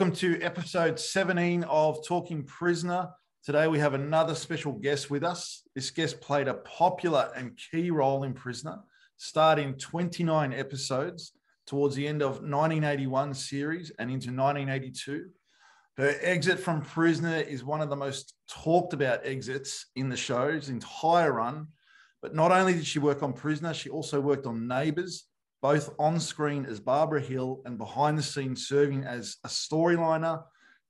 Welcome to episode 17 of Talking Prisoner. Today we have another special guest with us. This guest played a popular and key role in Prisoner, starting 29 episodes towards the end of 1981 series and into 1982. Her exit from Prisoner is one of the most talked about exits in the show's entire run. But not only did she work on Prisoner, she also worked on Neighbours, both on screen as Barbara Hill and behind the scenes serving as a storyliner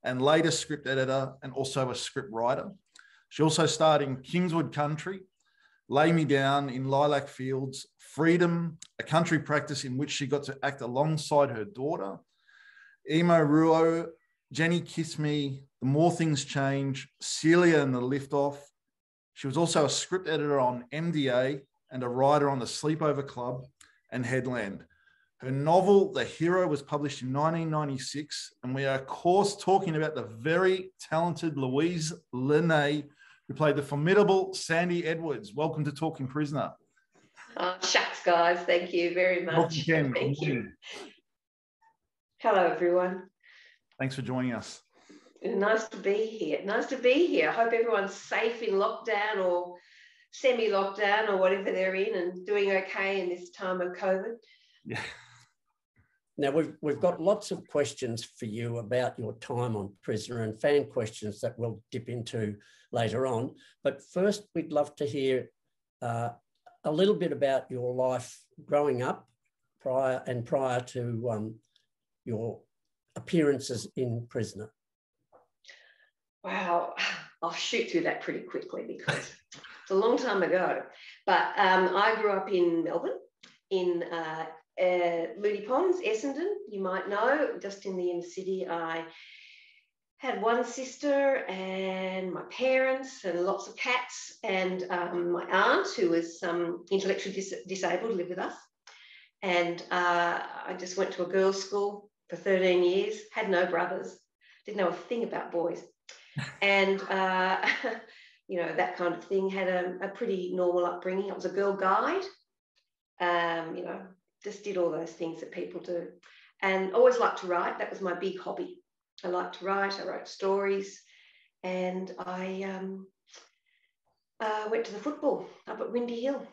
and later script editor and also a script writer. She also starred in Kingswood Country, Lay Me Down in Lilac Fields, Freedom, a country practice in which she got to act alongside her daughter, Emoh Ruo, Jenny Kiss Me, The More Things Change, Celia and the Liftoff. She was also a script editor on MDA and a writer on the Sleepover Club and Headland. Her novel, The Hero, was published in 1996, and we are, of course, talking about the very talented Louise Le Nay, who played the formidable Sandy Edwards. Welcome to Talking Prisoner. Oh, shucks, guys. Thank you very much. Welcome, Thank you. Hello, everyone. Thanks for joining us. Nice to be here. Nice to be here. I hope everyone's safe in lockdown or semi lockdown or whatever they're in and doing okay in this time of COVID. Yeah. Now, we've, we've got lots of questions for you about your time on Prisoner and fan questions that we'll dip into later on. But first, we'd love to hear uh, a little bit about your life growing up prior and prior to um, your appearances in Prisoner. Wow, I'll shoot through that pretty quickly because it's a long time ago. But um, I grew up in Melbourne, in uh, uh, Moonee Ponds, Essendon, you might know, just in the inner city. I had one sister and my parents and lots of cats and um, my aunt who was um, intellectually dis- disabled lived with us. And uh, I just went to a girls' school for 13 years, had no brothers, didn't know a thing about boys. and uh, you know, that kind of thing. Had a, a pretty normal upbringing. I was a girl guide, um, you know, just did all those things that people do. And always liked to write. That was my big hobby. I liked to write. I wrote stories. And I um, uh, went to the football up at Windy Hill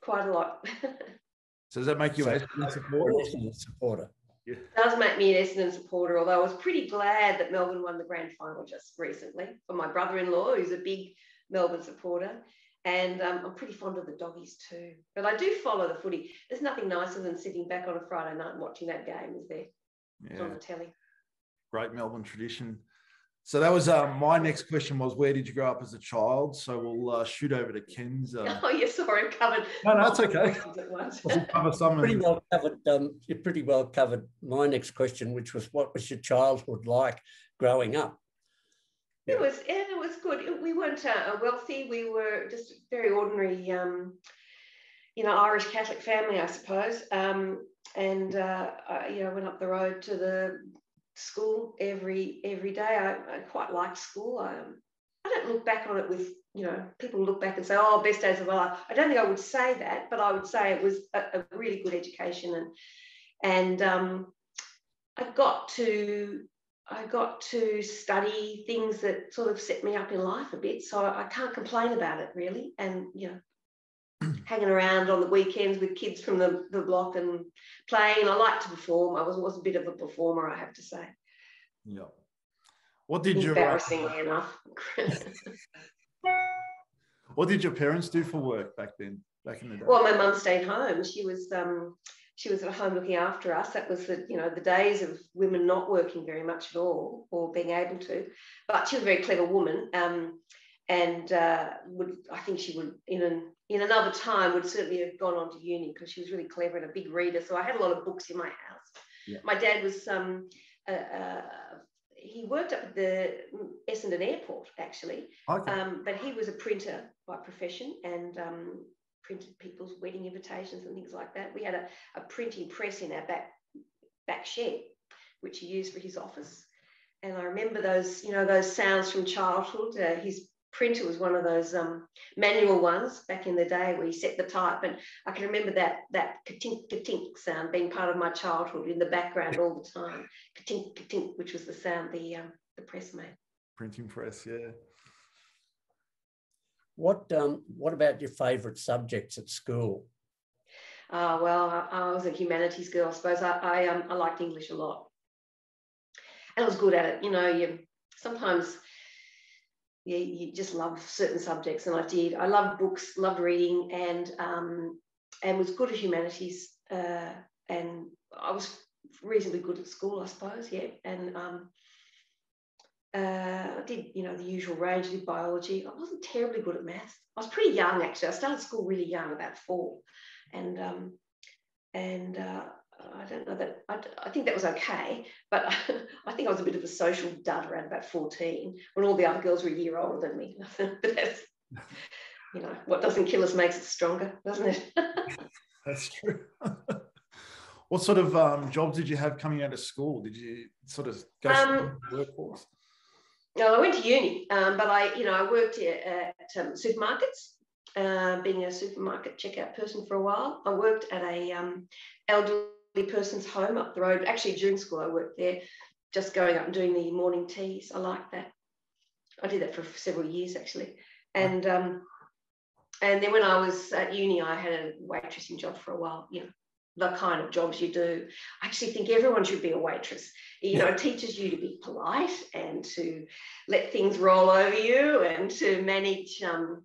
quite a lot. so does that make you so, a supporter? supporter? Yeah. does make me an Essendon supporter, although I was pretty glad that Melbourne won the grand final just recently for my brother in law, who's a big Melbourne supporter. And um, I'm pretty fond of the doggies too. But I do follow the footy. There's nothing nicer than sitting back on a Friday night and watching that game, is there? Yeah. On the telly. Great Melbourne tradition. So that was uh, my next question was where did you grow up as a child? So we'll uh, shoot over to Ken's. Uh... Oh, yeah, sorry, I've covered. No, no, that's okay. we'll cover some. Pretty well covered. Um, you pretty well covered my next question, which was what was your childhood like growing up? It was, and it was good. We weren't uh, wealthy. We were just very ordinary, um, you know, Irish Catholic family, I suppose. Um, and uh, I, you know, went up the road to the school every every day. I, I quite liked school. I, um, I don't look back on it with, you know, people look back and say, oh, best days of my life. I don't think I would say that, but I would say it was a, a really good education. And, and um, I got to I got to study things that sort of set me up in life a bit. So I can't complain about it really. And, you know, hanging around on the weekends with kids from the, the block and playing. I like to perform. I was, was a bit of a performer, I have to say. Yeah. What did your embarrassingly enough? what did your parents do for work back then? Back in the day? Well, my mum stayed home. She was um, she was at home looking after us. That was the, you know, the days of women not working very much at all or being able to. But she was a very clever woman. Um, and uh, would I think she would in an in another time would certainly have gone on to uni because she was really clever and a big reader. So I had a lot of books in my house. Yeah. My dad was um, uh, uh, he worked up at the Essendon Airport actually, okay. um, but he was a printer by profession and um, printed people's wedding invitations and things like that. We had a, a printing press in our back back shed, which he used for his office. And I remember those, you know, those sounds from childhood. Uh, his printer was one of those um, manual ones back in the day where you set the type. And I can remember that that ka-tink, ka-tink sound being part of my childhood in the background all the time. Ka-tink, ka-tink, which was the sound the, um, the press made. Printing press, yeah. What, um, what about your favourite subjects at school? Uh, well, I, I, was a humanities girl, I suppose. I, I, um, I liked English a lot. And I was good at it. You know, you sometimes you, you just love certain subjects, and I did. I loved books, loved reading, and um, and was good at humanities. Uh, and I was reasonably good at school, I suppose. Yeah, and um, uh, I did, you know, the usual range. I did biology. I wasn't terribly good at maths. I was pretty young actually. I started school really young, about four, and um, and uh, I don't know that I, I, think that was okay, but I think I was a bit of a social dud around about 14 when all the other girls were a year older than me. but that's, you know, what doesn't kill us makes us stronger, doesn't it? that's true. what sort of um, jobs did you have coming out of school? Did you sort of go um, to the workforce? No, I went to uni, um, but I, you know, I worked at, um, supermarkets. Uh, being a supermarket checkout person for a while, I worked at a um, elderly person's home up the road. Actually, during school, I worked there, just going up and doing the morning teas. I like that. I did that for several years actually, and um, and then when I was at uni, I had a waitressing job for a while. You know, the kind of jobs you do. I actually think everyone should be a waitress. You know, it teaches you to be polite and to let things roll over you and to manage um,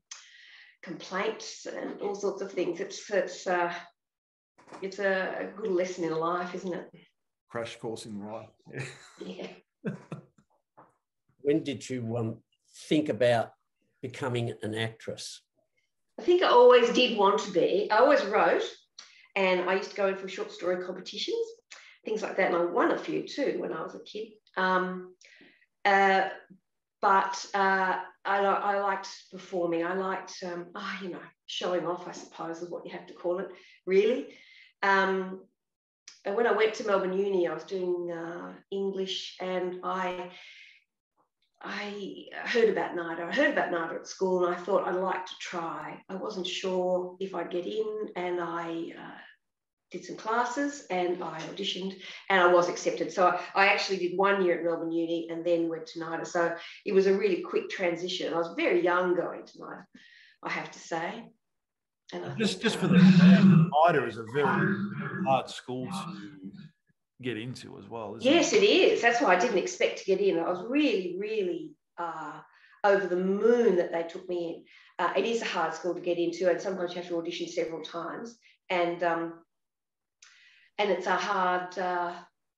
complaints and all sorts of things. It's it's uh, it's a, good lesson in life, isn't it? Crash course in life. Yeah. yeah. when did you um, think about becoming an actress? I think I always did want to be. I always wrote, and I used to go in for short story competitions, things like that. And I won a few too when I was a kid. Um, uh, but uh, I, I, liked performing. I liked, um, oh, you know, showing off, I suppose, is what you have to call it, really. Um, and when I went to Melbourne Uni, I was doing uh, English, and I I heard about NIDA. I heard about NIDA at school, and I thought I'd like to try. I wasn't sure if I'd get in, and I uh, did some classes and I auditioned and I was accepted. So I, I, actually did one year at Melbourne Uni and then went to NIDA. So it was a really quick transition. I was very young going to NIDA, I have to say. And just just for the NIDA is a very hard school to get into as well. yes, it? it is. That's why I didn't expect to get in. I was really, really uh, over the moon that they took me in. Uh, it is a hard school to get into, and sometimes you have to audition several times, and um, and it's a hard uh,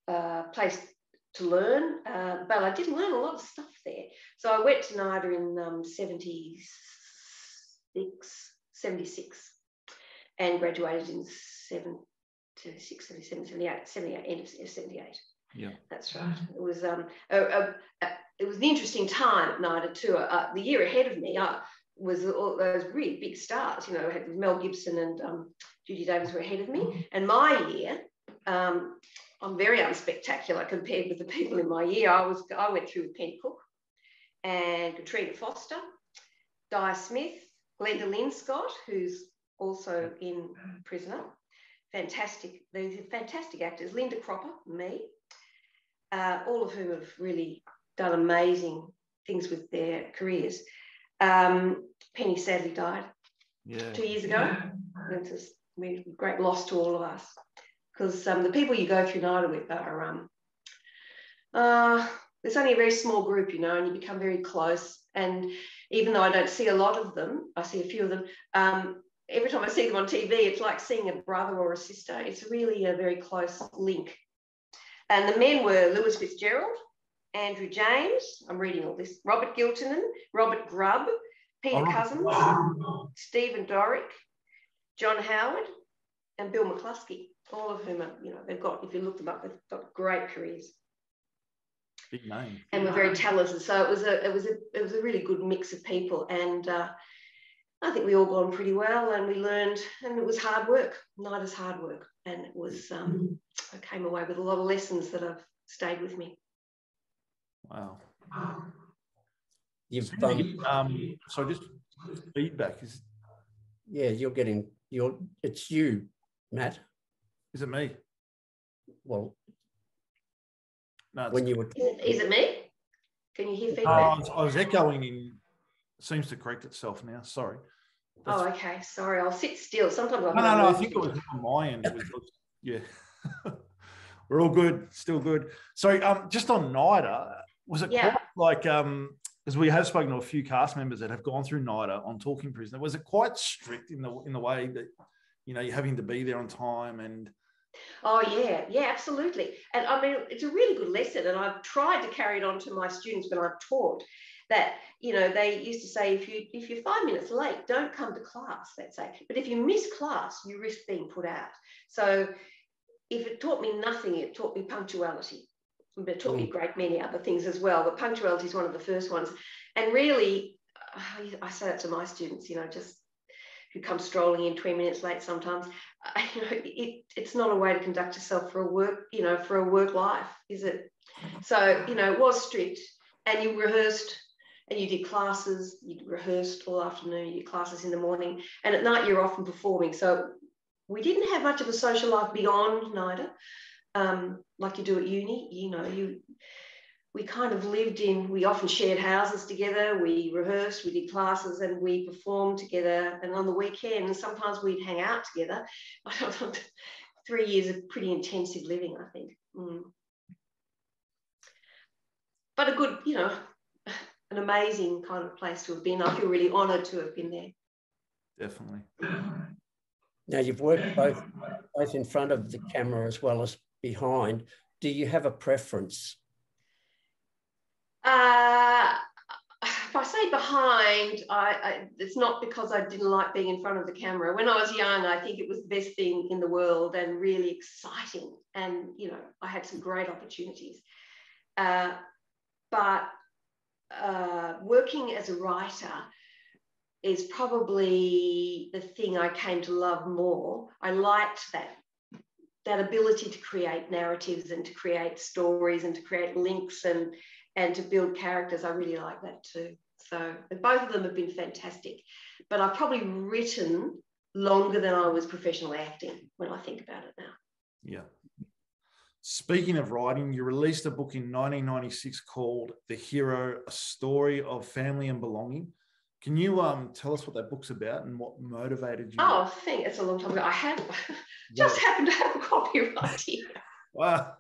uh place to learn. Uh, but I did learn a lot of stuff there. So I went to NIDA in um, 76 76 and graduated in 76, 77, 78, 78, end of 78. Yeah, that's right. It was um, a, a, a, it was an interesting time at NIDA too. Uh, the year ahead of me uh, was all those really big stars. You know, had Mel Gibson and um, Judy Davis were ahead of me, and my year, um, I'm very unspectacular compared with the people in my year. I was I went through with Penny Cook and Katrina Foster, Di Smith, Glenda Lynn Linscott, who's also in Prisoner. Fantastic, these fantastic actors. Linda Cropper, me, uh, all of whom have really done amazing things with their careers. Um, Penny sadly died yeah. two years ago. Yeah. It's a great loss to all of us because um, the people you go through NIDA with are, um, uh, there's only a very small group, you know, and you become very close. And even though I don't see a lot of them, I see a few of them. Every time I see them on TV, it's like seeing a brother or a sister. It's really a very close link. And the men were Lewis Fitzgerald, Andrew James, I'm reading all this, Robert Giltinan, Robert Grubb, Peter oh. Cousins, Stephen Dorick, John Howard, and Bill McCluskey, all of whom are, you know, they've got, if you look them up, they've got great careers. Big name. And were very talented. So it was a it was a it was a really good mix of people. And uh, I think we all got on pretty well and we learned, and it was hard work, not as hard work. And it was, um, I came away with a lot of lessons that have stayed with me. Wow. You've um, um so just feedback is yeah, you're getting you're it's you, Matt. Is it me? Well, no, when you were is it me? Can you hear feedback? I, was, I was echoing in. Seems to correct itself now. Sorry. oh, okay. Sorry, I'll sit still. Sometimes I No, no, no. I think it was on my end. It was, yeah. We're all good. Still good. So, Um, just on NIDA, was it Yeah. quite like um, because we have spoken to a few cast members that have gone through NIDA on Talking Prisoner. Was it quite strict in the in the way that you know you're having to be there on time and Oh yeah, yeah, absolutely. And I mean, it's a really good lesson, and I've tried to carry it on to my students when I've taught. That you know, they used to say, if you if you're five minutes late, don't come to class. Let's say, but if you miss class, you risk being put out. So, if it taught me nothing, it taught me punctuality. But it taught me a mm. great many other things as well. But punctuality is one of the first ones. And really, I say that to my students. You know, just who come strolling in 20 minutes late sometimes you know it, it's not a way to conduct yourself for a work you know for a work life is it so you know it was strict and you rehearsed and you did classes you rehearsed all afternoon you did classes in the morning and at night you're often performing so we didn't have much of a social life beyond NIDA um, like you do at uni you know you we kind of lived in, we often shared houses together, we rehearsed, we did classes, and we performed together. And on the weekend, sometimes we'd hang out together. Three years of pretty intensive living, I think. Mm. But a good, you know, an amazing kind of place to have been. I feel really honoured to have been there. definitely now you've worked both both in front of the camera as well as behind. Do you have a preference? Uh, if I say behind, I, I, it's not because I didn't like being in front of the camera. When I was young, I think it was the best thing in the world and really exciting. And, you know, I had some great opportunities. Uh, but uh, working as a writer is probably the thing I came to love more. I liked that that ability to create narratives and to create stories and to create links and and to build characters. I really like that too. So both of them have been fantastic. But I've probably written longer than I was professional acting when I think about it now. Yeah. Speaking of writing, you released a book in 1996 called The Hero, a story of family and belonging. Can you um, tell us what that book's about and what motivated you? Oh, I think it's a long time ago. I have just yeah. happened to have a copy right here. Wow.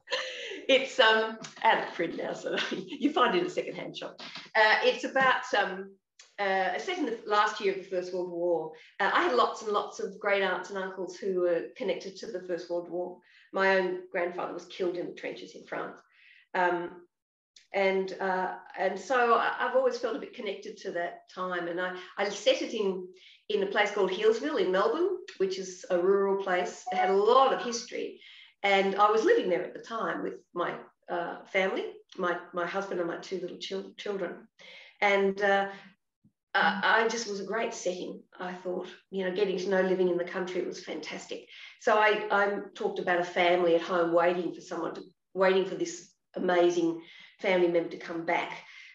It's um out of print now, so you find it in a secondhand shop. Uh, it's about um, uh, set in the last year of the First World War. Uh, I had lots and lots of great aunts and uncles who were connected to the First World War. My own grandfather was killed in the trenches in France. Um, and uh, and so I've always felt a bit connected to that time. And I, I set it in in a place called Healesville in Melbourne, which is a rural place. It had a lot of history. And I was living there at the time with my uh, family, my, my husband and my two little chil- children. And uh, I just was a great setting, I thought. You know, getting to know living in the country was fantastic. So I, I talked about a family at home waiting for someone to, waiting for this amazing family member to come back.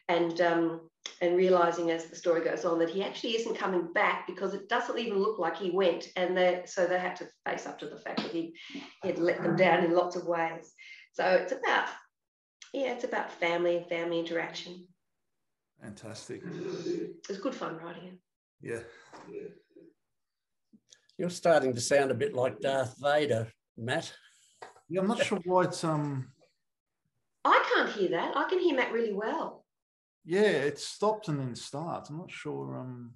And um, and realizing as the story goes on that he actually isn't coming back because it doesn't even look like he went and they so they had to face up to the fact that he had let them down in lots of ways so it's about yeah it's about family and family interaction fantastic it's good fun writing it yeah you're starting to sound a bit like darth vader matt yeah i'm not sure why it's um i can't hear that i can hear matt really well yeah, it stops and then starts. I'm not sure. Um,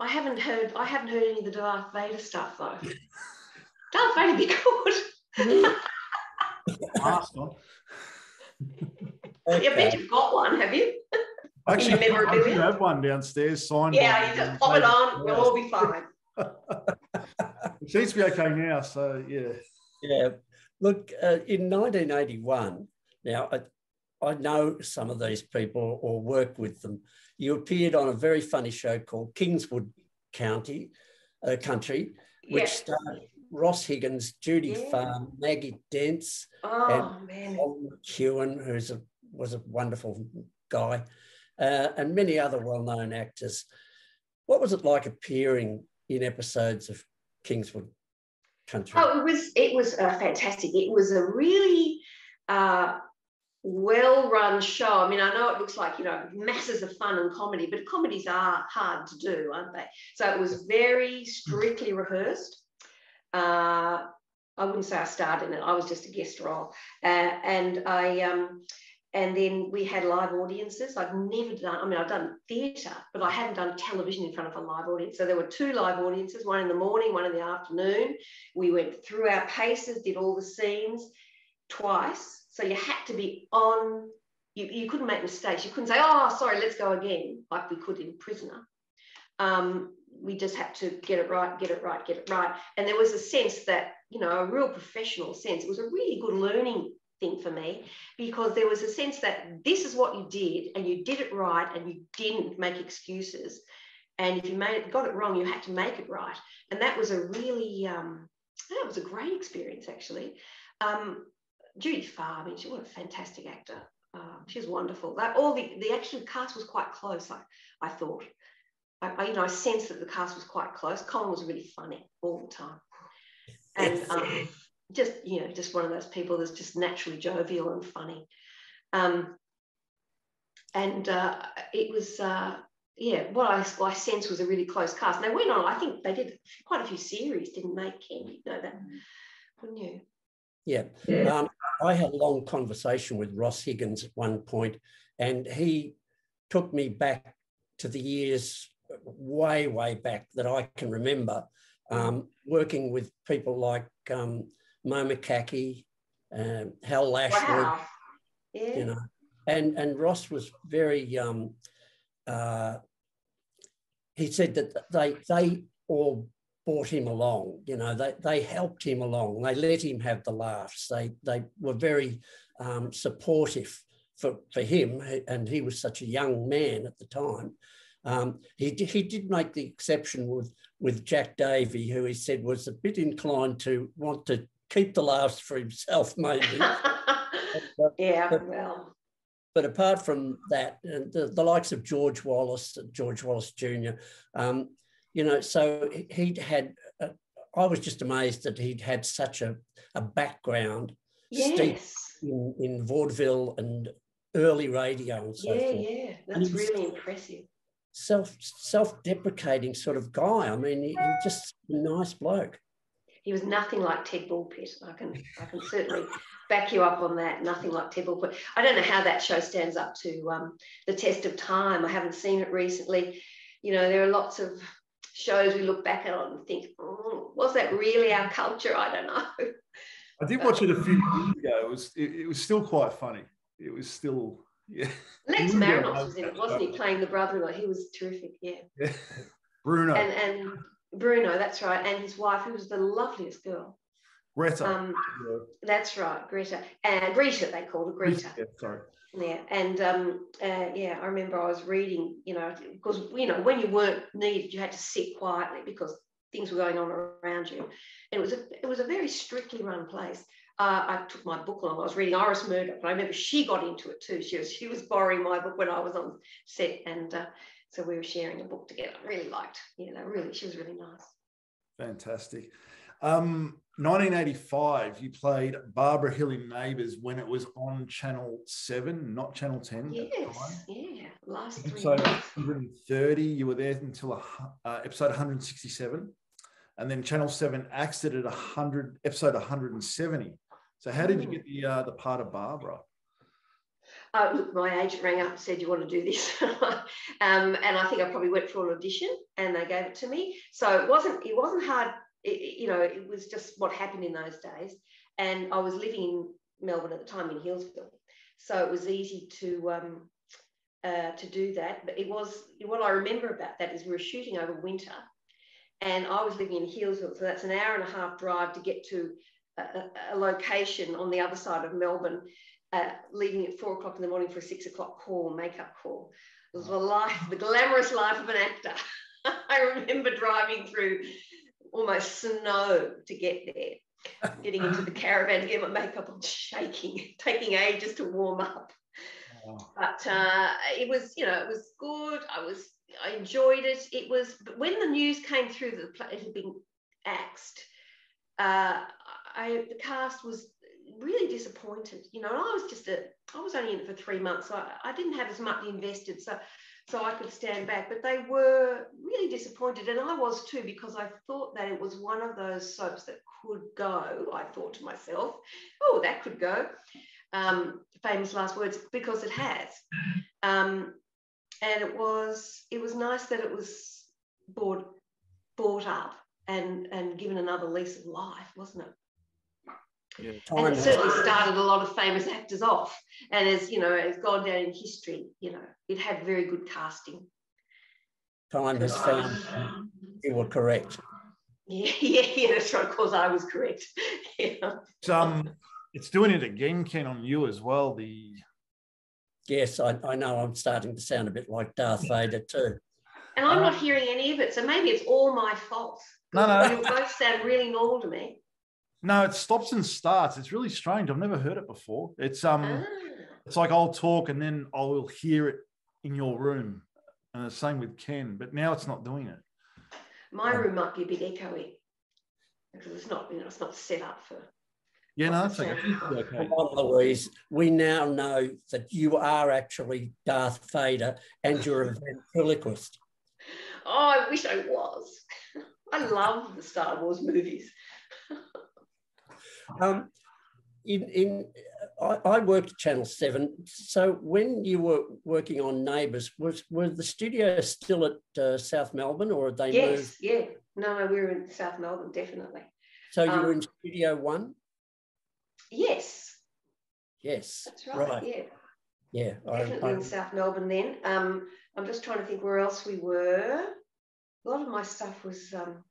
I haven't heard. I haven't heard any of the Darth Vader stuff though. Darth Vader be good. Ask on. okay. I bet you've got one, have you? Actually, I do have one downstairs signed. Yeah, you just pop it on. We'll all be fine. it seems to be okay now. So yeah. Yeah. Look, uh, in 1981, now I I know some of these people or work with them. You appeared on a very funny show called Kingswood County, uh, Country, which yes. starred Ross Higgins, Judy yeah. Farr, Maggie Dence, oh, and Paul McEwen, who's a was a wonderful guy. Uh, and many other well-known actors. What was it like appearing in episodes of Kingswood Country? Oh, it was it was uh, fantastic. It was a really uh, well-run show. I mean, I know it looks like you know masses of fun and comedy, but comedies are hard to do, aren't they? So it was very strictly rehearsed. Uh, I wouldn't say I starred in it. I was just a guest role, uh, and I um, and then we had live audiences. I've never done. I mean, I've done theatre, but I haven't done television in front of a live audience. So there were two live audiences, one in the morning, one in the afternoon. We went through our paces, did all the scenes twice. So you had to be on. You, you couldn't make mistakes. You couldn't say, "Oh, sorry, let's go again," like we could in Prisoner. Um, we just had to get it right, get it right, get it right. And there was a sense that, you know, a real professional sense. It was a really good learning thing for me because there was a sense that this is what you did and you did it right and you didn't make excuses. And if you made it, got it wrong, you had to make it right. And that was a really, um, that was a great experience actually. Um, Judy Farr, I mean, she was a fantastic actor. Uh, she was wonderful. That all the the actual cast was quite close. I I thought. I, you know, I sensed that the cast was quite close. Colin was really funny all the time, and um, just you know, just one of those people that's just naturally jovial and funny. Um, and uh, it was, uh, yeah, what I, what I sensed was a really close cast. And they went on. I think they did quite a few series, didn't they, Ken? You know that, wouldn't you? Yeah. yeah. Um, I had a long conversation with Ross Higgins at one point, and he took me back to the years way, way back that I can remember, um, working with people like um, Mo McCackie, um, Hal Lashwood, wow. yeah. you know, and and Ross was very. Um, uh, he said that they they all brought him along. You know, they they helped him along. They let him have the laughs. They they were very um, supportive for for him, and he was such a young man at the time. Um, he, he did make the exception with, with Jack Davey, who he said was a bit inclined to want to keep the laughs for himself, maybe. but, yeah, but, well. But apart from that, the, the likes of George Wallace, George Wallace Jr., um, you know, so he'd had, uh, I was just amazed that he'd had such a, a background yes. in, in vaudeville and early radio and so yeah, forth. Yeah, yeah, that's really impressive self self deprecating sort of guy. I mean, he, he just a nice bloke. He was nothing like Ted Bullpitt. I can I can certainly back you up on that. Nothing like Ted Bullpitt. I don't know how that show stands up to um, the test of time. I haven't seen it recently. You know, there are lots of shows we look back at and think, oh, was that really our culture? I don't know. I did watch it a few years ago. It was it, it was still quite funny. It was still yeah. Lex Marinos was in it, wasn't he? Playing the brother-in-law. He was terrific. Yeah. yeah. Bruno. And and Bruno, that's right, and his wife, who was the loveliest girl. Greta. Um, yeah. That's right, Greta. And Greta, they called her Greta. Yeah, sorry. Yeah, and um, uh, yeah, I remember I was reading, you know, because you know when you weren't needed, you had to sit quietly because things were going on around you, and it was a it was a very strictly run place uh, I took my book along. I was reading Iris Murdoch, but I remember she got into it too. She was she was borrowing my book when I was on set, and uh, so we were sharing a book together. I really liked, you know, really she was really nice. Fantastic. Um, 1985, you played Barbara Hill in Neighbours when it was on Channel 7, not Channel 10. Yes, yeah, last three episode 130, you were there until uh, episode 167. And then Channel 7 axed it at 100, episode 170. So how did you get the uh, the part of Barbara? Uh, look, my agent rang up and said, "You want to do this?" um, and I think I probably went for an audition, and they gave it to me. So it wasn't it wasn't hard. It, you know, it was just what happened in those days. And I was living in Melbourne at the time in Healesville, so it was easy to um, uh, to do that. But it was what I remember about that is we were shooting over winter, and I was living in Healesville, so that's an hour and a half drive to get to a, a location on the other side of Melbourne, uh, leaving at four o'clock in the morning for a six o'clock call, makeup call. It was the life, the glamorous life of an actor. I remember driving through almost snow to get there, getting into the caravan to get my makeup on, shaking, taking ages to warm up. but uh, it was, you know, it was good. I was, I enjoyed it. It was, but when the news came through that it had been axed, uh, I, the cast was really disappointed. You know, I was just a, I was only in it for three months, so I, I didn't have as much invested, so so I could stand back. But they were really disappointed, and I was too because I thought that it was one of those soaps that could go. I thought to myself, oh, that could go. Um, famous last words because it has. Um, and it was it was nice that it was bought bought up and and given another lease of life, wasn't it? Yeah. And it certainly started a lot of famous actors off, and as you know, it's gone down in history. You know, it had very good casting. Time has found you were correct. Yeah, yeah, yeah. That's right. Of course, I was correct. yeah. Um, it's doing it again, Ken, on you as well. The yes, I, I know. I'm starting to sound a bit like Darth Vader too. And I'm uh, not hearing any of it, so maybe it's all my fault. No, no. You both sound really normal to me. No, it stops and starts. It's really strange. I've never heard it before. It's um, ah. it's like I'll talk and then I will hear it in your room, and the same with Ken. But now it's not doing it. My room might be a bit echoey because it's not, you know, it's not set up for. Yeah, no, that's okay. okay. Come on, Louise. We now know that you are actually Darth Vader and you're a ventriloquist. Oh, I wish I was. I love the Star Wars movies. um, in, in I, I, worked at Channel Seven. So when you were working on Neighbours, was were the studio still at uh, South Melbourne, or had they yes, moved? yeah, no, we were in South Melbourne, definitely. So you um, were in Studio One. Yes. Yes. That's right. right. Yeah. Yeah. Definitely I, I, in South Melbourne then. Um, I'm just trying to think where else we were. A lot of my stuff was, um,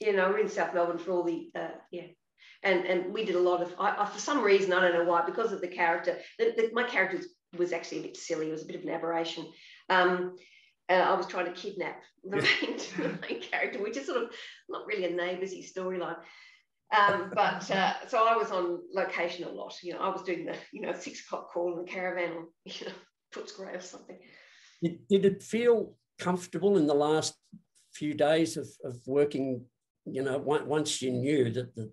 you know, we're in South Melbourne for all the, uh, yeah. And, and we did a lot of, I, I, for some reason, I don't know why, because of the character, the, the, my character was actually a bit silly. It was a bit of an aberration. Um, uh, I was trying to kidnap the main, the main character, which is sort of not really a neighboursy storyline. Um, but uh, so I was on location a lot. You know, I was doing the you know six o'clock call in the caravan on you know Footscray or something. Did, did it feel comfortable in the last few days of, of working? You know, once you knew that, the,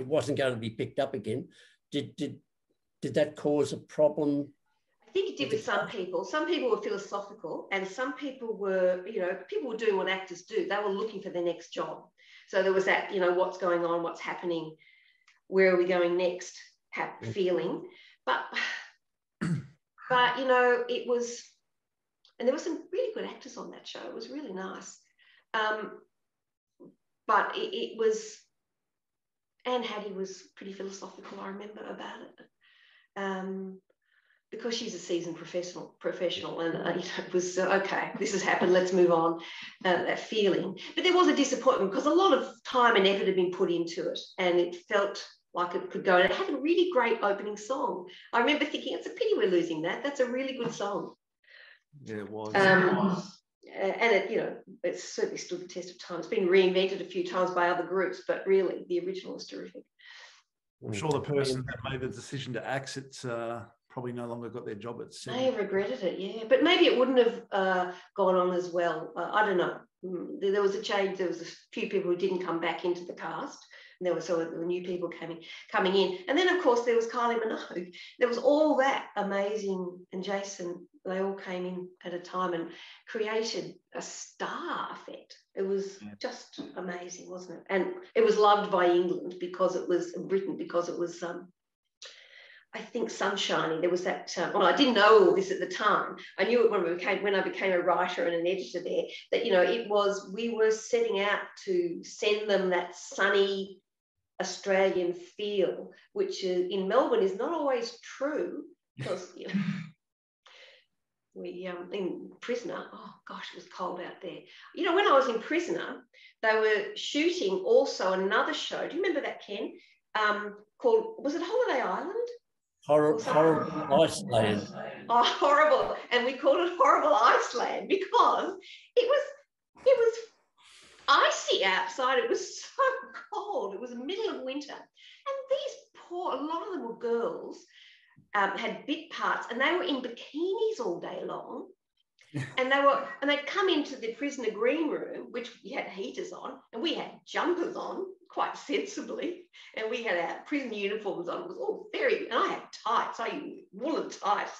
it wasn't going to be picked up again, did did did that cause a problem I think it did with some people. Some people were philosophical, and some people were, you know, people were doing what actors do. They were looking for their next job. So there was that, you know, what's going on, what's happening, where are we going next, have, feeling. But, but you know, it was, and there were some really good actors on that show. It was really nice. Um, but it, it was, Anne Haddy was pretty philosophical. I remember about it. Um, because she's a seasoned professional professional and uh, you know, it was uh, okay this has happened let's move on uh, that feeling but there was a disappointment because a lot of time and effort had been put into it and it felt like it could go and it had a really great opening song i remember thinking it's a pity we're losing that that's a really good song yeah it was, um, it was. And it you know it's certainly stood the test of time it's been reinvented a few times by other groups but really the original is terrific i'm sure the person that made the decision to exit uh, probably no longer got their job at They have regretted it, yeah. But maybe it wouldn't have uh, gone on as well. Uh, I don't know. Mm, there was a change. There was a few people who didn't come back into the cast. And there were sort of the new people coming coming in. And then, of course, there was Kylie Minogue. There was all that amazing. And Jason, they all came in at a time and created a star effect. It was yeah. just amazing, wasn't it? And it was loved by England because it was Britain because it was um, I think sunshiny. There was that. Um, well, I didn't know all this at the time. I knew it when we became when I became a writer and an editor there. That you know, it was we were setting out to send them that sunny Australian feel, which in Melbourne is not always true because you know, we um, in prisoner. Oh gosh, it was cold out there. You know, when I was in prisoner, they were shooting also another show. Do you remember that, Ken? Um, called was it Holiday Island? Horrible, horrible Iceland. Oh, horrible. And we called it horrible Iceland because it was it was icy outside. It was so cold. It was the middle of winter. And these poor, a lot of them were girls. Um, had bit parts, and they were in bikinis all day long. and they were, and they'd come into the prisoner green room, which we had heaters on, and we had jumpers on quite sensibly, and we had our prison uniforms on. It was all very, and I had tights, I woolen tights.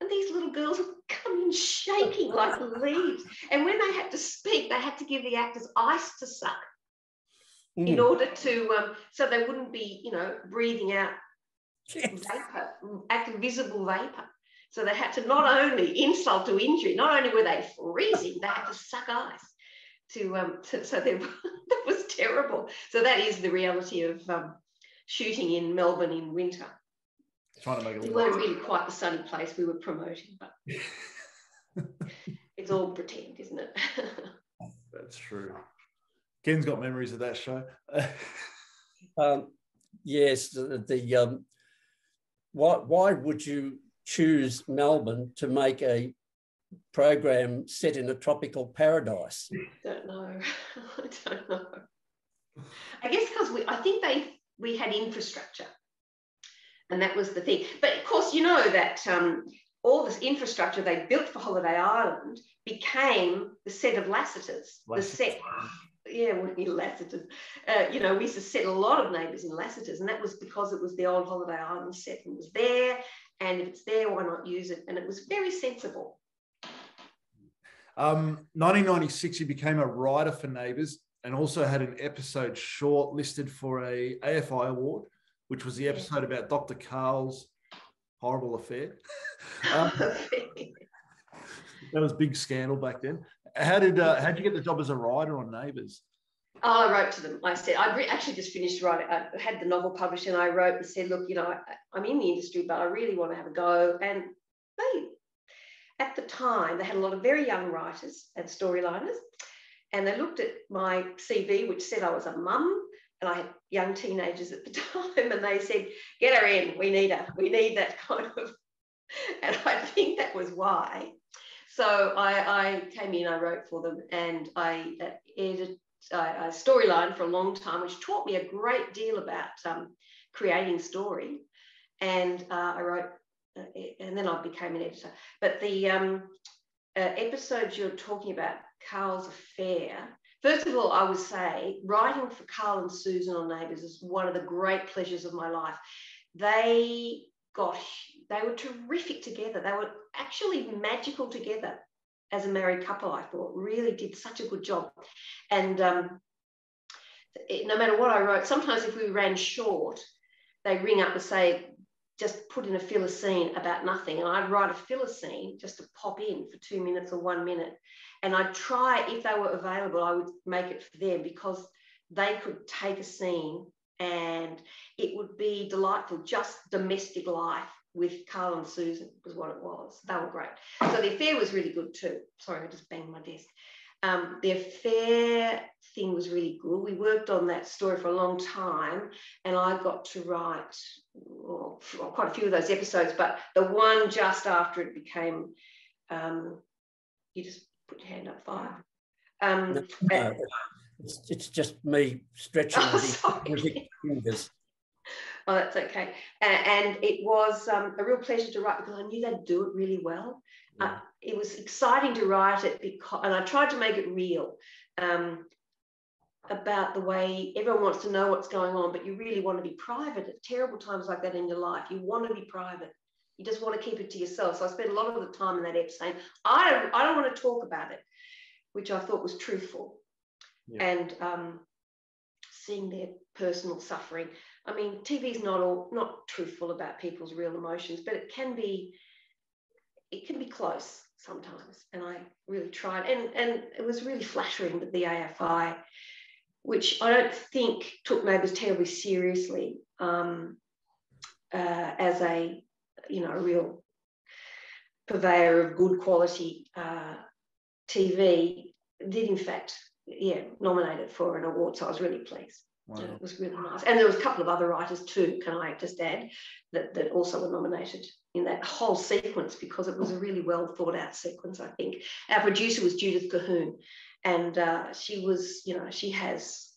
And these little girls would come in shaking like leaves. And when they had to speak, they had to give the actors ice to suck mm. in order to, um, so they wouldn't be, you know, breathing out yes. vapor, active visible vapor. So they had to not only insult to injury, not only were they freezing, they had to suck ice to, um, to so they, that was terrible. So that is the reality of um, shooting in Melbourne in winter. Trying to make it. We weren't really quite the sunny place we were promoting, but it's all pretend, isn't it? That's true. Ken's got memories of that show. um, yes, the, the um, why why would you choose Melbourne to make a program set in a tropical paradise? I don't know. I don't know. I guess because we, I think they we had infrastructure, and that was the thing. But of course, you know that um, all this infrastructure they built for Holiday Island became the set of Lassiter's. The set, yeah, wouldn't you Lassiter's? Uh, you know, we used to set a lot of neighbours in Lassiter's, and that was because it was the old Holiday Island set and was there. And if it's there, why not use it? And it was very sensible. Um, 1996, he became a writer for Neighbours and also had an episode shortlisted for a AFI award, which was the episode about Dr. Carl's horrible affair. um, that was big scandal back then. How did uh, how did you get the job as a writer on Neighbours? Oh, I wrote to them. I said, I actually just finished writing. I had the novel published and I wrote and said, look, you know, I, am in the industry, but I really want to have a go. And they, at the time, they had a lot of very young writers and storyliners. And they looked at my CV, which said I was a mum and I had young teenagers at the time. And they said, get her in. We need her. We need that kind of. And I think that was why. So I, I came in, I wrote for them, and I uh, edited a storyline for a long time, which taught me a great deal about um, creating story. And uh, I wrote, uh, and then I became an editor. But the um, uh, episodes you're talking about, Carl's affair, first of all, I would say writing for Carl and Susan on Neighbours is one of the great pleasures of my life. They got, they were terrific together. They were actually magical together as a married couple, I thought, really did such a good job. And um, it, no matter what I wrote, sometimes if we ran short, they ring up and say, just put in a filler scene about nothing. And I'd write a filler scene just to pop in for two minutes or one minute. And I'd try, if they were available, I would make it for them because they could take a scene and it would be delightful, just domestic life with Carl and Susan was what it was. They were great. So the affair was really good too. Sorry, I just banged my desk. Um, the affair thing was really good. We worked on that story for a long time, and I got to write well, quite a few of those episodes. But the one just after it became, um, you just put your hand up, fire. Um, no, it's, it's, just me stretching oh, the fingers. Oh, that's okay. And, and it was um, a real pleasure to write because I knew they'd do it really well. Yeah. Uh, it was exciting to write it because, and I tried to make it real um, about the way everyone wants to know what's going on, but you really want to be private at terrible times like that in your life. You want to be private. You just want to keep it to yourself. So I spent a lot of the time in that episode saying, I don't, I don't want to talk about it, which I thought was truthful. Yeah. And um, seeing their personal suffering. I mean, TV is not all not truthful about people's real emotions, but it can be it can be close sometimes. And I really tried, and and it was really flattering that the AFI, which I don't think took Neighbours terribly seriously um, uh, as a you know a real purveyor of good quality uh, TV, did in fact yeah nominate it for an award. So I was really pleased. Wow. it was really nice. And there was a couple of other writers too, can I just add, that, that also were nominated in that whole sequence because it was a really well thought out sequence, I think. Our producer was Judith Cahoon, and uh, she was, you know, she has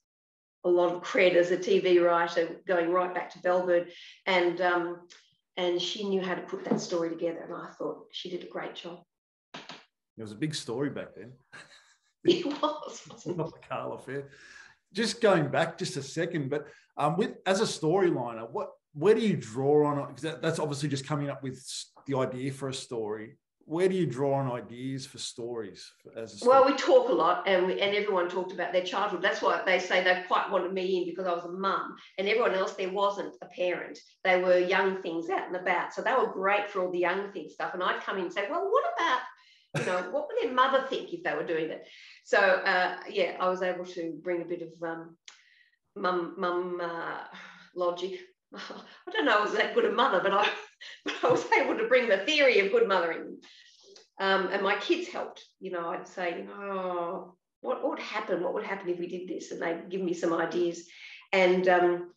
a lot of cred as a TV writer going right back to Bellbird. And um, and she knew how to put that story together. And I thought she did a great job. It was a big story back then. It was. Not the Carl affair. Just going back just a second, but um, with as a storyliner, what where do you draw on? Because that, that's obviously just coming up with the idea for a story. Where do you draw on ideas for stories? As? Well, we talk a lot, and we, and everyone talked about their childhood. That's why they say they quite wanted me in because I was a mum, and everyone else there wasn't a parent. They were young things out and about, so they were great for all the young thing stuff. And I'd come in and say, "Well, what about you know, what would their mother think if they were doing that? So uh, yeah, I was able to bring a bit of um, mum mum uh, logic. I don't know I was that good a mother, but I but I was able to bring the theory of good mothering. Um, and my kids helped. You know, I'd say, oh, what, would happen? What would happen if we did this? And they'd give me some ideas, and um,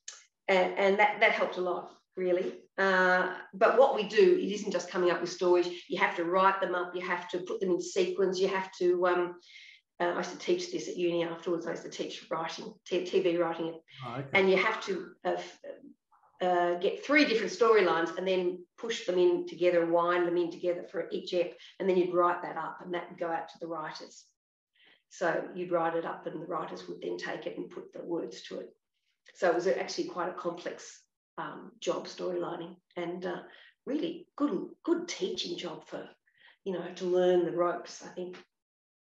and, and that that helped a lot really. Uh, but what we do, it isn't just coming up with stories. You have to write them up. You have to put them in sequence. You have to. Um, uh, I used to teach this at uni afterwards. I used to teach writing, TV writing, oh, okay. and you have to uh, uh, get three different storylines and then push them in together, wind them in together for each ep, and then you'd write that up, and that would go out to the writers. So you'd write it up, and the writers would then take it and put the words to it. So it was actually quite a complex um, job storylining and uh, really good good teaching job for you know to learn the ropes i think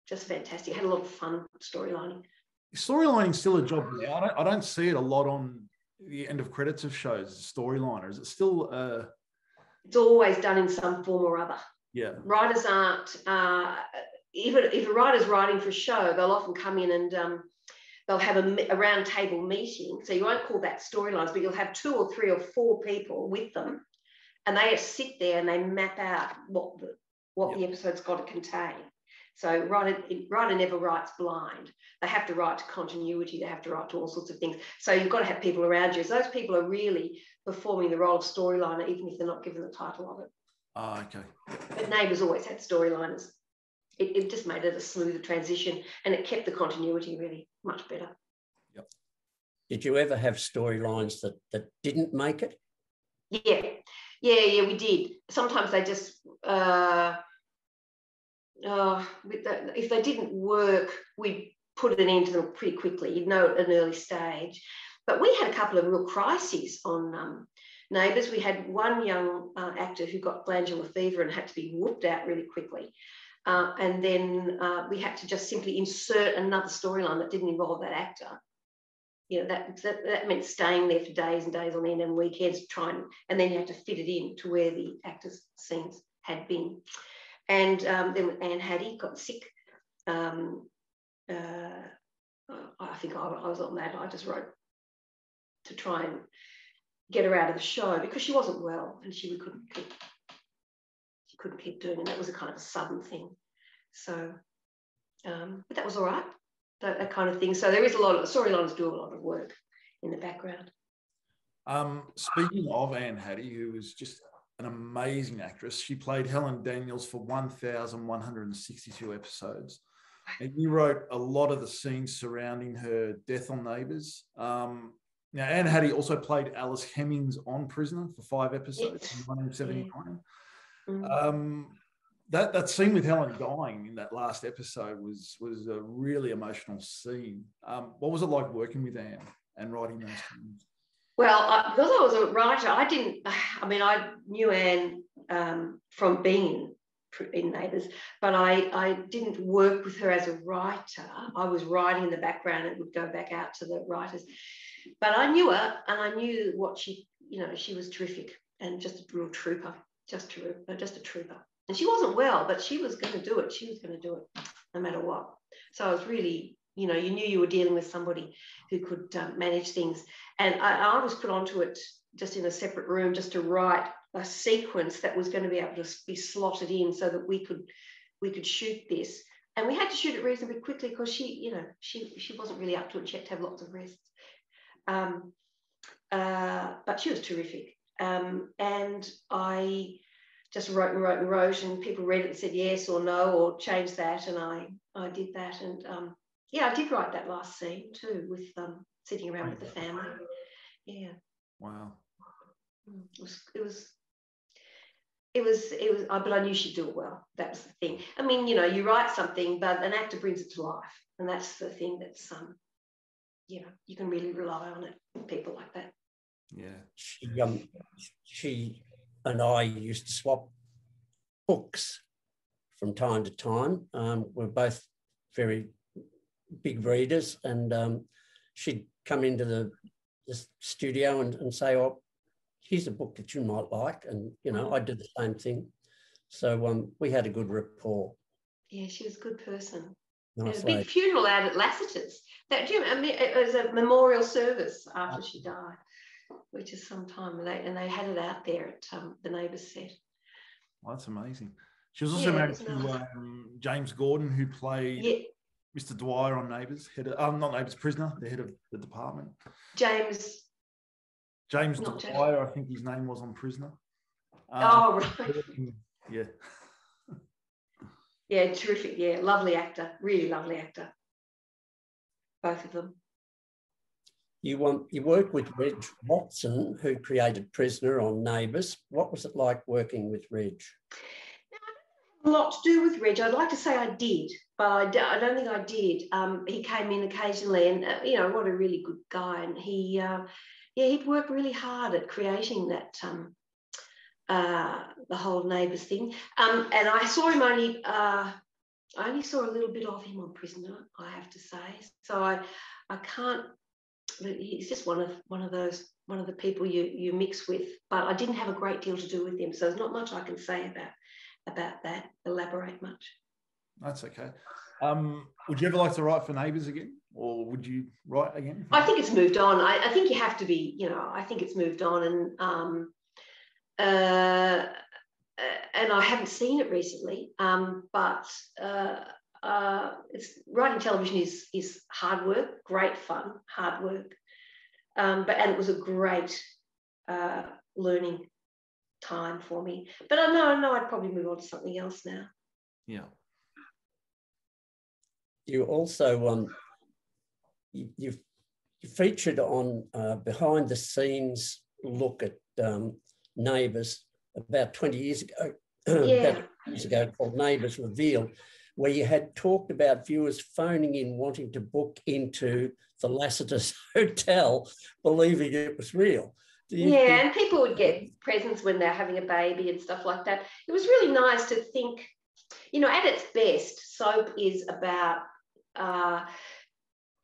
just fantastic had a lot of fun storylining storylining still a job now I don't, I don't see it a lot on the end of credits of shows storyliner is it still uh it's always done in some form or other yeah writers aren't uh if, if a writer's writing for a show they'll often come in and um, they'll have a, a round table meeting. So you won't call that storylines, but you'll have two or three or four people with them, and they sit there and they map out what the what yep. the episode's got to contain. So writer, writer never writes blind. They have to write to continuity. They have to write to all sorts of things. So you've got to have people around you. So those people are really performing the role of storyliner, even if they're not given the title of it. Oh, okay. But Neighbours always had storyliners it, it just made it a smoother transition and it kept the continuity really much better. Yep. Did you ever have storylines that, that didn't make it? Yeah, yeah, yeah, we did. Sometimes they just, uh, uh, the, if they didn't work, we'd put an end to them pretty quickly, you know, at an early stage. But we had a couple of real crises on um, Neighbours. We had one young uh, actor who got glandular fever and had to be whooped out really quickly. Uh, and then uh, we had to just simply insert another storyline that didn't involve that actor. You know, that, that, that meant staying there for days and days on end and weekends trying, and then you had to fit it in to where the actors' scenes had been. And um, then Anne Haddy got sick. Um, uh, I think I, I was on that. I just wrote to try and get her out of the show because she wasn't well and she couldn't keep couldn't keep doing. And that was a kind of a sudden thing. So, um, but that was all right, that, that, kind of thing. So there is a lot of storylines do a lot of work in the background. Um, speaking of Anne Haddy, who was just an amazing actress, she played Helen Daniels for 1,162 episodes. And you wrote a lot of the scenes surrounding her death on Neighbours. Um, now, Anne Haddy also played Alice Hemings on Prisoner for five episodes yes. in 1979. Yeah. Mm. Um, that that scene with Helen dying in that last episode was was a really emotional scene. Um, what was it like working with Anne and writing those scenes? Well, I, because I was a writer, I didn't. I mean, I knew Anne um, from being in, Neighbours, but I I didn't work with her as a writer. I was writing in the background and would go back out to the writers. But I knew her, and I knew what she, you know, she was terrific and just a real trooper just to uh, just a trooper. And she wasn't well, but she was going to do it. She was going to do it no matter what. So I was really, you know, you knew you were dealing with somebody who could um, manage things. And I, I was put onto it just in a separate room just to write a sequence that was going to be able to be slotted in so that we could we could shoot this. And we had to shoot it reasonably quickly because she, you know, she she wasn't really up to it. She had to have lots of rest. Um, uh, but she was terrific. Um, and I just wrote and wrote and wrote, and people read it and said yes or no or change that, and I I did that, and um, yeah, I did write that last scene too with um, sitting around with the family. Yeah. Wow. Mm, it was, it was it was it was but I knew she'd do it well. That was the thing. I mean, you know, you write something, but an actor brings it to life, and that's the thing that's um, you know, you can really rely on it. People like that. Yeah. She um she and I used to swap books from time to time. Um, we're both very big readers, and um, she'd come into the, the studio and, and say, "Oh, here's a book that you might like. And, you know, I did the same thing. So um, we had a good rapport. Yeah, she was a good person. Nice a big funeral out at Lassiter's. That you know, it was a memorial service after she died, which is some time. And they, and they had it out there at um, the neighbours set. Well, that's amazing. She was also yeah, married to nice. um, James Condon, who played yeah. Mr. Dwyer on Neighbours, head of, um, not Neighbours, prisoner, the head of the department. James James Not Dwyer, I think his name was on Prisoner. Um, oh, right. Yeah. yeah, terrific. Yeah, lovely actor. Really lovely actor. Both of them. You want you worked with Reg Watson, who created Prisoner on Neighbours. What was it like working with Reg? Now, a lot to do with Reg. I'd like to say I did, but I d- I don't think I did. Um, he came in occasionally, and uh, you know what a really good guy, and he uh, yeah, he'd worked really hard at creating that um, uh, the whole neighbours thing. Um, and I saw him only uh, I only saw a little bit of him on Prisoner, I have to say. So I I can't. He's just one of one of those one of the people you you mix with. But I didn't have a great deal to do with him, so there's not much I can say about about that. Elaborate much. That's okay. Um, would you ever like to write for Neighbours again? or would you write again? I think it's moved on. I, I, think you have to be, you know, I think it's moved on, and um, uh, and I haven't seen it recently. Um, but uh, uh, it's writing television is is hard work, great fun, hard work. Um, but and it was a great uh, learning time for me. But I know, I know, I'd probably move on to something else now. Yeah. You also um, you, you featured on uh, behind the scenes look at um, Neighbours about 20 years ago, yeah. years ago called Neighbours Revealed, where you had talked about viewers phoning in wanting to book into the Lassiter's Hotel, believing it was real. Yeah, and people would get presents when they're having a baby and stuff like that. It was really nice to think, you know, at its best, soap is about uh,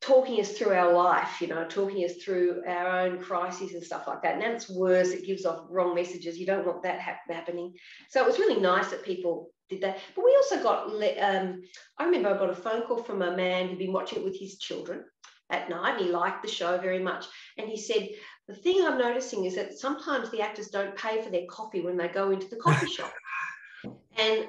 talking us through our life, you know, talking us through our own crises and stuff like that. And it's worse, it gives off wrong messages. You don't want that ha- happening. So it was really nice that people did that. But we also got, um, I remember I got a phone call from a man who'd been watching it with his children at night and he liked the show very much. And he said, the thing I'm noticing is that sometimes the actors don't pay for their coffee when they go into the coffee shop. And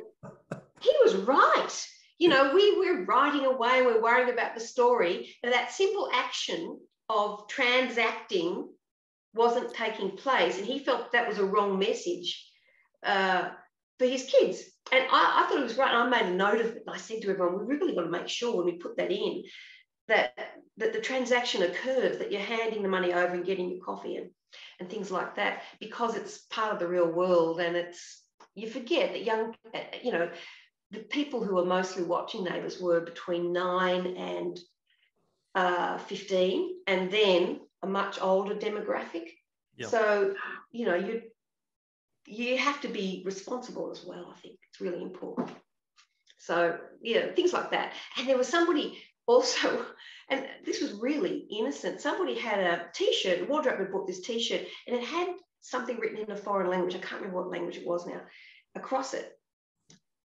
he was right you know, we, we're writing away, we're worrying about the story, and that simple action of transacting wasn't taking place. And he felt that was a wrong message uh, for his kids. And I, I, thought it was right. I made a note of it. And I said to everyone, we really got to make sure when we put that in that, that the transaction occurs, that you're handing the money over and getting your coffee and, and things like that, because it's part of the real world. And it's, you forget that young, you know, the people who were mostly watching Neighbours were between nine and uh, 15, and then a much older demographic. Yep. So, you know, you you have to be responsible as well. I think it's really important. So, yeah, things like that. And there was somebody also, and this was really innocent. Somebody had a T-shirt. A wardrobe had bought this T-shirt, and it had something written in a foreign language. I can't remember what language it was now. Across it,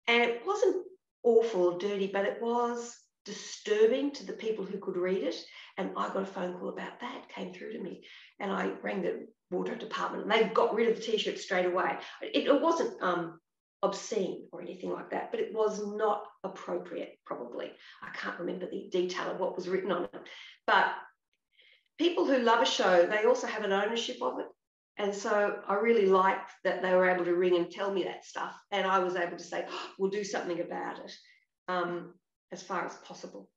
and it wasn't awful or dirty, but it was disturbing to the people who could read it. And I got a phone call about that, came through to me. And I rang the wardrobe department and they got rid of the t-shirt straight away. It, it wasn't um, obscene or anything like that, but it was not appropriate, probably. I can't remember the detail of what was written on it. But people who love a show, they also have an ownership of it. And so I really liked that they were able to ring and tell me that stuff. And I was able to say, oh, we'll do something about it um, as far as possible.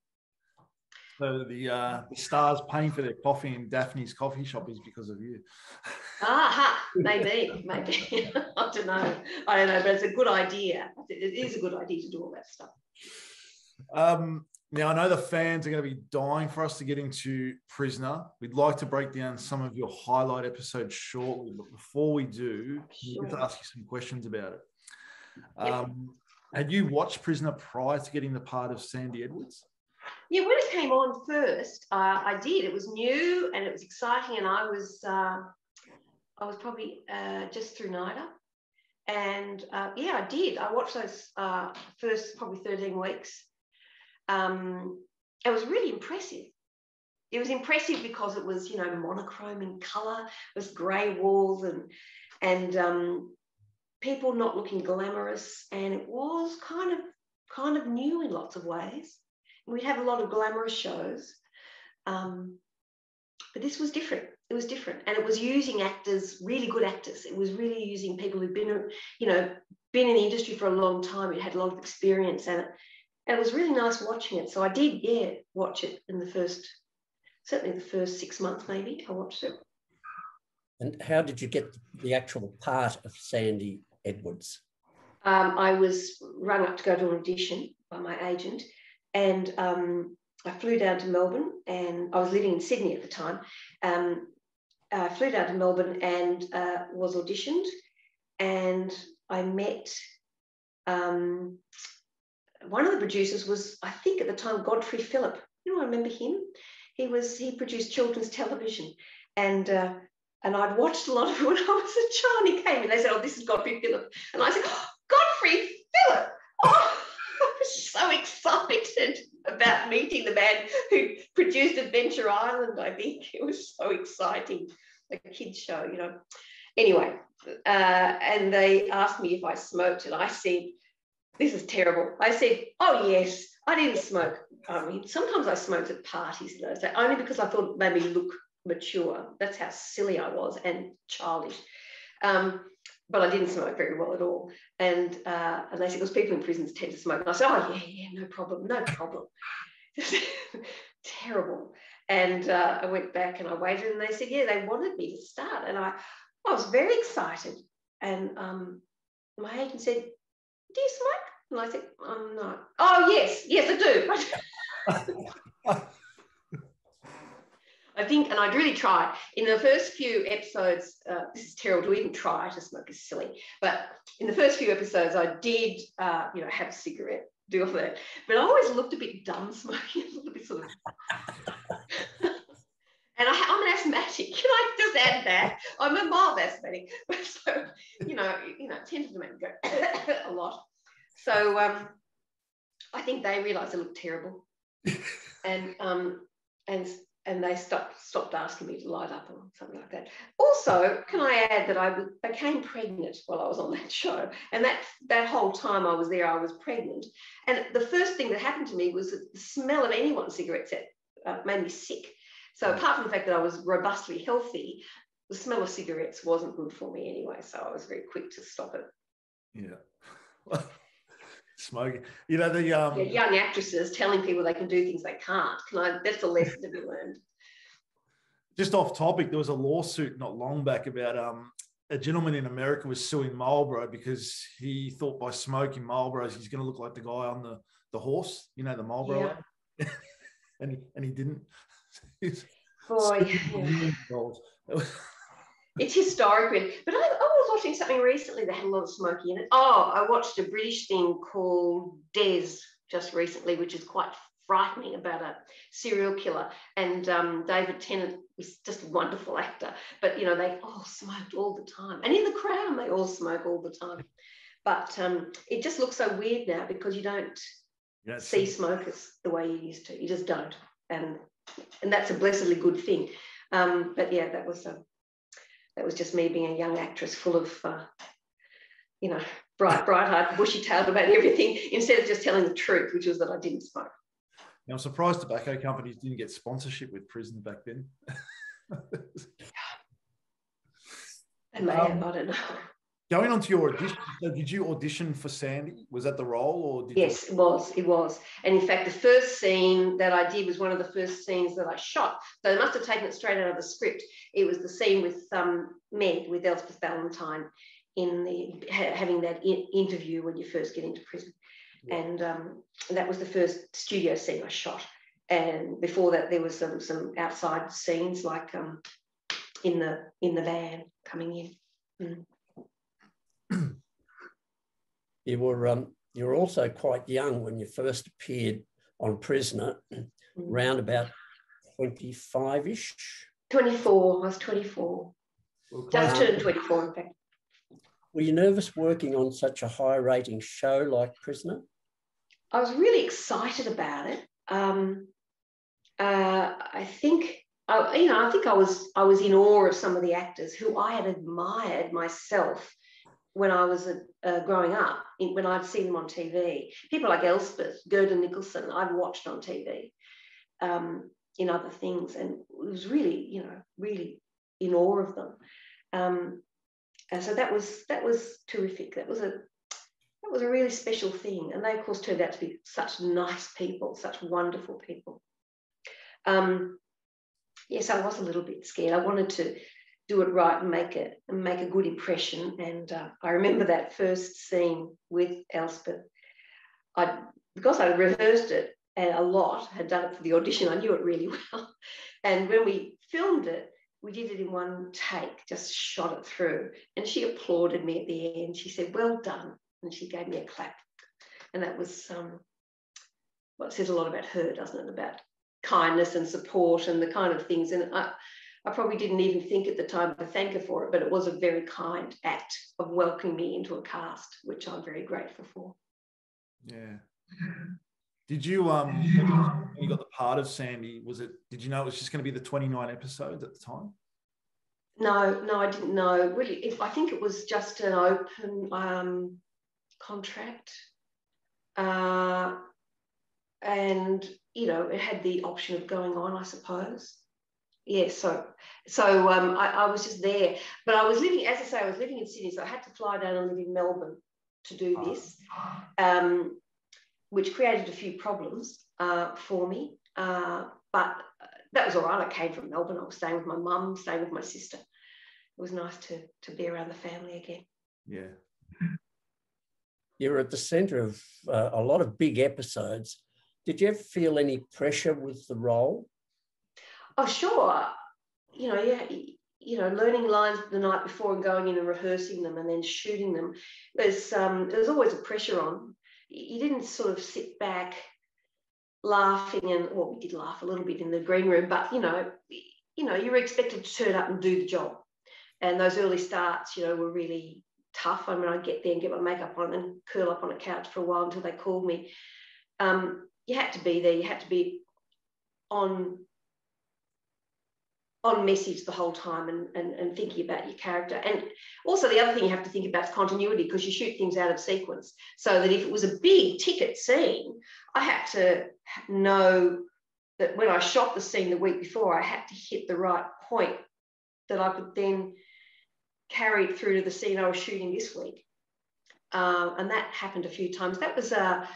So the uh, the stars paying for their coffee in Daphne's coffee shop is because of you. Aha, maybe, maybe. I don't know. I don't know, but it's a good idea. It is a good idea to do all that stuff. Um, now I know the fans are going to be dying for us to get into Prisoner. We'd like to break down some of your highlight episodes shortly, but before we do, sure. we to ask you some questions about it. Yep. Um, had you watched Prisoner prior to getting the part of Sandy Edwards? Yeah, when it came on first, uh, I did. It was new and it was exciting, and I was uh, I was probably uh, just through NIDA, and uh, yeah, I did. I watched those uh, first probably thirteen weeks. Um, it was really impressive. It was impressive because it was you know monochrome in colour. It was grey walls and and um, people not looking glamorous, and it was kind of kind of new in lots of ways we'd have a lot of glamorous shows. Um, but this was different. It was different. And it was using actors, really good actors. It was really using people who'd been, you know, been in the industry for a long time, who had a lot of experience. And and it was really nice watching it. So I did, yeah, watch it in the first, certainly the first six months, maybe. I watched it. And how did you get the actual part of Sandy Edwards? Um, I was rung up to go to an audition by my agent, and um, I flew down to Melbourne, and I was living in Sydney at the time. Um, I flew down to Melbourne and uh, was auditioned, and I met um, one of the producers was I think at the time Godfrey Philipp. You know, I remember him. He was he produced children's television, and uh, and I'd watched a lot of it when I was a child. He came and they said, "Oh, this is Godfrey Philipp," and I said, oh, "Godfrey Philipp." Oh, was so excited about meeting the man who produced Adventure Island. I think it was so exciting, a kids show, you know. Anyway, uh, and they asked me if I smoked, and I said, "This is terrible." I said, "Oh yes, I didn't smoke. I mean, sometimes I smoked at parties those days, only because I thought it made me look mature. That's how silly I was and childish." Um, but I didn't smoke very well at all. And uh, and they said, because people in prisons tend to smoke. And I said, oh, yeah, yeah, no problem, no problem. Terrible. And uh, I went back and I waited, and they said, yeah, they wanted me to start. And I, I was very excited. And um, my agent said, do you smoke? And I said, I'm not. Oh, yes, yes, I do. I think, and I'd really try. In the first few episodes, uh, this is terrible to even try to smoke is silly, but in the first few episodes, I did, uh, you know, have a cigarette, do all that. But I always looked a bit dumb smoking, a little bit sort of. and I, am an asthmatic. Can I just add that? I'm a mild asthmatic, so you know, you know, tended to make me go a lot. So um, I think they realised I looked terrible, and um, and and they stopped stopped asking me to light up or something like that. Also, can I add that I became pregnant while I was on that show, and that that whole time I was there, I was pregnant. And the first thing that happened to me was that the smell of anyone's cigarettes uh, made me sick. So apart from the fact that I was robustly healthy, the smell of cigarettes wasn't good for me anyway. So I was very quick to stop it. Yeah. Smoking. You know the um, yeah, young actresses telling people they can do things they can't. Can I? That's a lesson to be learned. Just off topic, there was a lawsuit not long back about um, a gentleman in America was suing Marlboro because he thought by smoking Marlboros he's going to look like the guy on the the horse, you know, the Marlboro, yeah. and he, and he didn't. Boy, yeah it's historic. But I, watching something recently that had a lot of smoky in it. Oh, I watched a British thing called Des just recently, which is quite frightening about a serial killer. And um, David Tennant was just a wonderful actor. But, you know, they all smoked all the time. And in The Crown, they all smoke all the time. But um, it just looks so weird now because you don't yes. see smokers the way you used to. You just don't. And, and that's a blessedly good thing. Um, but yeah, that was a that was just me being a young actress full of, uh, you know, bright, bright-eyed, bushy-tailed about everything, instead of just telling the truth, which was that I didn't smoke. Now, I'm surprised tobacco companies didn't get sponsorship with prison back then. and may um, I don't know. Going on to your audition, so did you audition for Sandy? Was that the role, or yes, you... it was. It was, and in fact, the first scene that I did was one of the first scenes that I shot. So they must have taken it straight out of the script. It was the scene with um, Meg, with Elspeth Ballantyne, in the ha, having that in, interview when you first get into prison, yeah. and um, that was the first studio scene I shot. And before that, there was some some outside scenes like um, in the in the van coming in. Mm you were um, you were also quite young when you first appeared on Prisoner, mm. round about 25-ish. 24, I was 24. Just turned 24, in fact. Were you nervous working on such a high rating show like Prisoner? I was really excited about it. Um, uh, I think, I, you know, I think I was I was in awe of some of the actors who I had admired myself when I was uh, growing up, when I'd seen them on TV. People like Elspeth, Gerda Nicholson, I'd watched on TV um, in other things, and it was really, you know, really in awe of them. Um, and so that was that was terrific. That was a that was a really special thing, and they of course turned out to be such nice people, such wonderful people. Um, yes, I was a little bit scared. I wanted to do it right and make it and make a good impression. And uh, I remember that first scene with Elspeth. I because I rehearsed it a lot, had done it for the audition. I knew it really well. And when we filmed it, we did it in one take, just shot it through. And she applauded me at the end. She said, "Well done," and she gave me a clap. And that was um, well, says a lot about her, doesn't it? About kindness and support and the kind of things. And I, I probably didn't even think at the time to thank her for it, but it was a very kind act of welcoming me into a cast, which I'm very grateful for. Yeah. Did you um when you got the part of Sandy, was it did you know it was just going to be the 29 episodes at the time? No, no, I didn't know. Really, if I think it was just an open um contract. Uh and you know, it had the option of going on, I suppose yeah, so so um, I, I, was just there, but I was living, as I say, I was living in Sydney, so I had to fly down and live in Melbourne to do this, um, which created a few problems uh, for me. Uh, but that was all right. I came from Melbourne. I was staying with my mum, staying with my sister. It was nice to to be around the family again. Yeah. You're at the centre of uh, a lot of big episodes. Did you ever feel any pressure with the role? Oh sure. You know yeah you know learning lines the night before and going in and rehearsing them and then shooting them there's um there's always a pressure on. You didn't sort of sit back laughing and well we did laugh a little bit in the green room but you know you know you were expected to turn up and do the job. And those early starts you know were really tough. I mean i'd get there and get my makeup on and curl up on a couch for a while until they called me. Um, you had to be there. You had to be on on message the whole time and, and, and thinking about your character. And also the other thing you have to think about is continuity because you shoot things out of sequence. So that if it was a big ticket scene, I had to know that when I shot the scene the week before, I had to hit the right point that I could then carry it through to the scene I was shooting this week. Uh, and that happened a few times. That was a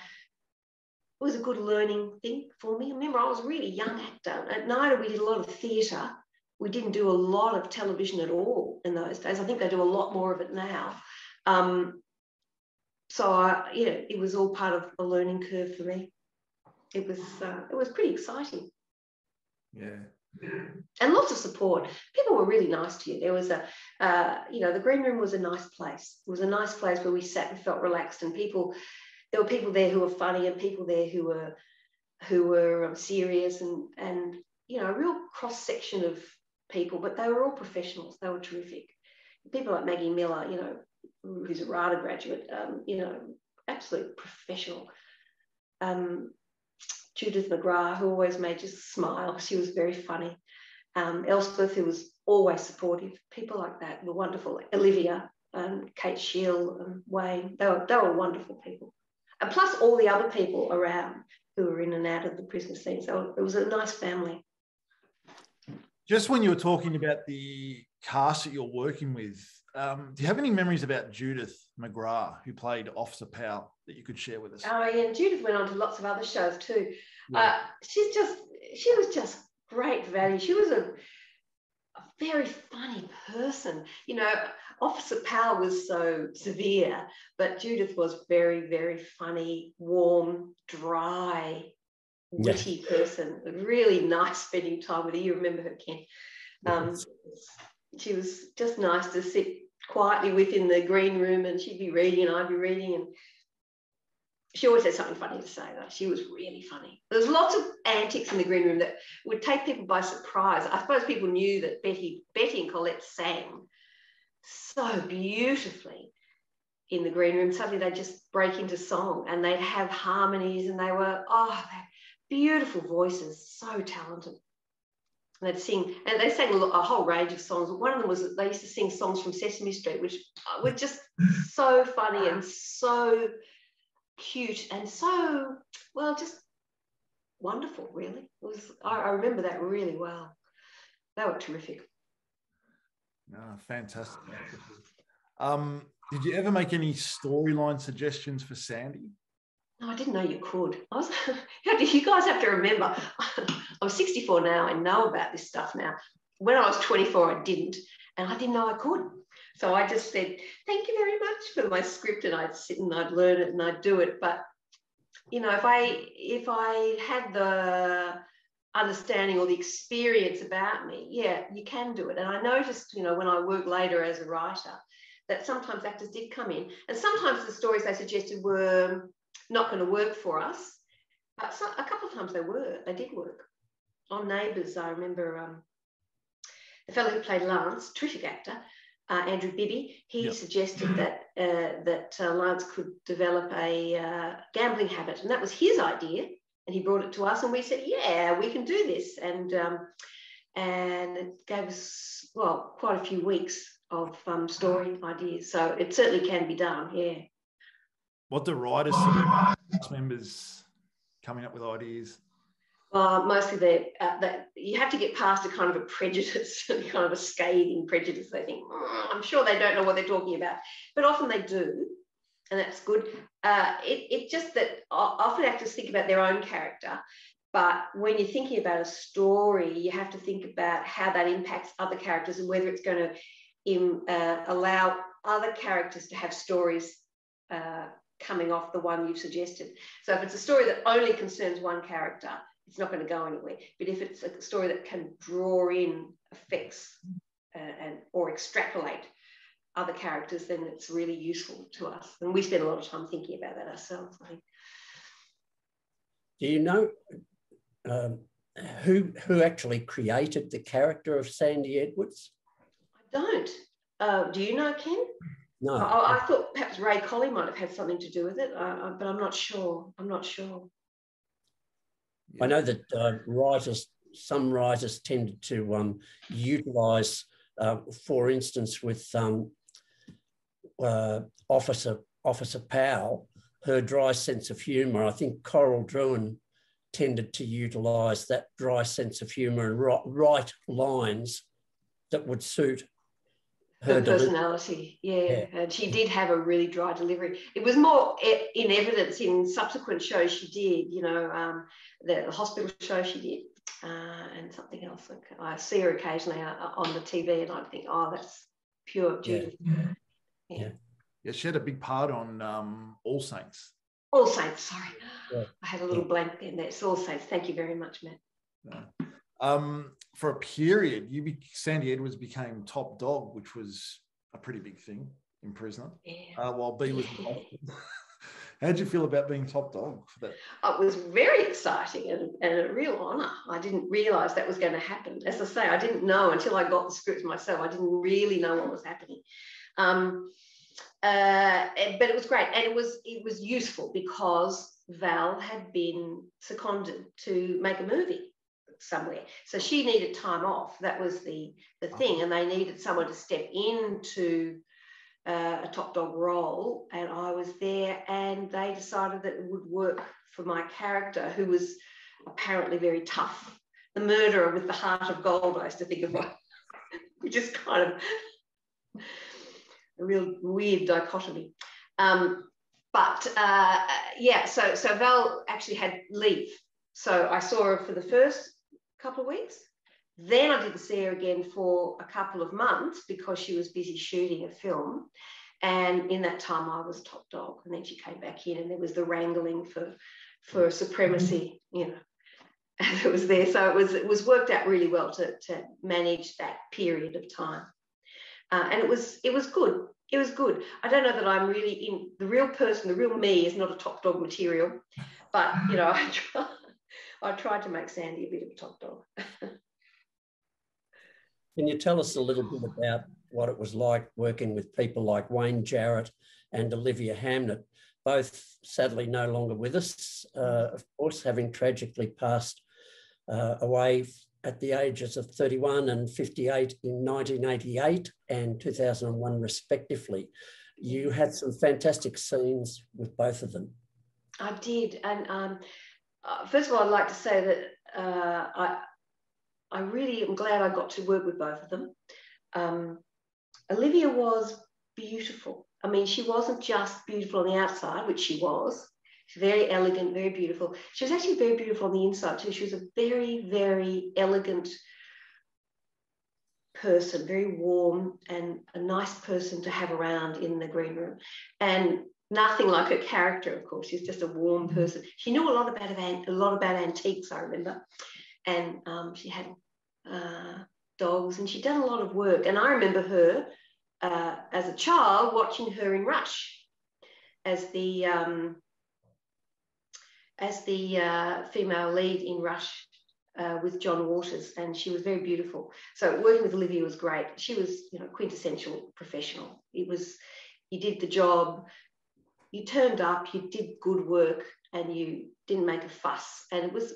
it was a good learning thing for me. I Remember, I was a really young actor. At NIDA, we did a lot of theatre we didn't do a lot of television at all in those days. I think they do a lot more of it now. Um, so I, yeah, it was all part of a learning curve for me. It was uh, it was pretty exciting. Yeah. And lots of support. People were really nice to you. There was a, uh, you know, the green room was a nice place. It was a nice place where we sat and felt relaxed, and people, there were people there who were funny, and people there who were, who were um, serious, and and you know, a real cross section of people, but they were all professionals. They were terrific. People like Maggie Millar, you know, who's a RADA graduate, um, you know, absolute professional. Um, Judith McGrath, who always made you smile. She was very funny. Um, Elspeth, who was always supportive. People like that were wonderful. Olivia, um, Kate Shield, and Wayne, they were, they were wonderful people. And plus all the other people around who were in and out of the prison scene. So it was a nice family just when you were talking about the cast that you're working with, um, do you have any memories about Judith McGrath, who played Officer Powell, that you could share with us? Oh, yeah. And Judith went on to lots of other shows too. Yeah. Uh, she's just, she was just great value. She was a, a very funny person. You know, Officer Powell was so severe, but Judith was very, very funny, warm, dry, witty yeah. person. Really nice spending time with her. You remember her, Ken? Um, she was just nice to sit quietly within the green room and she'd be reading and I'd be reading and she always had something funny to say though. She was really funny. There was lots of antics in the green room that would take people by surprise. I suppose people knew that Betty, Betty and Colette sang so beautifully in the green room. Suddenly they'd just break into song and they'd have harmonies and they were, oh, beautiful voices, so talented. And they'd sing, and they sang a whole range of songs. One of them was they used to sing songs from Sesame Street, which were just so funny and so cute and so, well, just wonderful, really. It was, I, I remember that really well. They were terrific. Oh, fantastic. Um, did you ever make any storyline suggestions for Sandy? No, I didn't know you could. I was, you guys have to remember, I'm 64 now. I know about this stuff now. When I was 24, I didn't, and I didn't know I could. So I just said, thank you very much for my script, and I'd sit and I'd learn it and I'd do it. But you know, if I if I had the understanding or the experience about me, yeah, you can do it. And I noticed, you know, when I worked later as a writer, that sometimes actors did come in, and sometimes the stories they suggested were not going to work for us. But so, a couple of times they were, they did work. On Neighbours, I remember um, the fellow who played Lance, terrific actor, uh, Andrew Bibby, he yep. suggested that uh, that uh, Lance could develop a uh, gambling habit, and that was his idea and he brought it to us and we said yeah we can do this and um, and it gave us well quite a few weeks of um, story ideas so it certainly can be done yeah what the writers members coming up with ideas uh, mostly they, uh, that you have to get past a kind of a prejudice, kind of a scathing prejudice. They think, oh, I'm sure they don't know what they're talking about, but often they do and that's good. Uh, it, it just that often actors think about their own character, but when you're thinking about a story, you have to think about how that impacts other characters and whether it's going to uh, allow other characters to have stories uh, coming off the one you've suggested. So if it's a story that only concerns one character, it's not going to go anywhere. But if it's a story that can draw in effects uh, and or extrapolate other characters, then it's really useful to us. And we spend a lot of time thinking about that ourselves, I think. Do you know um, who, who actually created the character of Sandy Edwards? I don't. Uh, do you know, Ken? No. I, I, thought perhaps Ray Colley might have had something to do with it, uh, but I'm not sure. I'm not sure. I know that uh, writers, some writers tended to um, utilise, uh, for instance, with um, uh, Officer Officer Powell, her dry sense of humour. I think Coral Drouin tended to utilise that dry sense of humour and write, write lines that would suit her, her personality. Yeah. yeah. and she did have a really dry delivery. It was more in evidence in subsequent shows she did. You know, um, the, the, hospital show she did. Uh, and something else. Like I see her occasionally uh, on the TV, and I think, oh, that's pure Judith. Yeah. Yeah. Yeah, she had a big part on um, All Saints. All Saints, sorry. Yeah. I had a little blank in there. It's All Saints. Thank you very much, Matt. Yeah. Um, for a period, you be, Sandy Edwards became top dog, which was a pretty big thing in Prisoner. Yeah. Uh, while Bea was. How did you feel about being top dog for that? It was very exciting and, and a real honour. I didn't realise that was going to happen. As I say, I didn't know until I got the script myself. I didn't really know what was happening. Um, uh, but it was great, and it was it was useful because Val had been seconded to make a movie somewhere, so she needed time off. That was the the thing, and they needed someone to step into uh, a top dog role, and I was there, and they decided that it would work for my character, who was apparently very tough, the murderer with the heart of gold. I used to think of, which is kind of a real weird dichotomy. Um, but uh, yeah, so so Val actually had leave. So I saw her for the first couple of weeks. Then I didn't see her again for a couple of months because she was busy shooting a film. And in that time, I was top dog. And then she came back in, and there was the wrangling for for supremacy, you know, and it was there. So it was it was worked out really well to to manage that period of time, uh, and it was it was good. It was good. I don't know that I'm really in the real person. The real me is not a top dog material, but you know, I try, I tried to make Sandy a bit of a top dog. Can you tell us a little bit about what it was like working with people like Wayne Jarratt and Olivia Hamnett, both sadly no longer with us, uh, of course, having tragically passed uh, away at the ages of 31 and 58 in 1988 and 2001, respectively. You had some fantastic scenes with both of them. I did. And um, uh, first of all, I'd like to say that uh, I, I really am glad I got to work with both of them. Um, Olivia was beautiful. I mean, she wasn't just beautiful on the outside, which she was. She's very elegant, very beautiful. She was actually very beautiful on the inside too. She was a very, very elegant person, very warm and a nice person to have around in the green room. And nothing like her character, of course. She's just a warm person. She knew a lot about a lot about antiques, I remember, and um, she had uh, dogs, and she'd done a lot of work. And I remember her uh, as a child watching her in Rush as the um, as the uh, female lead in Rush uh, with John Waters, and she was very beautiful. So working with Olivia was great. She was, you know, quintessential professional. It was, you did the job, you turned up, you did good work, and you didn't make a fuss. And it was,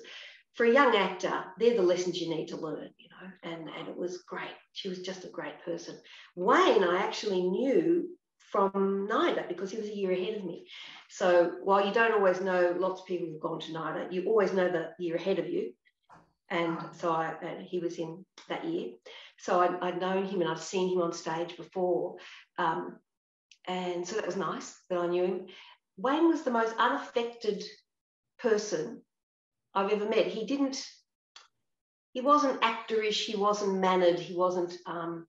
for a young actor, they're the lessons you need to learn, you know. And and it was great. She was just a great person. Wayne, I actually knew from NIDA because he was a year ahead of me. So while you don't always know, lots of people who've gone to NIDA, you always know the year ahead of you. And so I, and he was in that year. So I'd, I'd, known him and I'd seen him on stage before. Um, and so that was nice that I knew him. Wayne was the most unaffected person I've ever met. He didn't, he wasn't actorish, he wasn't mannered, he wasn't, um,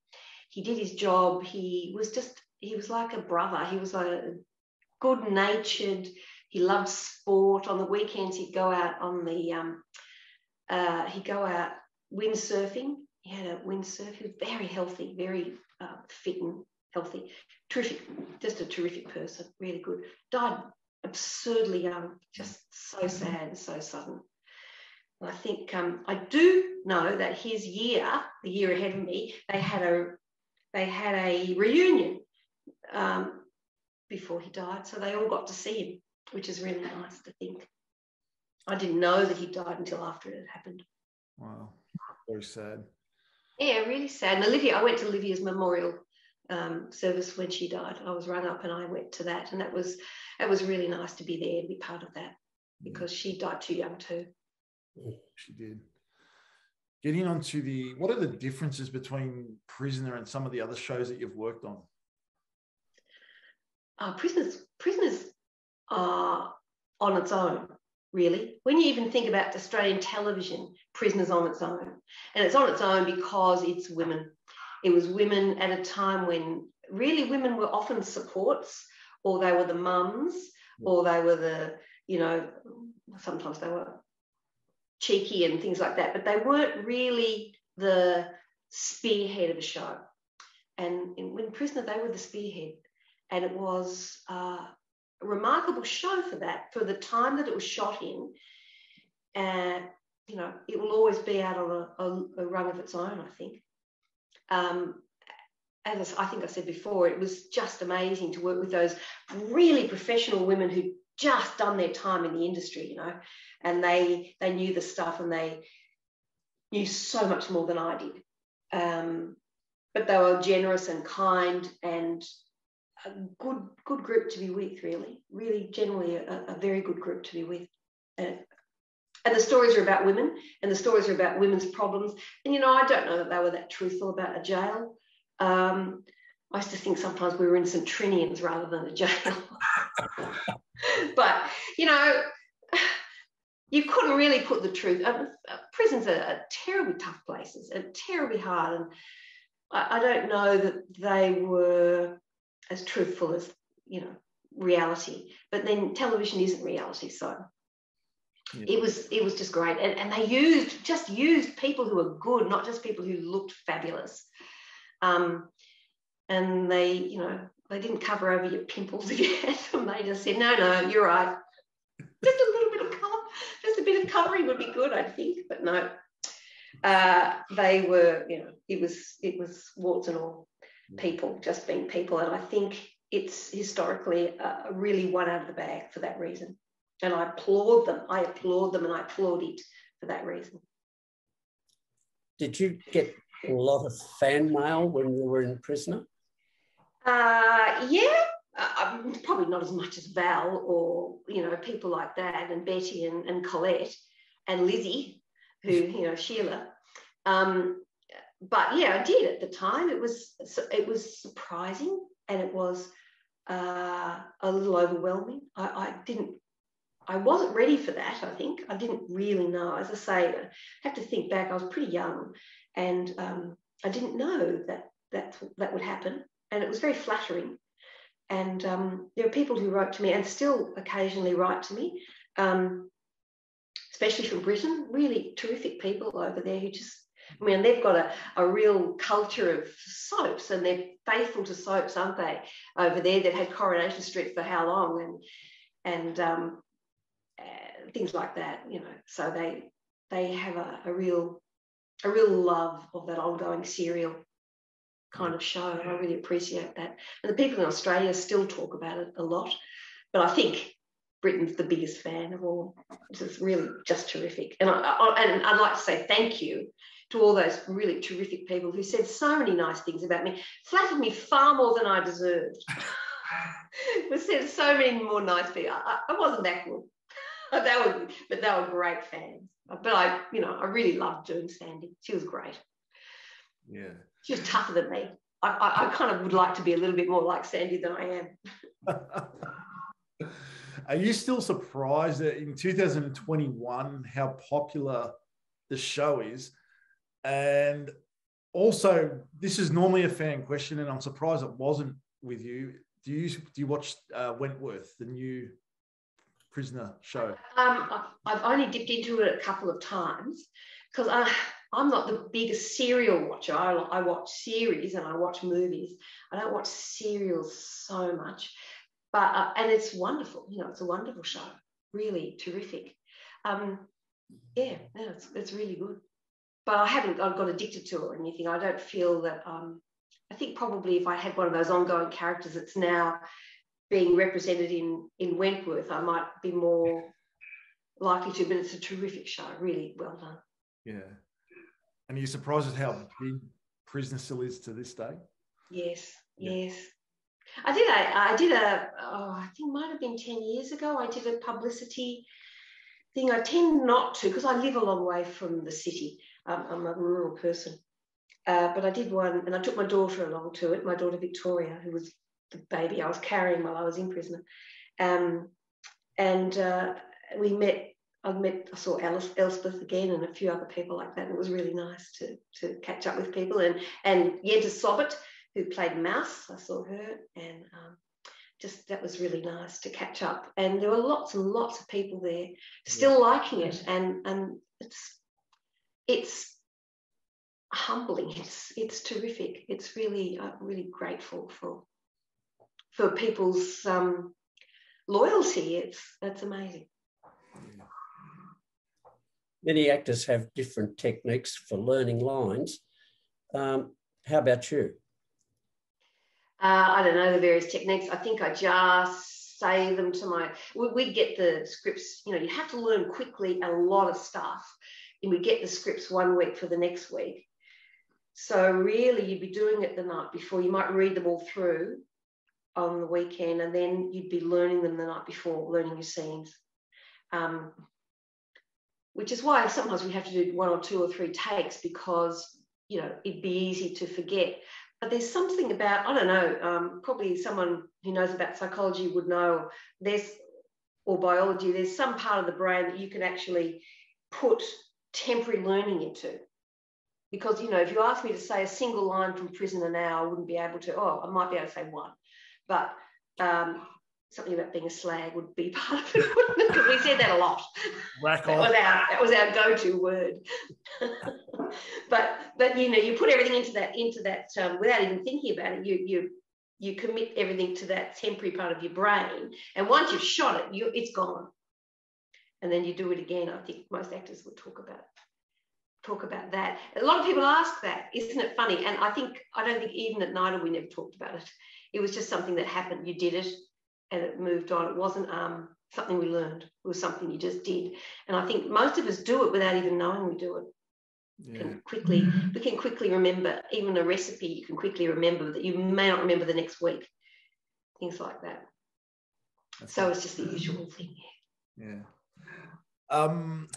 he did his job. He was just he was like a brother. He was a good natured. He loved sport. On the weekends, he'd go out on the um, uh, he'd go out windsurfing. He had a windsurf. He was very healthy, very uh, fit and healthy. Terrific, just a terrific person. Really good. Died absurdly young. Just so sad, so sudden. And I think um, I do know that his year, the year ahead of me, they had a they had a reunion um, before he died. So they all got to see him, which is really nice to think. I didn't know that he died until after it had happened. Wow, very sad. Yeah, really sad. And Olivia, I went to Olivia's memorial um, service when she died. I was run up and I went to that, and that was that was really nice to be there to be part of that because she died too young too. She did. Getting on to the what are the differences between Prisoner and some of the other shows that you've worked on? uh, prisoners prisoners are on its own really when you even think about australian television prisoners on its own and it's on its own because it's women it was women at a time when really women were often supports or they were the mums or they were the you know sometimes they were cheeky and things like that but they weren't really the spearhead of a show and in, when prisoner they were the spearhead and it was uh, a remarkable show for that, for the time that it was shot in. And, you know, it will always be out on a, a, a rung of its own, I think. Um, as I think I said before, it was just amazing to work with those really professional women who just done their time in the industry, you know, and they they knew the stuff and they knew so much more than I did. Um, but they were generous and kind and a good good group to be with, really. Really, generally, a, a very good group to be with. Uh, and the stories are about women, and the stories are about women's problems. And you know, I don't know that they were that truthful about a jail. Um, I used to think sometimes we were in St Trinian's rather than a jail. but you know, you couldn't really put the truth. Uh, prisons are, are, terribly tough places and terribly hard, and I, I don't know that they were as truthful as you know reality. But then television isn't reality, so yeah. it was it was just great. And, and they used just used people who were good, not just people who looked fabulous. Um, and they, you know, they didn't cover over your pimples if you had them. They just said, no, no, you're right. Just a little bit of color, just a bit of covering would be good, I think. But no, uh, they were, you know, it was it was warts and all people, just being people. And I think it's historically a, really one out of the bag for that reason. And I applaud them. I applaud them and I applaud it for that reason. Did you get a lot of fan mail when you were in prisoner? Uh, yeah, uh, um, probably not as much as Val or you know people like that, and Betty and, and Colette and Lizzie, who you know Sheila. Um, but yeah, I did at the time. It was it was surprising and it was uh, a little overwhelming. I, I, didn't, I wasn't ready for that. I think I didn't really know. As I say, I have to think back. I was pretty young, and um, I didn't know that that that would happen. And it was very flattering. And um, there are people who wrote to me, and still occasionally write to me, um, especially from Britain. Really terrific people over there who just I mean, they've got a, a real culture of soaps and they're faithful to soaps, aren't they? Over there, they've had Coronation Street for how long and and um, uh, things like that, you know. So they they have a, a real a real love of that ongoing serial kind of show. And I really appreciate that. And the people in Australia still talk about it a lot. But I think Britain's the biggest fan of all. This is really just terrific. And, I, I, and I'd like to say thank you to all those really terrific people who said so many nice things about me, flattered me far more than I deserved. said so many more nice things. I, I wasn't that good. they were, but they were great fans. But I, you know, I really loved June Sandy. She was great. Yeah. She was tougher than me. I, I, I kind of would like to be a little bit more like Sandy than I am. Are you still surprised that in 2021 how popular the show is? And also, this is normally a fan question, and I'm surprised it wasn't with you. Do you do you watch uh, Wentworth, the new prisoner show? Um, I've only dipped into it a couple of times because I. I'm not the biggest serial watcher. I, I, watch series and I watch movies. I don't watch serials so much, but uh, and it's wonderful. You know, it's a wonderful show. Really terrific. Um, yeah, yeah, it's it's really good but I haven't I've got addicted to it or anything. I don't feel that. Um, I think probably if I had one of those ongoing characters it's now being represented in in Wentworth, I might be more likely to. But it's a terrific show, really well done. Yeah, and are you surprised at how big Prisoner still is to this day? Yes, yeah. yes. I did a, I did a, oh, I think might have been 10 years ago. I did a publicity thing. I tend not to because I live a long way from the city. Um, I'm a rural person. Uh, but I did one, and I took my daughter along to it, my daughter Victoria, who was the baby I was carrying while I was in prison. Um, and uh, we met, I met, I saw Alice, Elspeth again and a few other people like that. And it was really nice to, to catch up with people. And, and Jentah Sobott, who played Mouse, I saw her. And um, just that was really nice to catch up. And there were lots and lots of people there still yeah. liking it. And, and it's it's humbling. It's it's terrific. It's really uh, really grateful for for people's um, loyalty. It's that's amazing. Many actors have different techniques for learning lines. Um, how about you? Uh, I don't know the various techniques. I think I just say them to my. We, we get the scripts. You know, you have to learn quickly a lot of stuff and we get the scripts one week for the next week. So really, you'd be doing it the night before. You might read them all through on the weekend, and then you'd be learning them the night before, learning your scenes. Um, which is why sometimes we have to do one or two or three takes because you know it'd be easy to forget. but there's something about I don't know. Um, probably someone who knows about psychology would know. There's or biology. There's some part of the brain that you can actually put temporary learning into. Because you know, if you ask me to say a single line from Prisoner now, I wouldn't be able to. Oh, I might be able to say one, but um, something about being a slag would be part of it, we said that a lot. Whack that off. was our that was our go-to word. but but you know, you put everything into that into that um, without even thinking about it. You you you commit everything to that temporary part of your brain, and once you've shot it, you it's gone. And then you do it again. I think most actors would talk about talk about that. A lot of people ask that, isn't it funny? And I think I don't think even at NIDA we never talked about it. It was just something that happened. You did it, and it moved on. It wasn't um, something we learned. It was something you just did. And I think most of us do it without even knowing we do it. Yeah. Can quickly we can quickly remember even a recipe. You can quickly remember that you may not remember the next week. Things like that. That's So it's just the usual thing. Yeah. Um,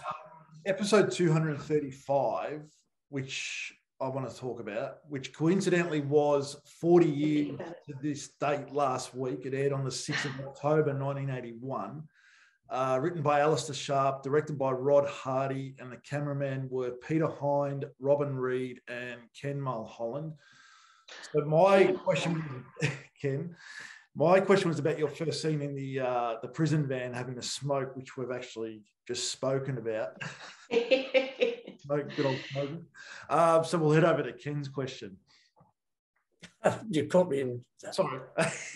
episode 235, which I want to talk about, which coincidentally was 40 years to this date last week. It aired on the 6th of October 1981. Uh, written by Alistair Sharp, directed by Rod Hardy, and the cameramen were Peter Hind, Robin Reed, and Ken Mulholland. So my question, Ken, my question was about your first scene in the uh, the prison van having a smoke, which we've actually just spoken about. Smoke, good old smoking. Um, so we'll head over to Ken's question. you caught me in Sorry.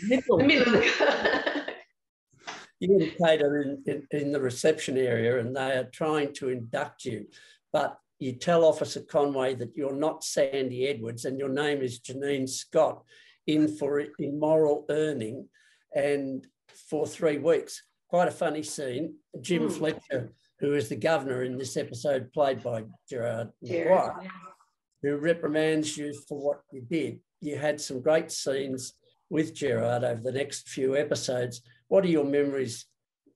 middle. the middle you and Kate are in, in, in the reception area and they are trying to induct you. But you tell Officer Conway that you're not Sandy Edwards and your name is Janine Scott in for immoral earning and for three weeks. Quite a funny scene. Jim Hmm. Fletcher, who is the governor in this episode, played by Gerard Maguire, Jared. who reprimands you for what you did. You had some great scenes with Gerard over the next few episodes. What are your memories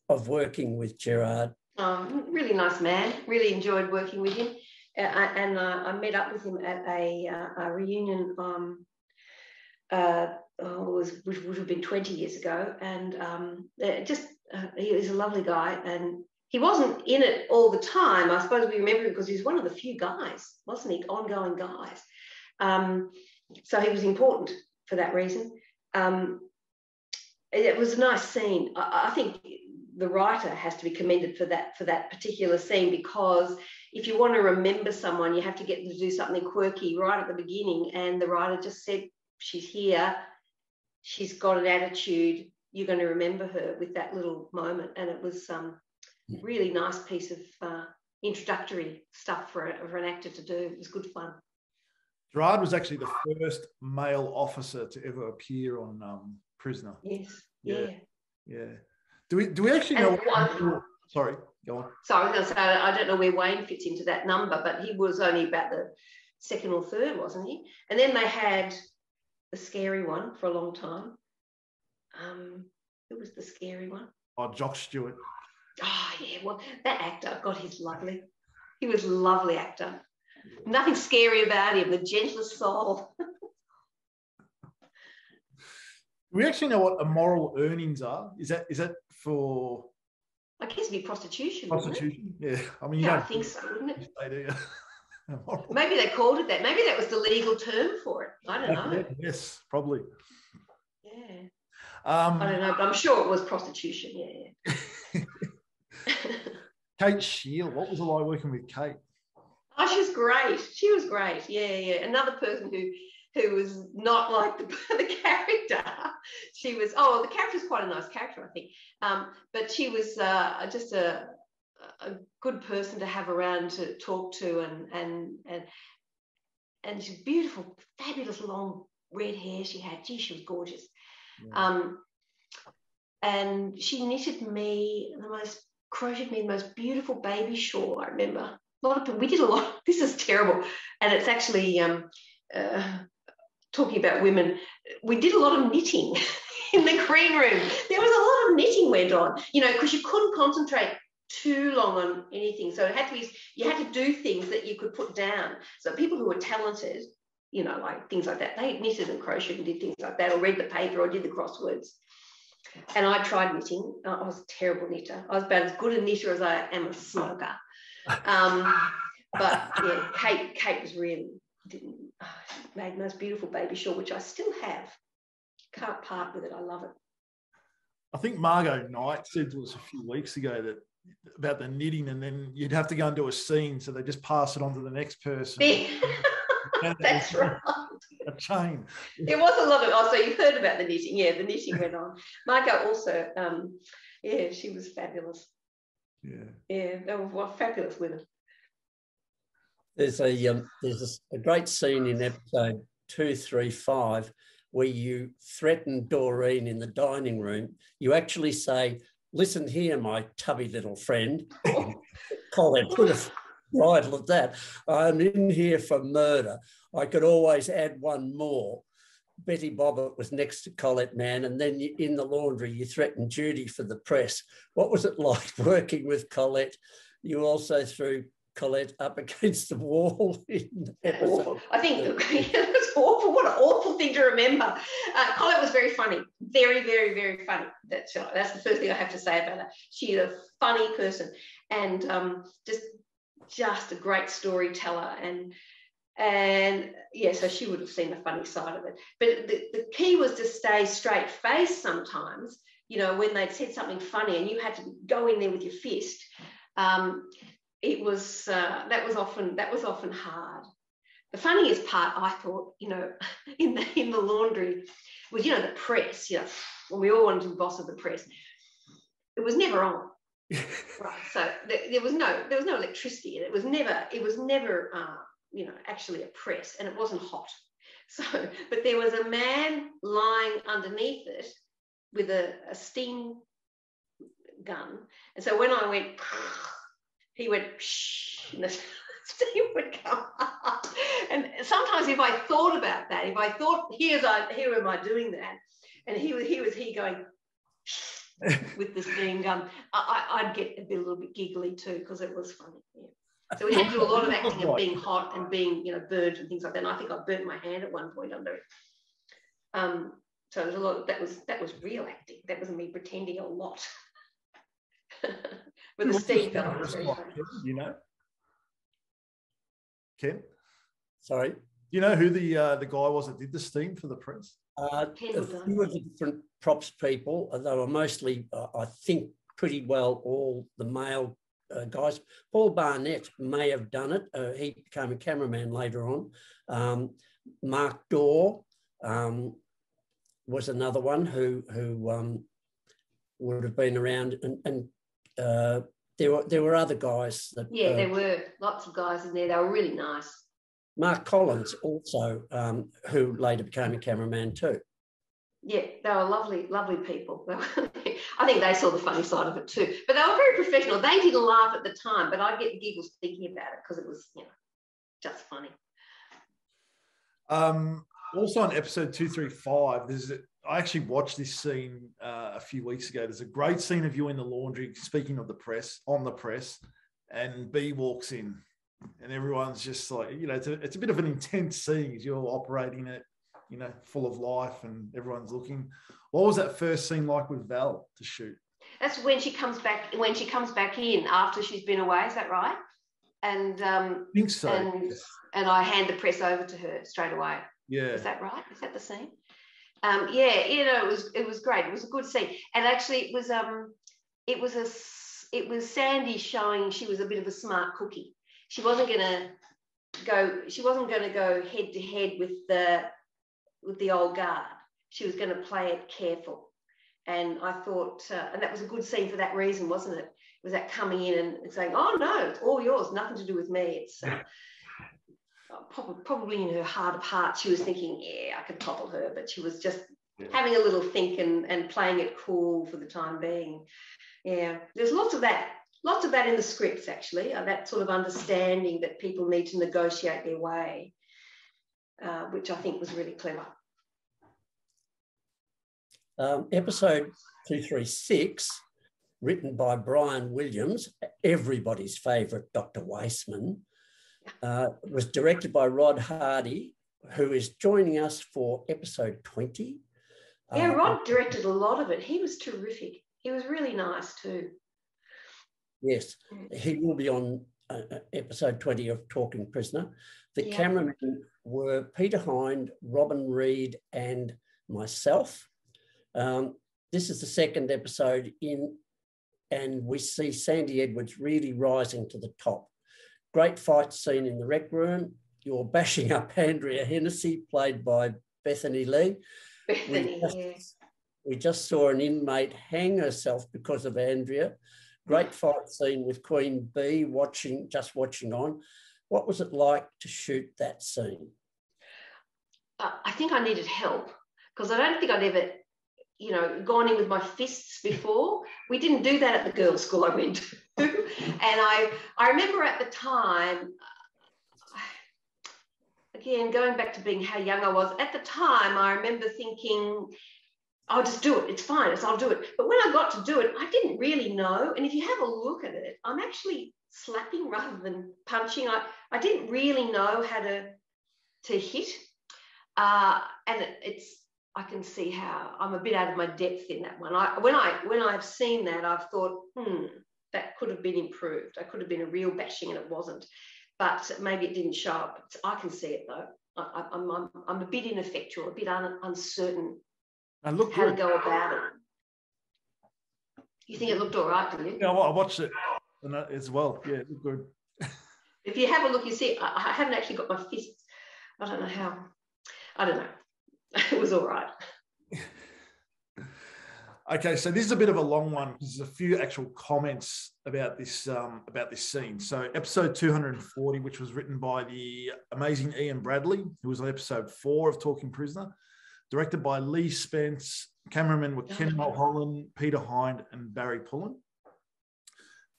of working with Gerard? Um, really nice man. Really enjoyed working with him. Uh, and uh, I met up with him at a, uh, a reunion. Um, uh, oh, was which would have been 20 years ago, and um, uh, just uh, he was a lovely guy, and he wasn't in it all the time. I suppose we remember him because he was one of the few guys, wasn't he? Ongoing guys. Um, so he was important for that reason. Um, it was a nice scene. I, I think the writer has to be commended for that for that particular scene because if you want to remember someone, you have to get them to do something quirky right at the beginning. And the writer just said, "She's here. She's got an attitude. You're going to remember her with that little moment." And it was um, really nice piece of uh, introductory stuff for, a, for an actor to do. It was good fun. Gerard was actually the first male officer to ever appear on um, Prisoner. Yes. Yeah. Yeah. Yeah. Do we do we actually know? One- Sorry, go on. So I was going to say, I don't know where Wayne fits into that number, but he was only about the second or third, wasn't he? And then they had the scary one for a long time. Um, who was the scary one? Oh, Jock Stewart. Oh, yeah, well, that actor, God, he's lovely. He was a lovely actor. Nothing scary about him, the gentlest soul. We actually know what immoral earnings are? Is that is that for I guess it'd be prostitution. prostitution? Yeah. I mean, you Yeah, I don't think so, wouldn't it? say, do you? Maybe they called it that. Maybe that was the legal term for it. I don't know. Yes, probably. Yeah. Um, I don't know, but I'm sure it was prostitution. Yeah, yeah. Kate Sheil. What was it like working with Kate? Oh, she was great. She was great. Yeah, yeah. Another person who who was not like the, the character. She was. Oh, the character was quite a nice character, I think. Um, but she was uh, just a a good person to have around to talk to, and and and and she's beautiful, fabulous long red hair she had. Gee, she was gorgeous. Um, and she knitted me the most crocheted me the most beautiful baby shawl. I remember a lot of we did a lot. This is terrible, and it's actually um, uh, talking about women. We did a lot of knitting in the green room. There was a lot of knitting went on, you know, because you couldn't concentrate too long on anything. So it had to be you had to do things that you could put down. So people who were talented you know, like things like that. They knitted and crocheted and did things like that, or read the paper or did the crosswords. And I tried knitting. I was a terrible knitter. I was about as good a knitter as I am a smoker. Um, but yeah, Kate, Kate was really didn't oh, made the most beautiful baby shawl, which I still have. Can't part with it. I love it. I think Margot Knight said to us a few weeks ago that about the knitting, and then you'd have to go and do a scene, so they just pass it on to the next person. That's right. A chain. it was a lot of. Oh, so you've heard about the knitting? Yeah, the knitting went on. Margot also. Um, yeah, she was fabulous. Yeah. Yeah, they were fabulous women. There's a um, there's a, a great scene in episode two, three, five where you threaten Doreen in the dining room. You actually say, "Listen here, my tubby little friend." Colin put a bridle at that. I'm in here for murder. I could always add one more. Betty Bobbitt was next to Colette Mann, and then you, in the laundry, you threatened Judy for the press. What was it like working with Colette? You also threw Colette up against the wall. I think it was awful. What an awful thing to remember. Uh, Colette was very funny, very, very, very funny. That's that's the first thing I have to say about her. She's a funny person and um, just just a great storyteller and and yeah, so she would have seen the funny side of it. But the, the key was to stay straight faced sometimes, you know, when they'd said something funny and you had to go in there with your fist. Um, it was uh, that was often that was often hard. The funniest part, I thought, you know, in the in the laundry was you know the press. You know, when we all wanted to be boss of the press, it was never on. Right. So there, there, was no there was no electricity. And it was never it was never uh, you know actually a press, and it wasn't hot. So, but there was a man lying underneath it with a, a steam gun, and so when I went he went, and the steam would come up. And sometimes if I thought about that, if I thought, here's I, here am I doing that, and he was, he was he going with the steam gun, I, would get a, bit, a little bit giggly too because it was funny. Yeah. So we had to do a lot of acting of being hot and being, you know, burnt and things like that. And I think I burnt my hand at one point under it. Um, so there's a lot of, that was that was real acting. That was me pretending a lot. with the state You know, Ken. Sorry. do You know who the uh, the guy was that did the steam for the press? Uh, a few of the different props people. Uh, they were mostly, uh, I think, pretty well all the male uh, guys. Paul Barnett may have done it. Uh, he became a cameraman later on. Um, Mark Dorr um, was another one who who um, would have been around, and, and uh, there were there were other guys that yeah, there were lots of guys in there. They were really nice. Mark Collins also, um, who later became a cameraman too. Yeah, they were lovely, lovely people. I think they saw the funny side of it too. But they were very professional. They didn't laugh at the time, but I get giggles thinking about it because it was, you know, just funny. Um, also on episode 235, there's I actually watched this scene uh, a few weeks ago. There's a great scene of you in the laundry, speaking of the press, on the press, and Bea walks in, and everyone's just like, you know, it's a, it's a bit of an intense scene as you're operating it, you know, full of life, and everyone's looking. What was that first scene like with Val to shoot? That's when she comes back. When she comes back in after she's been away, is that right? And um, I think so. And, and I hand the press over to her straight away. Yeah. Is that right? Is that the scene? um, yeah, you know, it was it was great. It was a good scene, and actually, it was um, it was a it was Sandy showing she was a bit of a smart cookie. She wasn't going to go. She wasn't going to go head to head with the with the old guard. She was going to play it careful, and I thought, uh, and that was a good scene for that reason, wasn't it? It was that coming in and, and saying, "Oh no, it's all yours, nothing to do with me." It's uh, probably in her heart of hearts, she was thinking, yeah, I could topple her, but she was just yeah. having a little think and, and playing it cool for the time being. Yeah, there's lots of that, lots of that in the scripts actually, uh, that sort of understanding that people need to negotiate their way, uh, which I think was really clever. Um, episode 236, written by Brian Williams, everybody's favourite Dr. Weissman, uh, was directed by Rod Hardy, who is joining us for episode 20. Yeah, Rod directed a lot of it. He was terrific. He was really nice too. Yes, he will be on uh, uh, episode 20 of Talking Prisoner. The yeah. cameramen were Peter Hind, Robin Reed, and myself. Um, this is the second episode in, and we see Sandy Edwards really rising to the top. Great fight scene in the rec room. You're bashing up Andrea Hennessy, played by Bethany Lee. Bethany, we just, yes. we just saw an inmate hang herself because of Andrea. Great fight scene with Queen Bee watching, just watching on. What was it like to shoot that scene? Uh, I think I needed help because I don't think I'd ever, you know, gone in with my fists before. We didn't do that at the girls' school I went to. and I, I remember at the time, again, going back to being how young I was, at the time, I remember thinking, I'll just do it. It's fine. It's, I'll do it. But when I got to do it, I didn't really know. And if you have a look at it, I'm actually slapping rather than punching. I, I didn't really know how to to hit. Uh, and it, it's I can see how I'm a bit out of my depth in that one. I when I when I've seen that, I've thought, hmm, that could have been improved. I could have been a real bashing, and it wasn't. But maybe it didn't show up. I can see it though. I, am I'm, I'm a bit ineffectual, a bit un, uncertain and look how good. to go about it. You think it looked all right, do you? Yeah, well, I watched it as well. Yeah, it looked good. if you have a look, you see, I, I haven't actually got my fists. I don't know how. I don't know. it was all right. okay, so this is a bit of a long one because there's a few actual comments about this um, about this scene. So episode 240, which was written by the amazing Ian Bradley, who was on episode four of Talking Prisoner directed by Leigh Spence. Cameramen were Ken oh. Mulholland, Peter Hind, and Barry Pullen.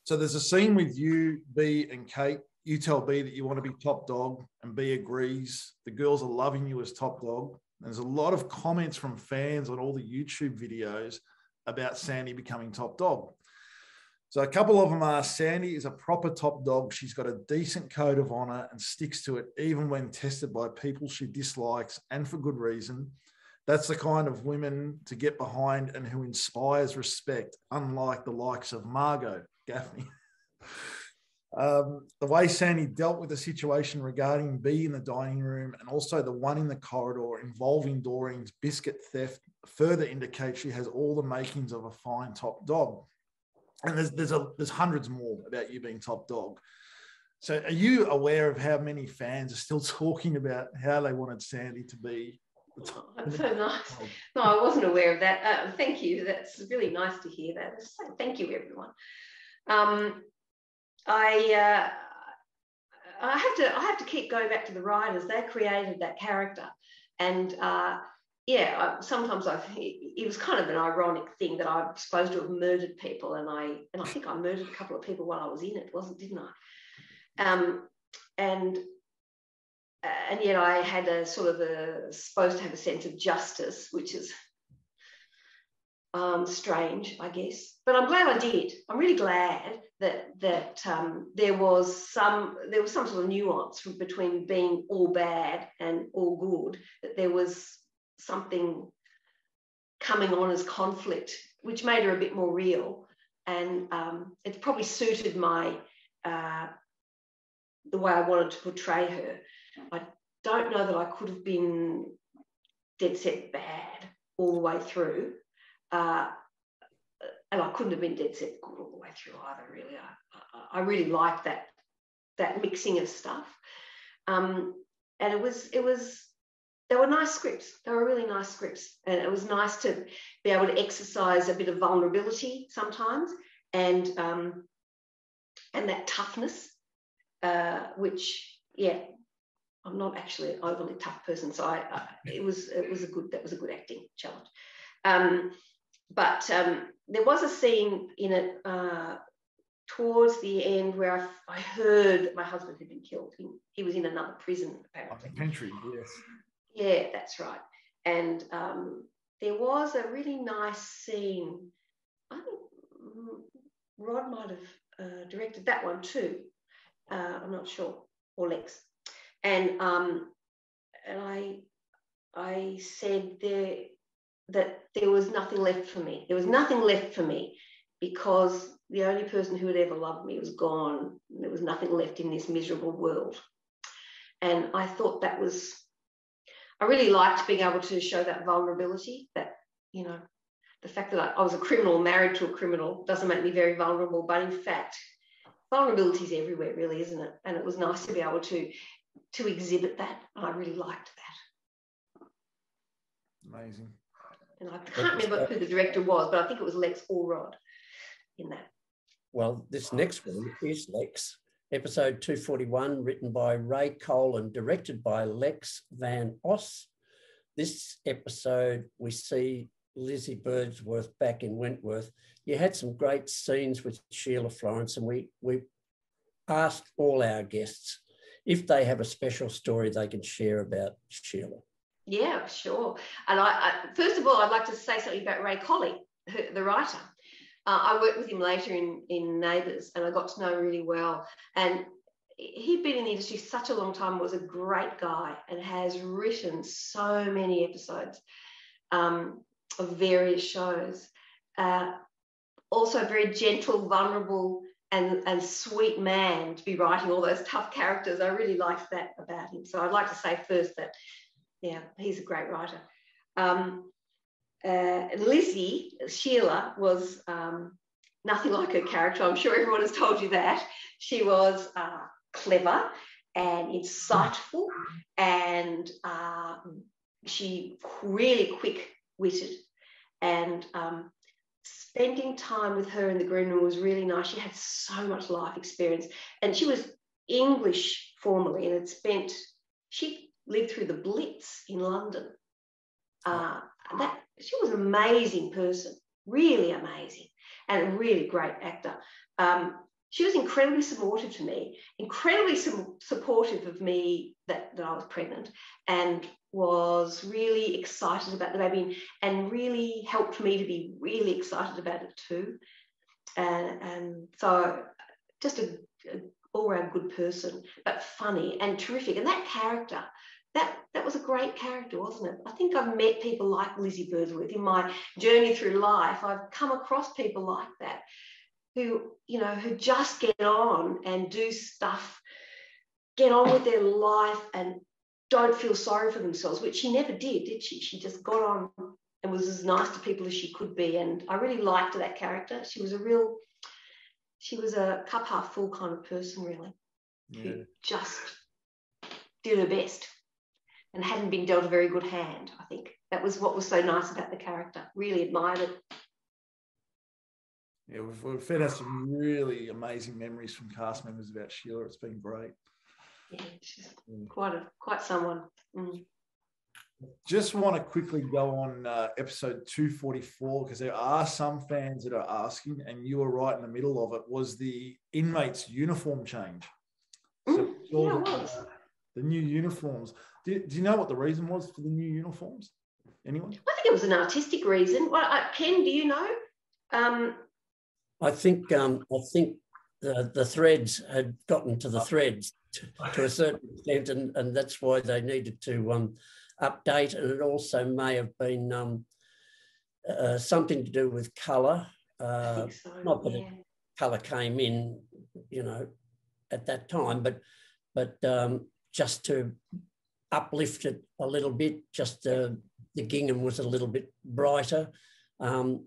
So there's a scene with you, Bea, and Kate. You tell Bea that you want to be top dog, and Bea agrees. The girls are loving you as top dog. There's a lot of comments from fans on all the YouTube videos about Sandy becoming top dog. So a couple of them are Sandy is a proper top dog. She's got a decent code of honor and sticks to it, even when tested by people she dislikes and for good reason. That's the kind of women to get behind and who inspires respect, unlike the likes of Margo Gaffney. um, the way Sandy dealt with the situation regarding Bea in the dining room and also the one in the corridor involving Doreen's biscuit theft further indicates she has all the makings of a fine top dog. And there's there's a there's hundreds more about you being top dog. So are you aware of how many fans are still talking about how they wanted Sandy to be Oh, that's so nice. No, I wasn't aware of that. Uh, thank you. That's really nice to hear that. So thank you, everyone. Um, I uh, I have to I have to keep going back to the writers. They created that character, and uh, yeah, I, sometimes I it was kind of an ironic thing that I'm supposed to have murdered people, and I and I think I murdered a couple of people while I was in it, wasn't didn't I? Um, and and yet I had a sort of a supposed to have a sense of justice, which is um, strange, I guess. But I'm glad I did. I'm really glad that that um, there was some there was some sort of nuance from, between being all bad and all good. That there was something coming on as conflict, which made her a bit more real, and um, it probably suited my uh, the way I wanted to portray her. I don't know that I could have been dead set bad all the way through. Uh, and I couldn't have been dead set good all the way through either, really. I, I, really liked that that mixing of stuff. Um, and it was it was they were nice scripts. They were really nice scripts. And it was nice to be able to exercise a bit of vulnerability sometimes and um, and that toughness, uh, which yeah, I'm not actually an overly tough person, so I, I, it was it was a good that was a good acting challenge. Um, but um, there was a scene in it uh, towards the end where I, I, heard my husband had been killed. He, he was in another prison apparently. Country, yes. Yeah, that's right. And um, there was a really nice scene. I think Rod might have uh, directed that one too. Uh, I'm not sure, or Lex and um, and I I said there that there was nothing left for me. There was nothing left for me because the only person who had ever loved me was gone. There was nothing left in this miserable world. And I thought that was, I really liked being able to show that vulnerability, that, you know, the fact that I, I was a criminal married to a criminal doesn't make me very vulnerable, but in fact, vulnerability is everywhere, really, isn't it? And it was nice to be able to to exhibit that. And I really liked that. Amazing. And I can't remember who the director was, but I think it was Lex Alrod in that. Well, this next one is Lex, episode 241, written by Ray Kolle and directed by Lex Van Os. This episode, we see Lizzie Birdsworth back in Wentworth. You had some great scenes with Sheila Florance, and we, we asked all our guests if they have a special story they can share about Sheila. Yeah, sure. And I, I first of all, I'd like to say something about Ray Kolle, the writer. Uh, I worked with him later in, in Neighbours and I got to know him really well. And he'd been in the industry such a long time, was a great guy, and has written so many episodes um, of various shows. Uh, also, very gentle, vulnerable, and, and sweet man to be writing all those tough characters. I really liked that about him. So I'd like to say first that, yeah, he's a great writer. Um, uh, Lizzie, Sheila, was um, nothing like her character. I'm sure everyone has told you that. She was uh, clever and insightful, and uh, she really quick witted. And um, spending time with her in the green room was really nice. She had so much life experience, and she was English formally and had spent. She lived through the Blitz in London. Uh, that she was an amazing person, really amazing, and a really great actor. Um, she was incredibly supportive to me, incredibly su- supportive of me that, that I was pregnant, and was really excited about the baby and really helped me to be really excited about it too. And, and so just a, a all-round good person, but funny and terrific. And that character, that that was a great character, wasn't it? I think I've met people like Lizzie Birdsworth in my journey through life. I've come across people like that who, you know, who just get on and do stuff, get on with their life and don't feel sorry for themselves, which she never did, did she? She just got on and was as nice to people as she could be. And I really liked that character. She was a real, she was a cup half full kind of person, really, yeah. who just did her best and hadn't been dealt a very good hand, I think. That was what was so nice about the character. Really admired it. Yeah, we've, we've fed us some really amazing memories from cast members about Sheila. It's been great. Yeah, she's quite a quite someone. Mm. Just want to quickly go on uh, episode 244 because there are some fans that are asking, and you were right in the middle of it. Was the inmates' uniform change? So mm, yeah, the, uh, the new uniforms. Do, do, you know what the reason was for the new uniforms? Anyone? I think it was an artistic reason. Well, uh, Ken, do you know? Um, I think um, I think the, the threads had gotten to the threads to, a certain extent, and, and that's why they needed to um, update. And it also may have been um, uh, something to do with colour. Uh, so, not that yeah. colour came in, you know, at that time, but but um, just to uplift it a little bit. Just uh, the gingham was a little bit brighter, um,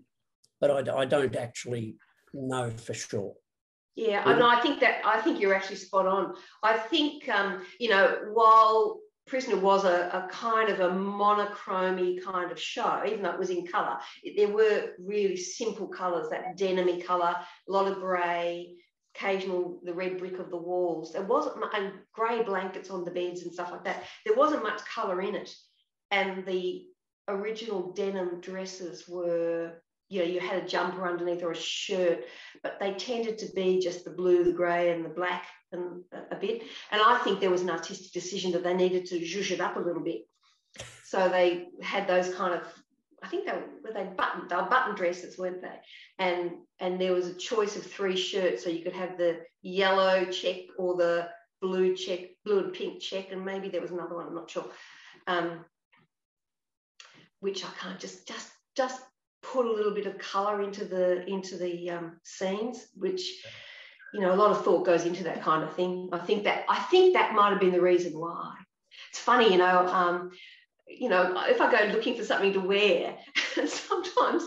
but I, I don't actually know for sure. Yeah, and I think that I think you're actually spot on. I think um, you know while Prisoner was a, a, kind of a monochromy kind of show, even though it was in colour. There were really simple colours, that denimy colour, a lot of grey, occasional the red brick of the walls. There wasn't and grey blankets on the beds and stuff like that. There wasn't much colour in it, and the original denim dresses were you know, you had a jumper underneath or a shirt, but they tended to be just the blue, the grey, and the black and a bit. And I think there was an artistic decision that they needed to zhuzh it up a little bit. So they had those kind of, I think they were, they button, they were button dresses, weren't they? And and there was a choice of three shirts, so you could have the yellow check or the blue check, blue and pink check, and maybe there was another one, I'm not sure. um, which I can't just just just put a little bit of colour into the into the um, scenes, which you know a lot of thought goes into that kind of thing. I think that I think that might have been the reason why. It's funny, you know. Um, you know, if I go looking for something to wear, sometimes,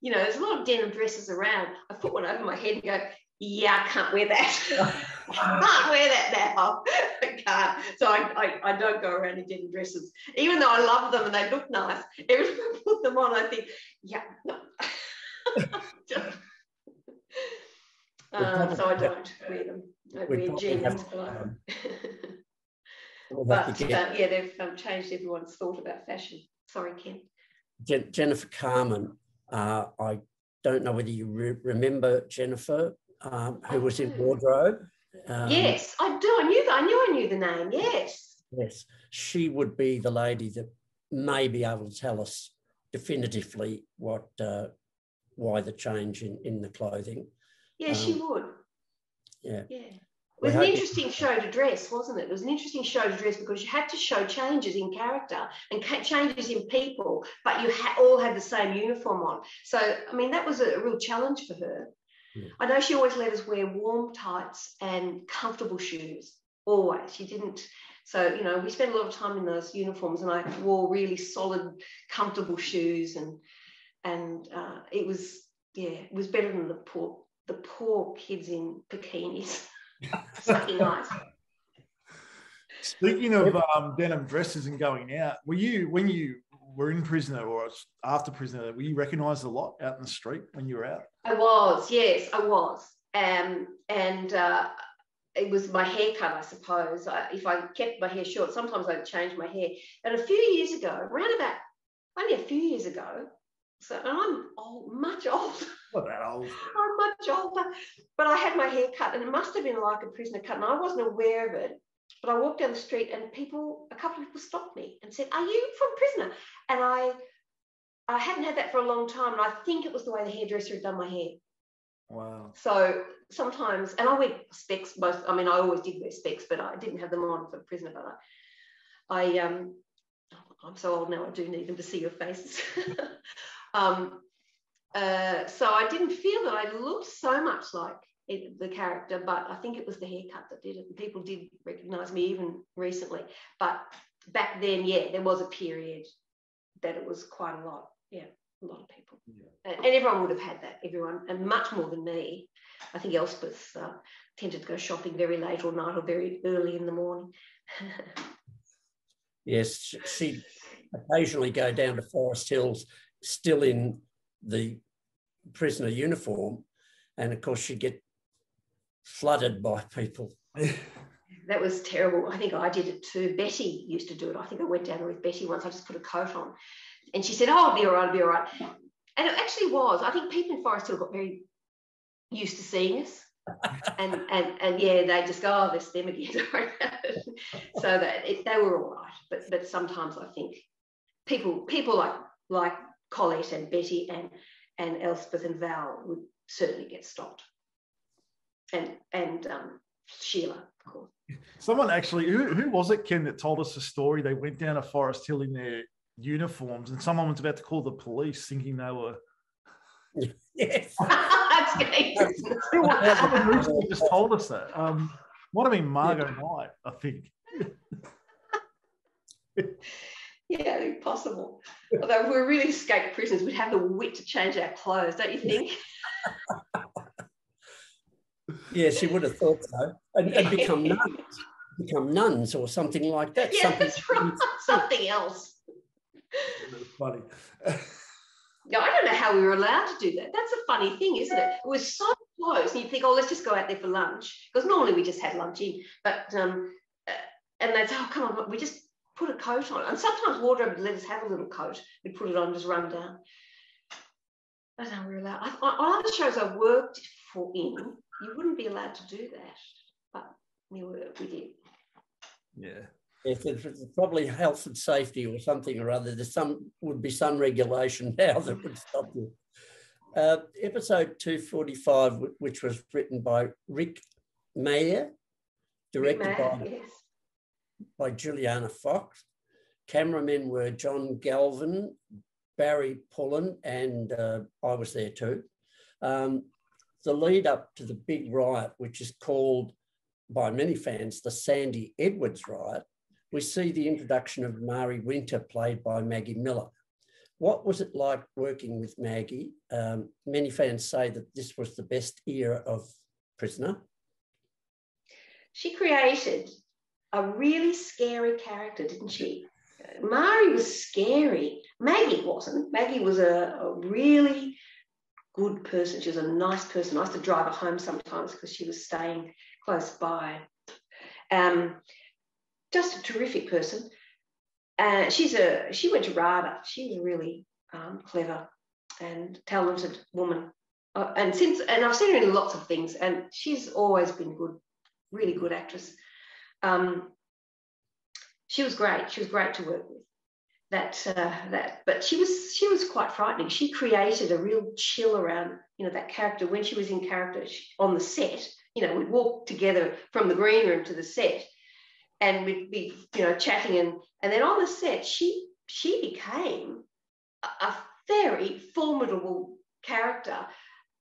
you know, there's a lot of denim dresses around. I put one over my head and go, yeah, I can't wear that. I can't wear that now. Can't. So I, I, I, don't go around in denim dresses, even though I love them and they look nice. Every time I put them on, I think, yeah, no. uh, so I don't wear them. I wear jeans. Um, but uh, yeah, they've um, changed everyone's thought about fashion. Sorry, Ken. Je- Jennifer Carmen, uh, I don't know whether you re- remember Jennifer, um, who was in wardrobe. Um, yes, I do. I knew that. I knew I knew the name. Yes. Yes, she would be the lady that may be able to tell us definitively what uh, why the change in, in the clothing. Yeah, um, she would. Yeah. Yeah. It was an interesting show to dress, wasn't it? It was an interesting show to dress because you had to show changes in character and changes in people, but you ha- all had the same uniform on. So, I mean, that was a real challenge for her. Yeah. I know she always let us wear warm tights and comfortable shoes, always. She didn't. So, you know, we spent a lot of time in those uniforms and I wore really solid, comfortable shoes and, and uh, it was, yeah, it was better than the poor, the poor kids in bikinis. Sucking eyes. Speaking of um, denim dresses and going out, were you when you were in prisoner or after prisoner, were you recognised a lot out in the street when you were out? I was, yes, I was, um, and uh, it was my haircut, I suppose. I, if I kept my hair short, sometimes I'd change my hair. And a few years ago, around about only a few years ago, so and I'm old, much older. Not that old. I'm much older. But I had my hair cut and it must have been like a prisoner cut. And I wasn't aware of it. But I walked down the street and people, a couple of people stopped me and said, Are you from prisoner? And I I hadn't had that for a long time. And I think it was the way the hairdresser had done my hair. Wow. So sometimes, and I wear specs most, I mean, I always did wear specs, but I didn't have them on for prisoner. But I, I um, I'm so old now, I do need them to see your faces. Um, uh, so I didn't feel that I looked so much like it, the character, but I think it was the haircut that did it. And people did recognize me even recently. But back then, yeah, there was a period that it was quite a lot. Yeah, a lot of people. Yeah. And, and, everyone would have had that, everyone, and much more than me. I think Elspeth uh, tended to go shopping very late or night or very early in the morning. yes, she occasionally go down to Forest Hills still in the prisoner uniform. And of course, she'd get flooded by people. that was terrible. I think I did it too. Betty used to do it. I think I went down there with Betty once. I just put a coat on. And she said, Oh, I'll be all right, I'll be all right. And it actually was. I think people in Forest Hill got very used to seeing us. and and and yeah, they just go, oh, there's them again. so that it, they were all right. But but sometimes I think people people like like Colette and Betty and, and Elspeth and Val would certainly get stopped. And, and um, Sheila, of course. Someone actually, who, who was it, Ken, that told us a story? They went down a Forest Hill in their uniforms and someone was about to call the police thinking they were. Yes. That's great. Someone just told us that. Um, might have been Margot yeah. Knight, I think. Yeah, possible. Although if we're really escaped prisoners, we'd have the wit to change our clothes, don't you think? yeah, she would have thought so. And, and become nuns, become nuns or something like that. Yeah, something, that's right. something else. Funny. yeah, I don't know how we were allowed to do that. That's a funny thing, isn't it? It was so close, and you think, oh, let's just go out there for lunch because normally we just had lunch in, but um, uh, and they'd say, oh, come on, we just put a coat on. And sometimes wardrobe would let us have a little coat. We'd put it on, just run down. I don't know, we are allowed. I, on other shows I worked for in, you wouldn't be allowed to do that, but we were, we did. Yeah. If it's probably health and safety or something or other, there's some would be some regulation now that would stop you. Uh, episode 245, which was written by Rick Mayer, directed Rick Mayer, by yes by Juliana Focht. cameramen were John Galvin, Barry Pullen, and uh, I was there too. Um, the lead up to the big riot, which is called by many fans the Sandy Edwards riot, we see the introduction of Marie Winter, played by Maggie Millar. What was it like working with Maggie? Um, many fans say that this was the best era of Prisoner. She created a really scary character, didn't she? Marie was scary. Maggie wasn't. Maggie was a, a really good person. She was a nice person. I used to drive her home sometimes because she was staying close by. Um, just a terrific person. Uh, she's a she went to RADA. She's a really um, clever and talented woman. Uh, and since and I've seen her in lots of things, and she's always been good, really good actress. Um, she was great. She was great to work with. That uh, that, but she was she was quite frightening. She created a real chill around you know that character when she was in character she, on the set. You know, we'd walk together from the green room to the set, and we'd be you know chatting and and then on the set she she became a, a very formidable character.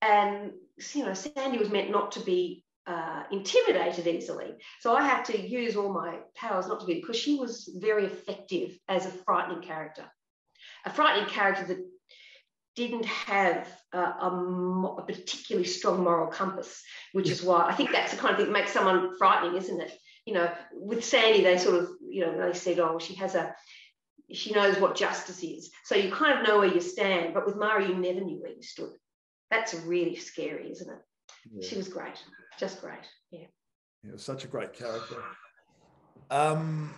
And you know sandy was meant not to be uh, intimidated easily. So i had to use all my powers not to be because she was very effective as a frightening character. A frightening character that didn't have a, a, a particularly strong moral compass which is why i think that's the kind of thing that makes someone frightening isn't it you know, with Sandy, they sort of, you know, they said, oh, she has a, she knows what justice is. So you kind of know where you stand. But with Marie, you never knew where you stood. That's really scary, isn't it? Yeah. She was great, just great. Yeah. Yeah, such a great character. Um,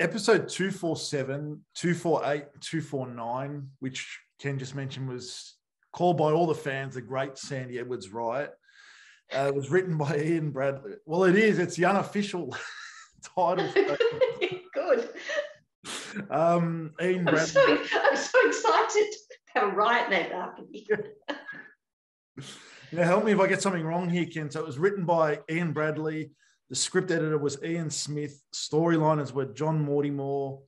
episode 247, 248, 249, which Ken just mentioned was called by all the fans the Great Sandy Edwards Riot. Uh, it was written by Ian Bradley. Well, it is. It's the unofficial title. Good. Um, Ian I'm Bradley. So, I'm so excited to have a riot named after me. Now, help me if I get something wrong here, Ken. So it was written by Ian Bradley. The script editor was Ian Smith. Storyliners were John Mortimore,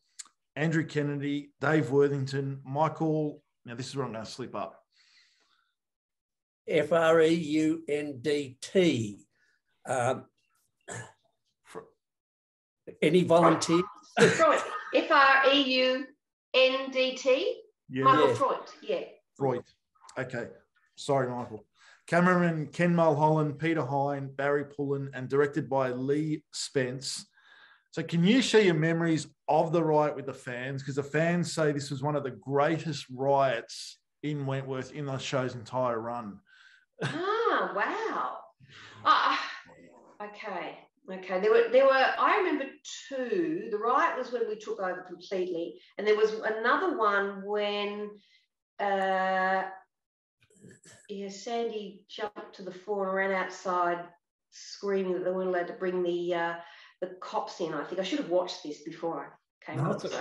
Andrew Kennedy, Dave Worthington, Michael. Now, this is where I'm going to slip up. F R E U N D T. Um, any volunteers? Freud. F R E U N D T. Michael yeah. Freud. Yeah. Freud. Okay. Sorry, Michael. Cameraman Ken Mulholland, Peter Hine, Barry Pullen, and directed by Leigh Spence. So, can you share your memories of the riot with the fans? Because the fans say this was one of the greatest riots in Wentworth in the show's entire run ah, wow. Ah, okay. Okay, there were there were I remember two. The riot was when we took over completely, and there was another one when uh, yeah, Sandy jumped to the floor and ran outside, screaming that they weren't allowed to bring the uh, the cops in. I think I should have watched this before I came no, on. So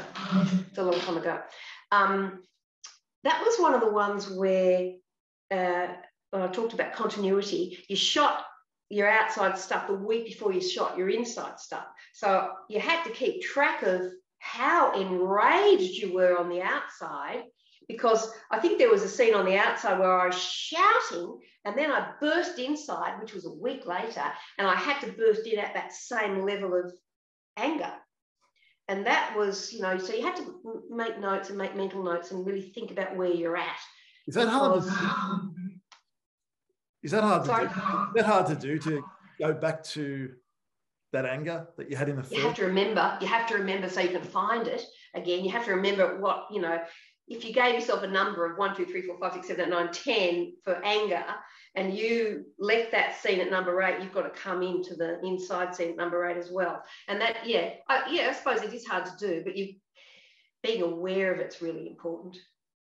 it's a long time ago. Um, that was one of the ones where uh, when I talked about continuity, you shot your outside stuff the week before you shot your inside stuff. So you had to keep track of how enraged you were on the outside because I think there was a scene on the outside where I was shouting and then I burst inside, which was a week later, and I had to burst in at that same level of anger. And that was, you know, so you had to make notes and make mental notes and really think about where you're at. Is that hard? Is that hard Sorry? to do? Is that hard to do to go back to that anger that you had in the You have to remember, you have to remember so you can find it again. You have to remember what, you know, if you gave yourself a number of one, two, three, four, five, six, seven, eight, nine, ten for anger, and you left that scene at number eight, you've got to come into the inside scene at number eight as well. And that, yeah, I, yeah, I suppose it is hard to do, but you being aware of it's really important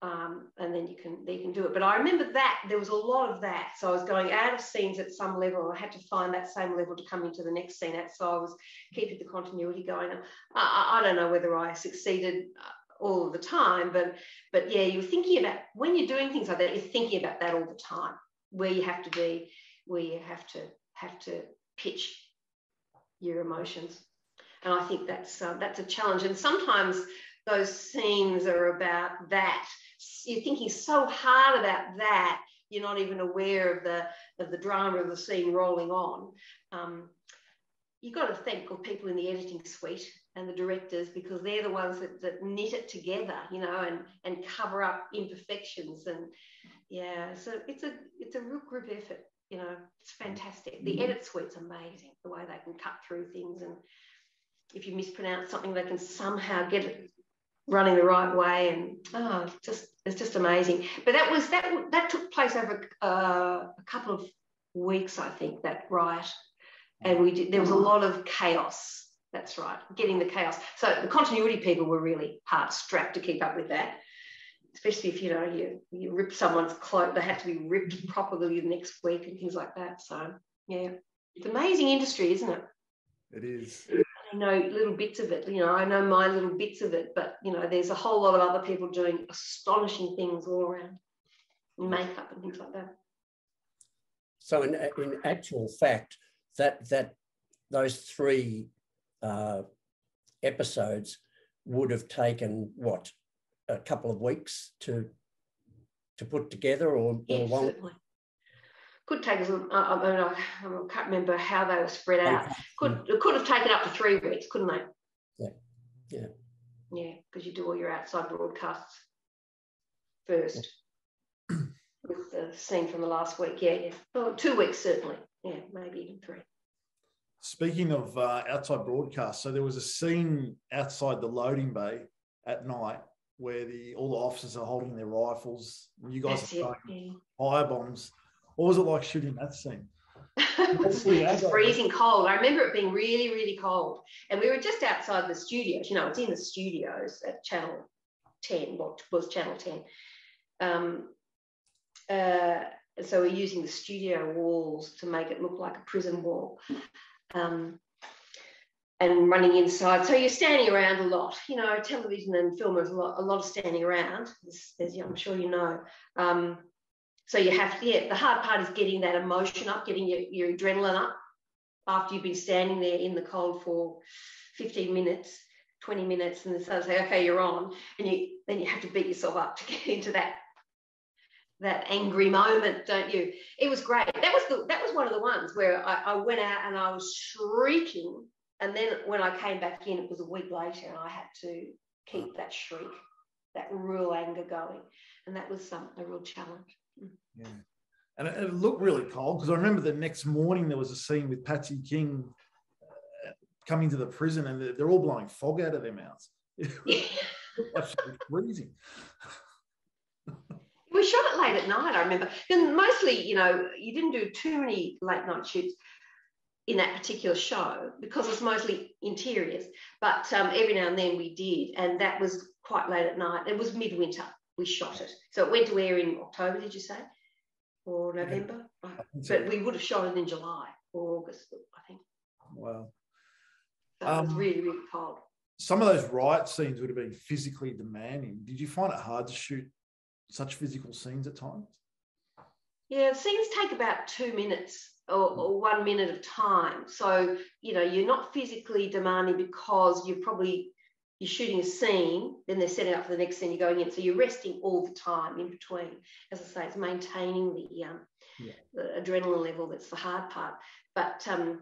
um, and then you can you can do it. But I remember that there was a lot of that. So I was going out of scenes at some level. I had to find that same level to come into the next scene at. So I was keeping the continuity going. I, I don't know whether I succeeded uh, all the time, but but yeah, you're thinking about when you're doing things like that. You're thinking about that all the time, where you have to be, where you have to have to pitch your emotions. And I think that's uh, that's a challenge. And sometimes those scenes are about that. You're thinking so hard about that, you're not even aware of the of the drama of the scene rolling on. Um, you've got to thank the people in the editing suite and the directors because they're the ones that, that knit it together, you know, and and cover up imperfections and yeah, so it's a it's a real group effort, you know, it's fantastic. The mm-hmm. edit suite's amazing, the way they can cut through things and if you mispronounce something, they can somehow get it running the right way and oh, just it's just amazing. But that was that that took place over uh, a couple of weeks, I think, that riot, and we did. There was a lot of chaos that's right, getting the chaos. So the continuity people were really hard strapped to keep up with that, especially if you know you you rip someone's cloak, they have to be ripped properly the next week and things like that. So yeah, it's amazing industry, isn't it? It is. Know little bits of it. You know, I know my little bits of it, but you know, there's a whole lot of other people doing astonishing things all around, makeup and things like that. So, in in actual fact, that that those three uh, episodes would have taken what a couple of weeks to to put together or, yeah, long? Certainly. Could take us. I, mean, I, can't remember how they were spread out. Could it could have taken up to three weeks, couldn't they? Yeah, yeah, yeah. Because you do all your outside broadcasts first with the scene from the last week. Yeah, yeah. Well, two weeks certainly. Yeah, maybe even three. Speaking of uh, outside broadcasts, so there was a scene outside the loading bay at night where the all the officers are holding their rifles. And you guys That's are throwing fire bombs. What was it like shooting that scene? it's freezing cold. I remember it being really, really cold. And we were just outside the studios. You know, it's in the studios at Channel 10, what was Channel 10. Um, uh, so we're using the studio walls to make it look like a prison wall um, and running inside. So you're standing around a lot. You know, television and film is a lot, a lot of standing around, as, as I'm sure you know. Um, so you have to, yeah, the hard part is getting that emotion up, getting your, your adrenaline up after you've been standing there in the cold for 15 minutes. 20 minutes and then say, okay, you're on. And you then you have to beat yourself up to get into that that angry moment, don't you? It was great. That was the that was one of the ones where I, I, went out and I was shrieking. And then when I came back in, it was a week later, and I had to keep that shriek, that real anger going. And that was some a real challenge. Yeah. And it, it looked really cold because I remember the next morning there was a scene with Patsy King uh, coming to the prison and they're, they're all blowing fog out of their mouths. absolutely freezing we shot it late at night, I remember. And mostly, you know, you didn't do too many late night shoots in that particular show because it's mostly interiors. But um, every now and then we did, and that was quite late at night. It was midwinter. We shot it, so it went to air in October. Did you say, or November? Yeah. But we would have shot it in July or August, I think. Wow. So um, it was really, really cold. Some of those riot scenes would have been physically demanding. Did you find it hard to shoot such physical scenes at times? Yeah, scenes take about two minutes or, or, one minute of time. So, you know, you're not physically demanding because you're probably you're shooting a scene, then they're setting up for the next scene you're going in. So you're resting all the time in between. As I say, it's maintaining the, um, yeah. the adrenaline level that's the hard part. But um,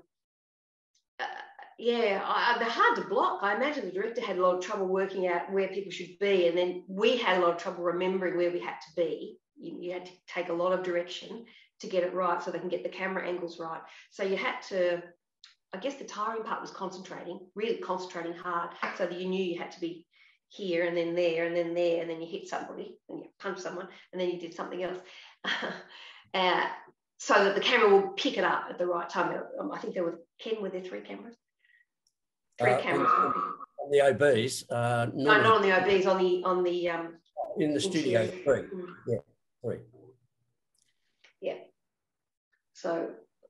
uh, yeah, I, they're hard to block. I imagine the director had a lot of trouble working out where people should be, and then we had a lot of trouble remembering where we had to be. You, you, had to take a lot of direction to get it right, so they can get the camera angles right. So you had to, I guess, the tiring part was concentrating, really concentrating hard, so that you knew you had to be here and then there and then there, and then you hit somebody and you punch someone, and then you did something else. uh, so that the camera will pick it up at the right time. I think there were Ken, were there three cameras? Three uh, cameras. On the OBs. Uh, no, not on the OBs, on the on the um, in the studio three. Mm. Yeah, three. Yeah. So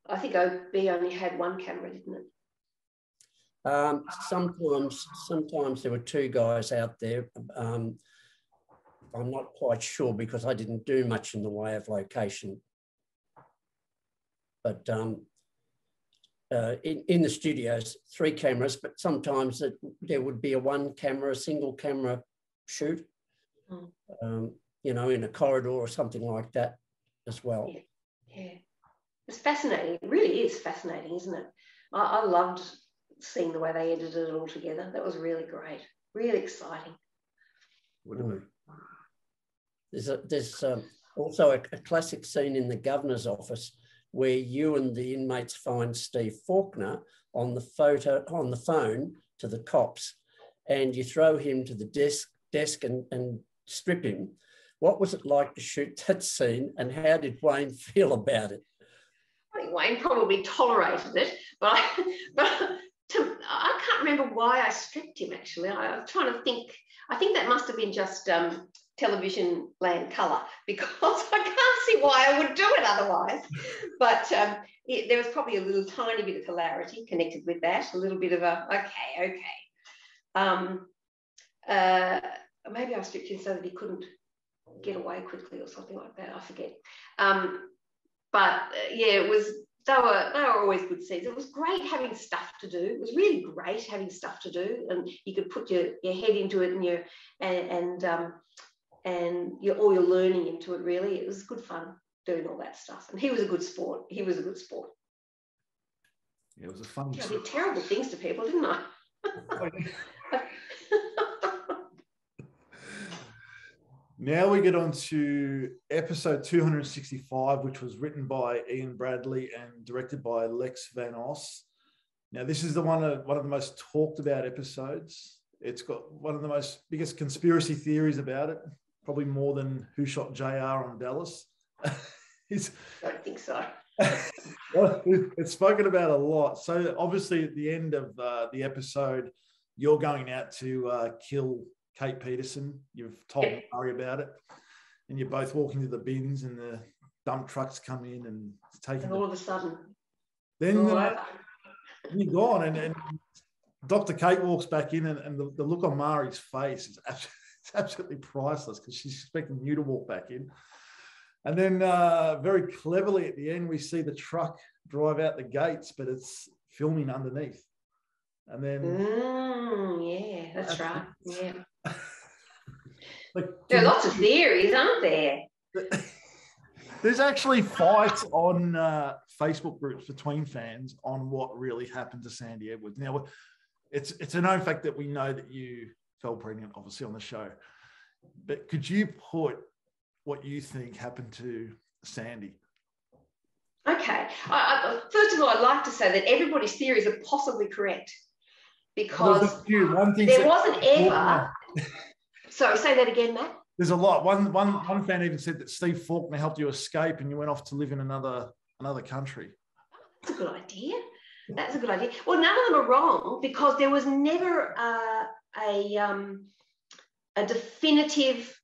I think OB only had one camera, didn't it? Um, sometimes, sometimes there were two guys out there. Um, I'm not quite sure because I didn't do much in the way of location. But um, uh, in, in the studios, three cameras, but sometimes it, there would be a one camera, a single camera shoot, mm. um, you know, in a corridor or something like that as well. Yeah. yeah. It's fascinating. It really is fascinating, isn't it? I, I loved seeing the way they edited it all together. That was really great, really exciting. There's, a, there's um, also a, a classic scene in the governor's office where you and the inmates find Steve Faulkner on the photo on the phone to the cops, and you throw him to the desk desk and, and strip him. What was it like to shoot that scene, and how did Wayne feel about it? I think Wayne probably tolerated it, but I, but to, I can't remember why I stripped him. Actually, I, was trying to think. I think that must have been just um, television land colour because I can't see why I would do it otherwise. But um, it, there was probably a little tiny bit of hilarity connected with that, a little bit of a okay, okay. Um, uh, maybe I stripped him so that he couldn't get away quickly or something like that. I forget. Um, but uh, yeah, it was they were they were always good scenes. It was great having stuff to do. It was really great having stuff to do, and you could put your, your head into it and your and, and um, and you're, all your learning into it really. It was good fun doing all that stuff. And he was a good sport. He was a good sport. Yeah, it was a fun. Yeah, I did terrible things to people, didn't I? now we get on to episode 265, which was written by Ian Bradley and directed by Lex Van Os. Now, this is the one of one of the most talked about episodes. It's got one of the most biggest conspiracy theories about it probably more than who shot JR on Dallas. I don't think so. it's spoken about a lot. So obviously, at the end of uh, the episode, you're going out to uh, kill Kate Peterson. You've told yep. Murray about it, and you're both walking to the bins, and the dump trucks come in and taking. And all of a sudden, then uh, you're gone, and, and Dr. Kate walks back in, and, and the, the, look on Marie's face is absolutely it's absolutely priceless because she's expecting you to walk back in. And then uh, very cleverly at the end, we see the truck drive out the gates, but it's filming underneath. And then. Mm, yeah, that's right. Yeah. Like, there are lots of theories, aren't there? There's actually fights on uh, Facebook groups between fans on what really happened to Sandy Edwards. Now, it's it's a known fact that we know that you fell pregnant, obviously, on the show. But could you put what you think happened to Sandy? Okay. I, I, first of all, I'd like to say that everybody's theories are possibly correct because thing there wasn't ever. Sorry, say that again, Matt. There's a lot. One, one, one fan even said that Steve Faulkner helped you escape and you went off to live in another another country. That's a good idea. That's a good idea. Well, none of them are wrong because there was never uh, a, um, a definitive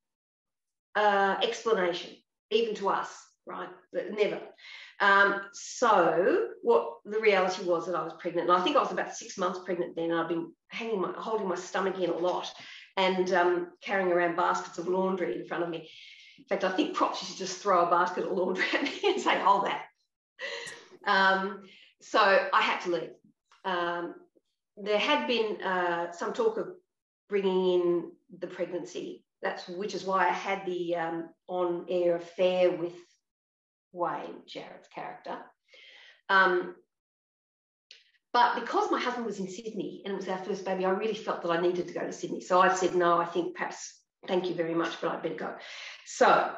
uh, explanation, even to us, right? Never. Um, so what the reality was that I was pregnant, and I think I was about six months pregnant then. and I've been hanging my, holding my stomach in a lot, and um, carrying around baskets of laundry in front of me. In fact, I think props should just throw a basket of laundry at me and say, "Hold that." Um, so I had to leave. Um, there had been uh, some talk of bringing in the pregnancy. That's which is why I had the um, on-air affair with Wayne, Jarratt's character. Um, but because my husband was in Sydney and it was our first baby, I really felt that I needed to go to Sydney. So I said, no, I think perhaps thank you very much, but I'd better go. So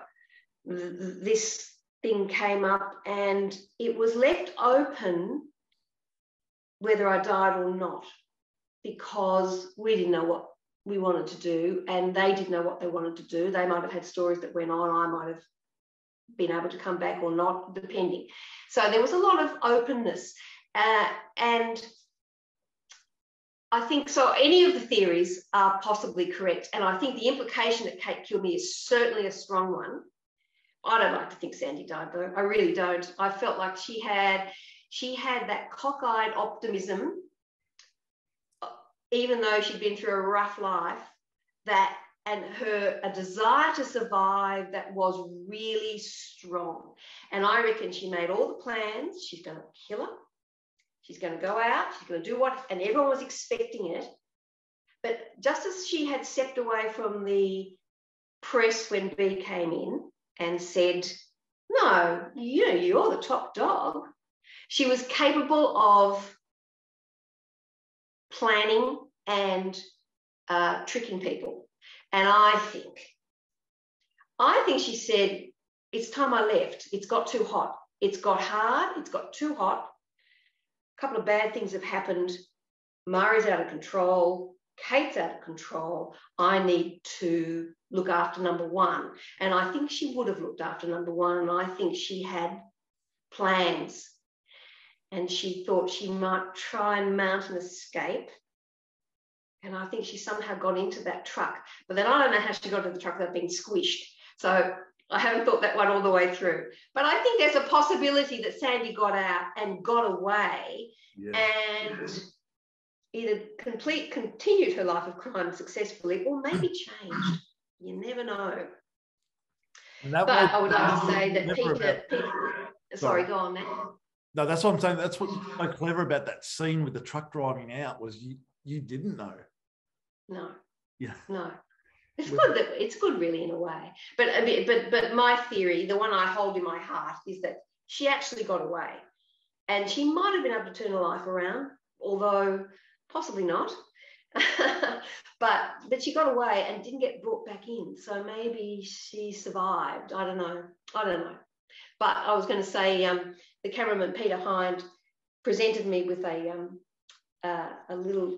th- this thing came up and it was left open whether I died or not because we didn't know what we wanted to do and they didn't know what they wanted to do. They might have had stories that went on. I might have been able to come back or not, depending. So there was a lot of openness. Uh, and I think so. Any of the theories are possibly correct. And I think the implication that Kate killed me is certainly a strong one. I don't like to think Sandy died though. I really don't. I felt like she had she had that cockeyed optimism, even though she'd been through a rough life, that and her a desire to survive that was really strong. And I reckon she made all the plans. She's going to kill her. She's going to go out, she's going to do what, and everyone was expecting it. But just as she had stepped away from the press when Bea came in and said, No, you know, you're the top dog, she was capable of planning and uh, tricking people. And I think, I think she said, It's time I left. It's got too hot. It's got hard. It's got too hot. A couple of bad things have happened. Marie's out of control. Kate's out of control. I need to look after number one. And I think she would have looked after number one. And I think she had plans. And she thought she might try and mount an escape. And I think she somehow got into that truck. But then I don't know how she got into the truck without being squished. So I haven't thought that one all the way through. But I think there's a possibility that Sandy got out and got away yeah. and either complete continued her life of crime successfully or maybe changed. You never know. But I would like to say that Peter, Peter sorry, sorry, go on, Matt. No, that's what I'm saying. That's what's so clever about that scene with the truck driving out was you you didn't know. No. Yeah. No. It's good that it's good really in a way. But but but my theory, the one I hold in my heart, is that she actually got away. And she might have been able to turn her life around, although possibly not. but but she got away and didn't get brought back in. So maybe she survived. I don't know. I don't know. But I was going to say um, the cameraman Peter Hind presented me with a um, uh, a little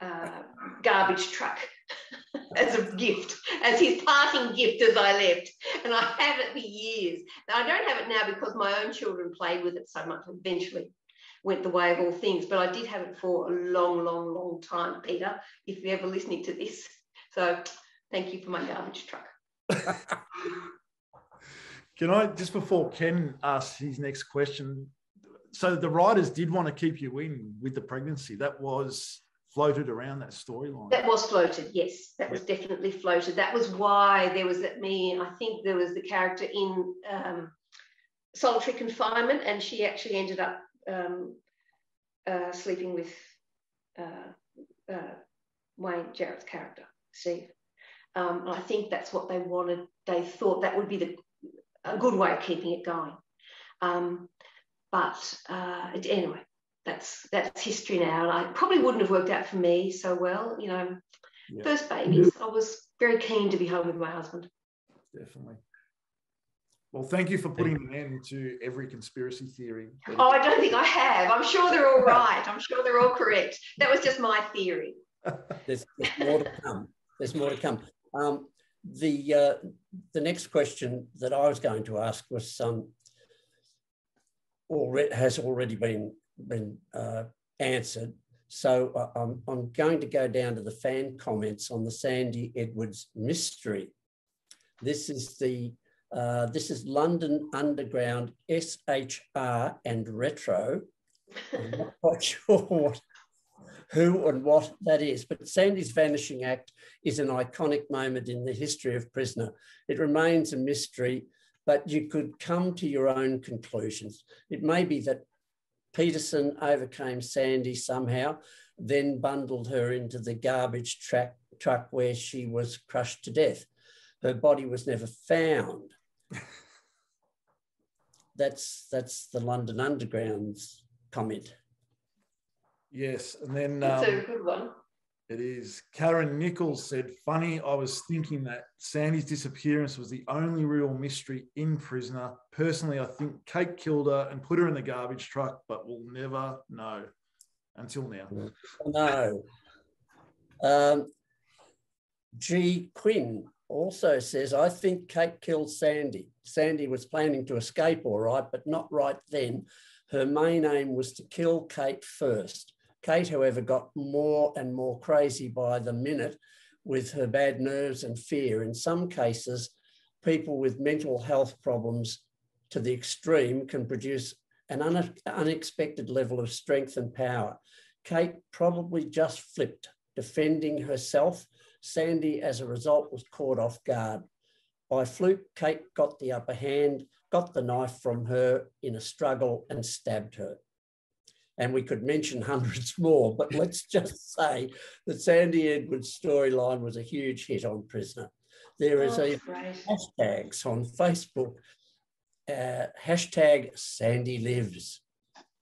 uh, garbage truck as a gift, as his parting gift as I left. And I have it for years. Now, I don't have it now because my own children played with it so much, eventually went the way of all things. But I did have it for a long, long, long time, Peter, if you're ever listening to this. So thank you for my garbage truck. Can I, just before Ken asks his next question, so the writers did want to keep you in with the pregnancy. That was floated around that storyline. That was floated, yes. That was definitely floated. That was why there was that me, I think there was the character in um, solitary confinement, and she actually ended up um, uh, sleeping with uh, uh, Wayne Jarratt's character, Steve. Um, I think that's what they wanted. They thought that would be the a good way of keeping it going. Um, but uh, anyway, that's that's history now. And I probably wouldn't have worked out for me so well. You know, yeah. first babies, I was very keen to be home with my husband. Definitely. Well, thank you for putting an end to every conspiracy theory. Oh, I don't think I have. I'm sure they're all right. I'm sure they're all correct. That was just my theory. there's, there's, more to come. There's more to come. Um, the uh, the next question that I was going to ask was um, already has already been been uh, answered. So uh, I'm, I'm going to go down to the fan comments on the Sandy Edwards mystery. This is the uh, this is London Underground SHR and Retro. I'm not quite sure what, who and what that is, but Sandy's Vanishing Act is an iconic moment in the history of Prisoner. It remains a mystery, but you could come to your own conclusions. It may be that Peterson overcame Sandy somehow, then bundled her into the garbage track, truck where she was crushed to death. Her body was never found. that's that's the London Underground's comment. Yes, and then that's um, a good one. It is. Karen Nichols said, Funny, I was thinking that Sandy's disappearance was the only real mystery in Prisoner. Personally, I think Kate killed her and put her in the garbage truck, but we'll never know until now. No. Um, G. Quinn also says, I think Kate killed Sandy. Sandy was planning to escape all right, but not right then. Her main aim was to kill Kate first. Kate, however, got more and more crazy by the minute with her bad nerves and fear. In some cases, people with mental health problems to the extreme can produce an un unexpected level of strength and power. Kate probably just flipped, defending herself. Sandy, as a result, was caught off guard. By fluke, Kate got the upper hand, got the knife from her in a struggle, and stabbed her. And we could mention hundreds more, but let's just say that Sandy Edwards' storyline was a huge hit on Prisoner. There is oh, a great. hashtags on Facebook, uh, hashtag Sandy Lives.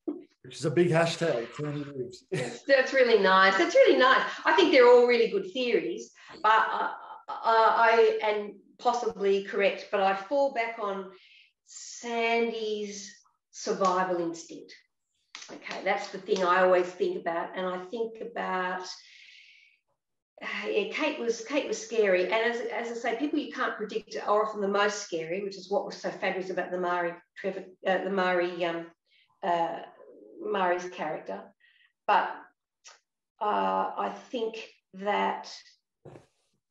Which is a big hashtag, Sandy Lives. That's really nice. That's really nice. I think they're all really good theories, but uh, uh, I, and possibly correct, but I fall back on Sandy's survival instinct. Okay, that's the thing I always think about. And I think about yeah, Kate was Kate was scary, and as, as I say, people you can't predict are often the most scary, which is what was so fabulous about the Marie Trevor, uh, the Marie um, uh, Marie's character. But uh, I think that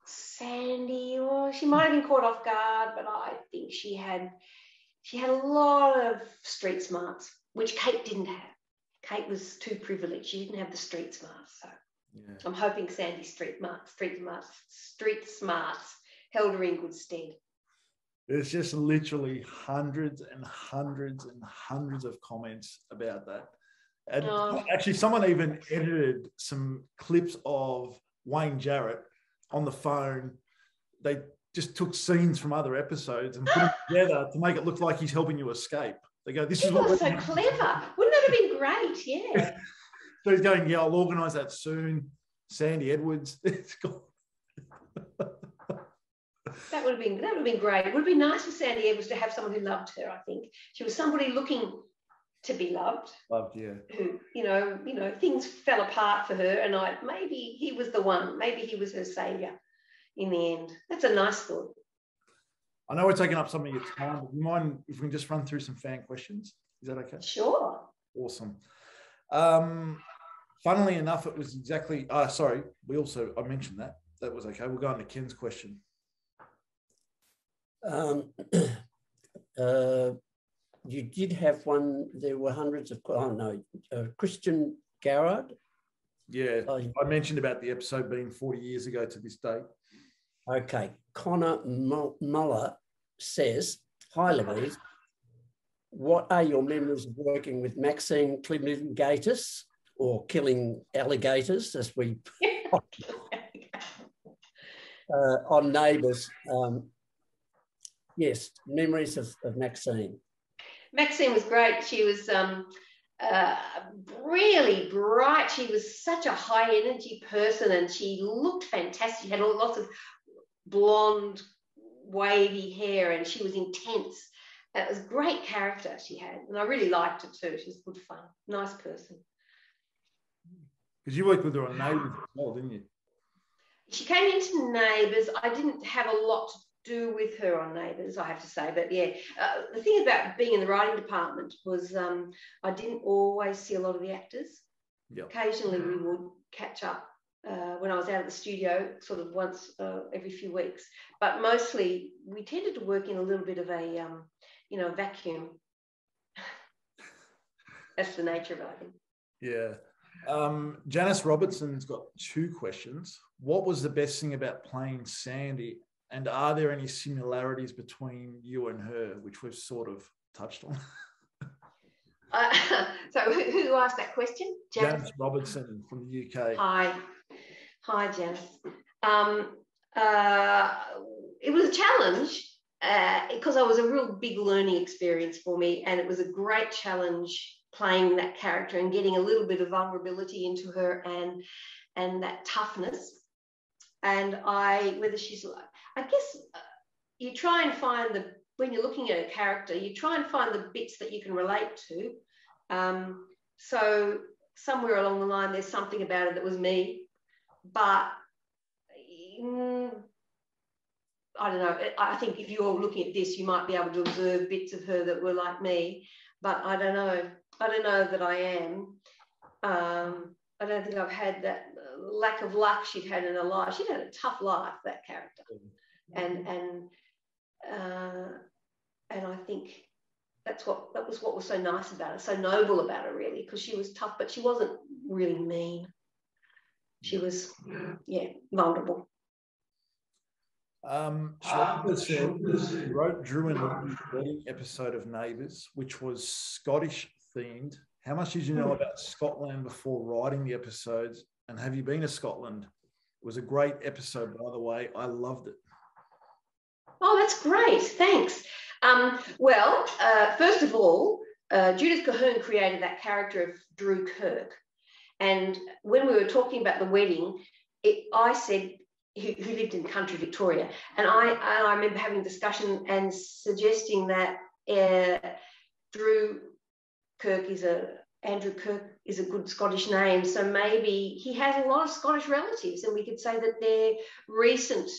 Sandy, or she might have been caught off guard, but I think she had she had a lot of street smarts, which Kate didn't have. Kate was too privileged; she didn't have the street smarts. So yeah. I'm hoping Sandy street smarts, street smarts, street smarts held her in good stead. There's just literally hundreds and hundreds and hundreds of comments about that. And oh. actually, someone even edited some clips of Wayne Jarratt on the phone. They just took scenes from other episodes and put them together to make it look like he's helping you escape. They go, "This is what." Was so clever. Wouldn't that have been great? Yeah. so he's going, "Yeah, I'll organise that soon." Sandy Edwards. That would have been that would have been great. It would have been nice for Sandy Edwards to have someone who loved her. I think she was somebody looking to be loved. Loved, yeah. Who, you know, you know, things fell apart for her, and I maybe he was the one. Maybe he was her savior in the end. That's a nice thought. I know we're taking up some of your time, but you mind if we can just run through some fan questions? Is that okay? Sure. Awesome. Um, funnily enough, it was exactly. Uh, sorry, we also I mentioned that. That was okay. We'll go on to Ken's question. Um, uh, you did have one. There were hundreds of. Oh no, uh, Christian Garrard. Yeah, oh, I mentioned about the episode being forty years ago to this date. Okay, Connor Muller says, "Hi, Louise. What are your memories of working with Maxine Klibingaitis or killing alligators, as we uh, on neighbours? Um, yes, memories of, of Maxine. Maxine was great. She was um, uh, really bright. She was such a high energy person and she looked fantastic. She had lots of blonde, wavy hair and she was intense. It was great character she had. And I really liked her too. She was good fun. Nice person. Because you worked with her on Neighbours as well, didn't you? She came into Neighbours. I didn't have a lot to do with her on Neighbours, I have to say. But yeah, uh, the thing about being in the writing department was um, I didn't always see a lot of the actors. Yep. Occasionally we would catch up uh, when I was out of the studio, sort of once uh, every few weeks. But mostly we tended to work in a little bit of a, um, you know, vacuum. That's the nature of it, I think. Yeah. Um, Janice Robertson's got two questions. What was the best thing about playing Sandy and are there any similarities between you and her, which we've sort of touched on? uh, so, who, who, asked that question? Janice? Janice Robertson from the UK. Hi. Hi, Janice. Um, uh, it was a challenge because uh, I was a real big learning experience for me, and it was a great challenge playing that character and getting a little bit of vulnerability into her and and that toughness. And I, whether she's I guess uh, you try and find the when you're looking at a character, you try and find the bits that you can relate to. Um, so somewhere along the line, there's something about it that was me, but mm, I don't know. I think if you're looking at this, you might be able to observe bits of her that were like me, but I don't know. I don't know that I am. Um, I don't think I've had that lack of luck she'd had in her life. She'd had a tough life, that character and and uh, and I think that's what that was what was so nice about her, so noble about her, really, because she was tough, but she wasn't really mean. She was, yeah, vulnerable. Um, Shalanda wrote Drew and wedding episode of Neighbours, which was Scottish themed. How much did you know about Scotland before writing the episodes? And have you been to Scotland? It was a great episode, by the way. I loved it. Oh, that's great. Thanks. Um, well, uh, first of all, uh, Judith Colquhoun created that character of Drew Kirk. And when we were talking about the wedding, it, I said, who, who, lived in country Victoria, and I, I remember having a discussion and suggesting that uh, Drew Kirk is a Andrew Kirk is a good Scottish name, so maybe he has a lot of Scottish relatives, and we could say that they're recent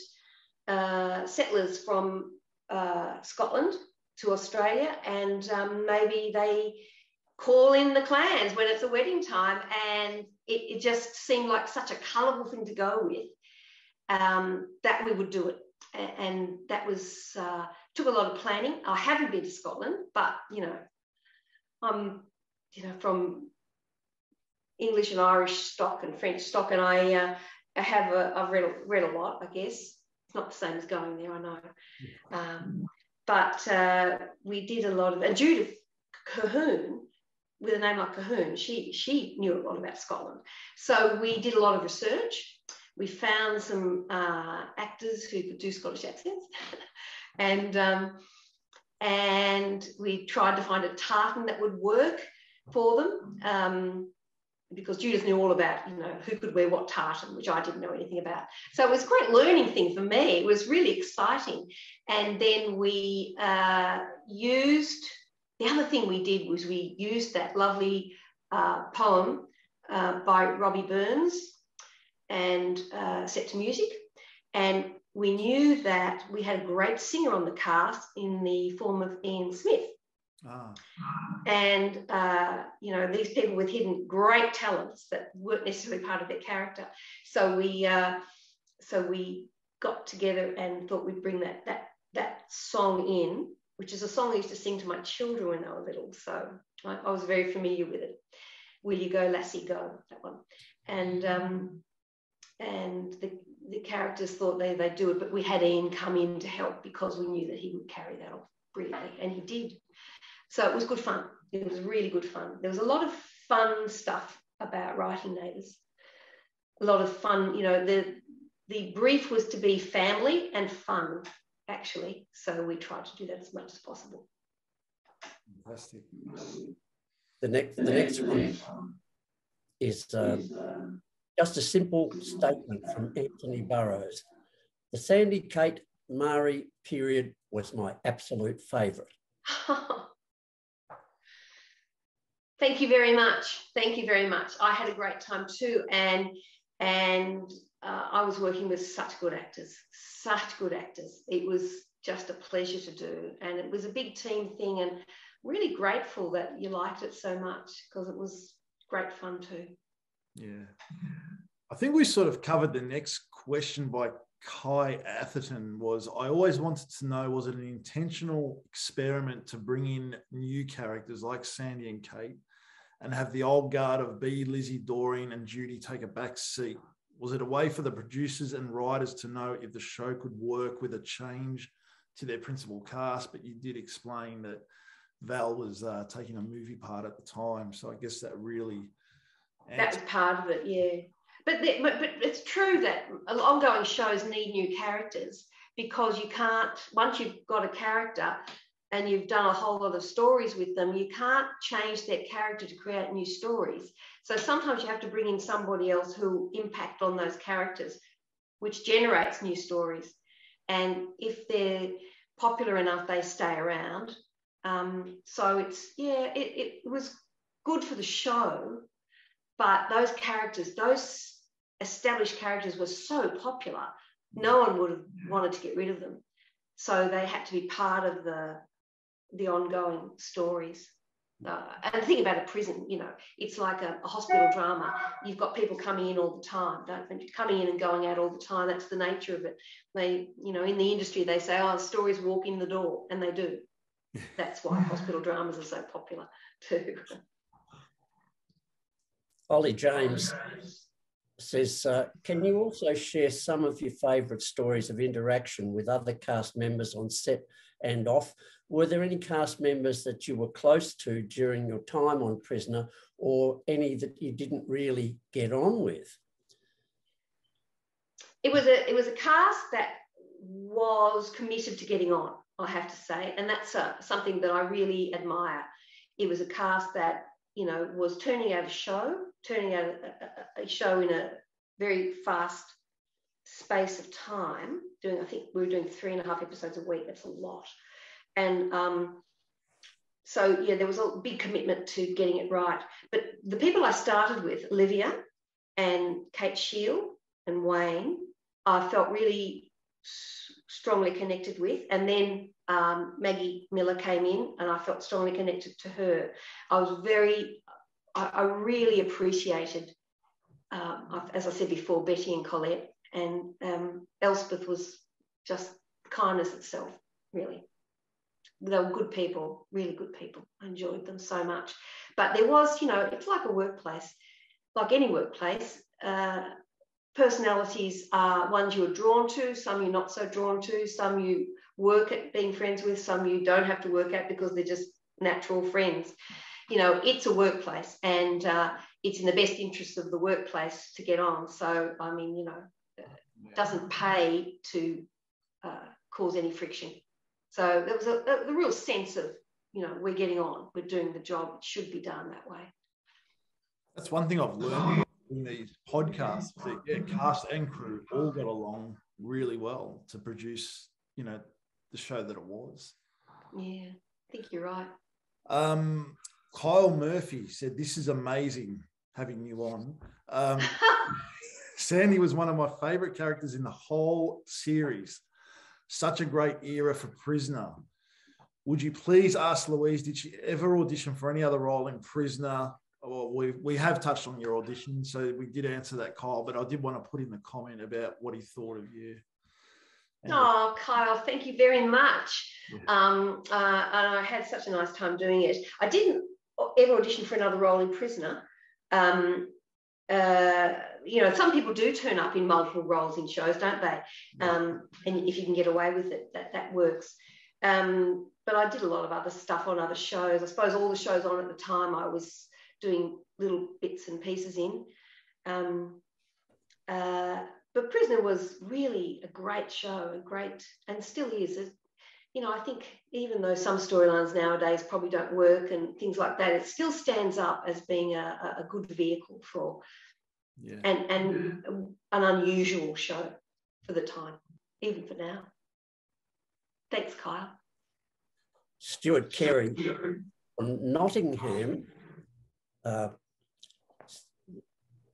uh, settlers from uh, Scotland to Australia, and um, maybe they call in the clans when it's a wedding time, and it, it just seemed like such a colourful thing to go with um, that we would do it, and that was uh, took a lot of planning. I haven't been to Scotland, but you know, I'm you know from English and Irish stock and French stock, and I uh, I have a, I've read a, read a lot. I guess it's not the same as going there. I know, um, but uh, we did a lot of and Judith Colquhoun with a name like Colquhoun, she she knew a lot about Scotland. So we did a lot of research. We found some uh, actors who could do Scottish accents, and um, and we tried to find a tartan that would work for them. Um, because Judith knew all about, you know, who could wear what tartan, which I didn't know anything about. So it was quite a learning thing for me. It was really exciting. And then we uh, used the other thing we did was we used that lovely uh, poem uh, by Robbie Burns and uh, set to music. And we knew that we had a great singer on the cast in the form of Ian Smith. Ah. And, uh, you know, these people with hidden great talents that weren't necessarily part of their character. So we, uh, so we got together and thought we'd bring that, that, that song in which is a song I used to sing to my children when they were little. So I, I was very familiar with it. Will you go, lassie, go? That one. And um, and the, the characters thought they, they'd do it, but we had Ian come in to help because we knew that he would carry that off brilliantly, and he did. So it was good fun. It was really good fun. There was a lot of fun stuff about writing neighbours. A lot of fun, you know, the the brief was to be family and fun actually. So we tried to do that as much as possible. Fantastic. The next, the next one is uh, just a simple statement from Anthony Burrows. The Sandy Kate Marie period was my absolute favourite. Thank you very much. Thank you very much. I had a great time too, and and uh, I was working with such good actors, such good actors. It was just a pleasure to do. And it was a big team thing and really grateful that you liked it so much because it was great fun too. Yeah. I think we sort of covered the next question by Kai Atherton was I always wanted to know was it an intentional experiment to bring in new characters like Sandy and Kate and have the old guard of Bea, Lizzie, Doreen, and Judy take a back seat? Was it a way for the producers and writers to know if the show could work with a change to their principal cast? But you did explain that Val was uh, taking a movie part at the time, so I guess that really that was part of it, yeah. But, the, but but it's true that ongoing shows need new characters because you can't once you've got a character and you've done a whole lot of stories with them, you can't change their character to create new stories. So sometimes you have to bring in somebody else who impact on those characters, which generates new stories. And if they're popular enough, they stay around. Um, so it's yeah, it, it was good for the show, but those characters, those established characters, were so popular, no one would have wanted to get rid of them. So they had to be part of the the ongoing stories. Uh, and thing about a prison, you know, it's like a, a, hospital drama. You've got people coming in all the time, don't? Coming in and going out all the time. That's the nature of it. They, you know, in the industry, they say, oh, stories walk in the door, and they do. That's why hospital dramas are so popular too. Ollie James says, uh, can you also share some of your favourite stories of interaction with other cast members on set and off were there any cast members that you were close to during your time on Prisoner or any that you didn't really get on with? It was a it was a cast that was committed to getting on, I have to say, and that's uh, something that I really admire. It was a cast that you know was turning out a show, turning out a, a, show in a very fast space of time. Doing, I think we were doing three and a half episodes a week. That's a lot. And um, so, yeah, there was a big commitment to getting it right. But the people I started with, Olivia and Kate Sheil and Wayne, I felt really strongly connected with. And then um, Maggie Millar came in and I felt strongly connected to her. I was very, I, I really appreciated, um, as I said before, Betty and Colette. And um, Elspeth was just kindness itself, really they were good people, really good people. I enjoyed them so much. But there was, you know, it's like a workplace, like any workplace. Uh, personalities are ones you're drawn to, some you're not so drawn to, some you work at being friends with, some you don't have to work at because they're just natural friends. You know, it's a workplace and uh, it's in the best interest of the workplace to get on. So, I mean, you know, it doesn't pay to uh, cause any friction. So there was a, a, a real sense of, you know, we're getting on, we're doing the job, it should be done that way. That's one thing I've learned in these podcasts that yeah, cast and crew all got along really well to produce, you know, the show that it was. Yeah, I think you're right. Um, Kyle Murphy said, This is amazing having you on. Um, Sandy was one of my favorite characters in the whole series. Such a great era for Prisoner. Would you please ask Louise, did she ever audition for any other role in Prisoner? Well, we, we have touched on your audition, so we did answer that, Kyle, but I did want to put in the comment about what he thought of you. And oh, Kyle, thank you very much. Yeah. Um, uh, and I had such a nice time doing it. I didn't ever audition for another role in Prisoner. Um, uh, you know, some people do turn up in multiple roles in shows, don't they? Um, and if you can get away with it, that, that works. Um, but I did a lot of other stuff on other shows. I suppose all the shows on at the time I was doing little bits and pieces in. Um, uh, but Prisoner was really a great show, a great, and still is. It, you know, I think even though some storylines nowadays probably don't work and things like that, it still stands up as being a, a good vehicle for yeah. and and an unusual show for the time, even for now. Thanks, Kyle. Stuart Carey from Nottingham uh,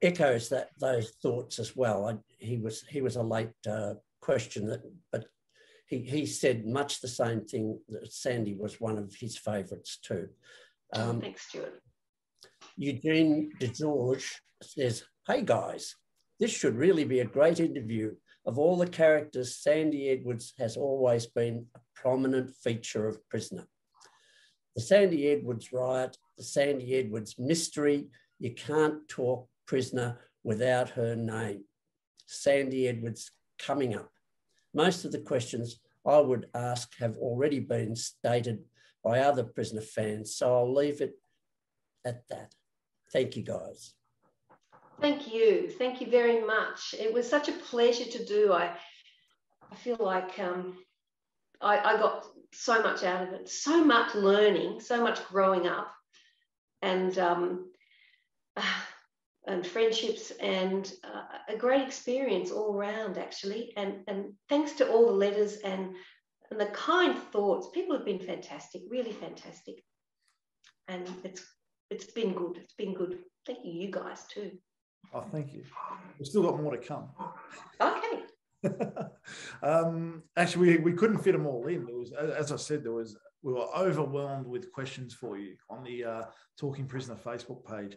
echoes that those thoughts as well. I, he was he was a late uh, question that, but he he said much the same thing. That Sandy was one of his favourites too. Um, Thanks, Stuart. Eugene DeGeorge says Hey guys, this should really be a great interview. Of all the characters, Sandy Edwards has always been a prominent feature of Prisoner. The Sandy Edwards riot, the Sandy Edwards mystery, you can't talk Prisoner without her name. Sandy Edwards coming up. Most of the questions I would ask have already been stated by other Prisoner fans, so I'll leave it at that. Thank you, guys. Thank you. Thank you very much. It was such a pleasure to do. I, I feel like um, I, I got so much out of it, so much learning, so much growing up, and um, and friendships, and uh, a great experience all around, actually. And and thanks to all the letters and and the kind thoughts, people have been fantastic, really fantastic, and it's it's been good. It's been good. Thank you, you guys too. Oh, thank you. We've still got more to come. Okay. um, actually, we, we couldn't fit them all in. There was, as I said, there was we were overwhelmed with questions for you on the uh, Talking Prisoner Facebook page.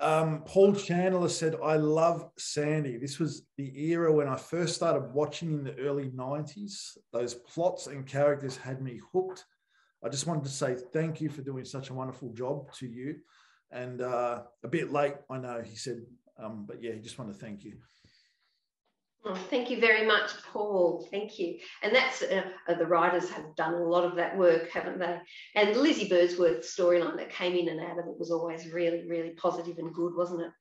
Um, Paul Chandler said, I love Sandy. This was the era when I first started watching in the early 90s. Those plots and characters had me hooked. I just wanted to say thank you for doing such a wonderful job to you. And uh, a bit late, I know, he said, um, but yeah, just want to thank you. Oh, thank you very much, Paul. Thank you. And that's uh, uh, the writers have done a lot of that work, haven't they? And Lizzie Birdsworth's storyline that came in and out of it was always really, really positive and good, wasn't it?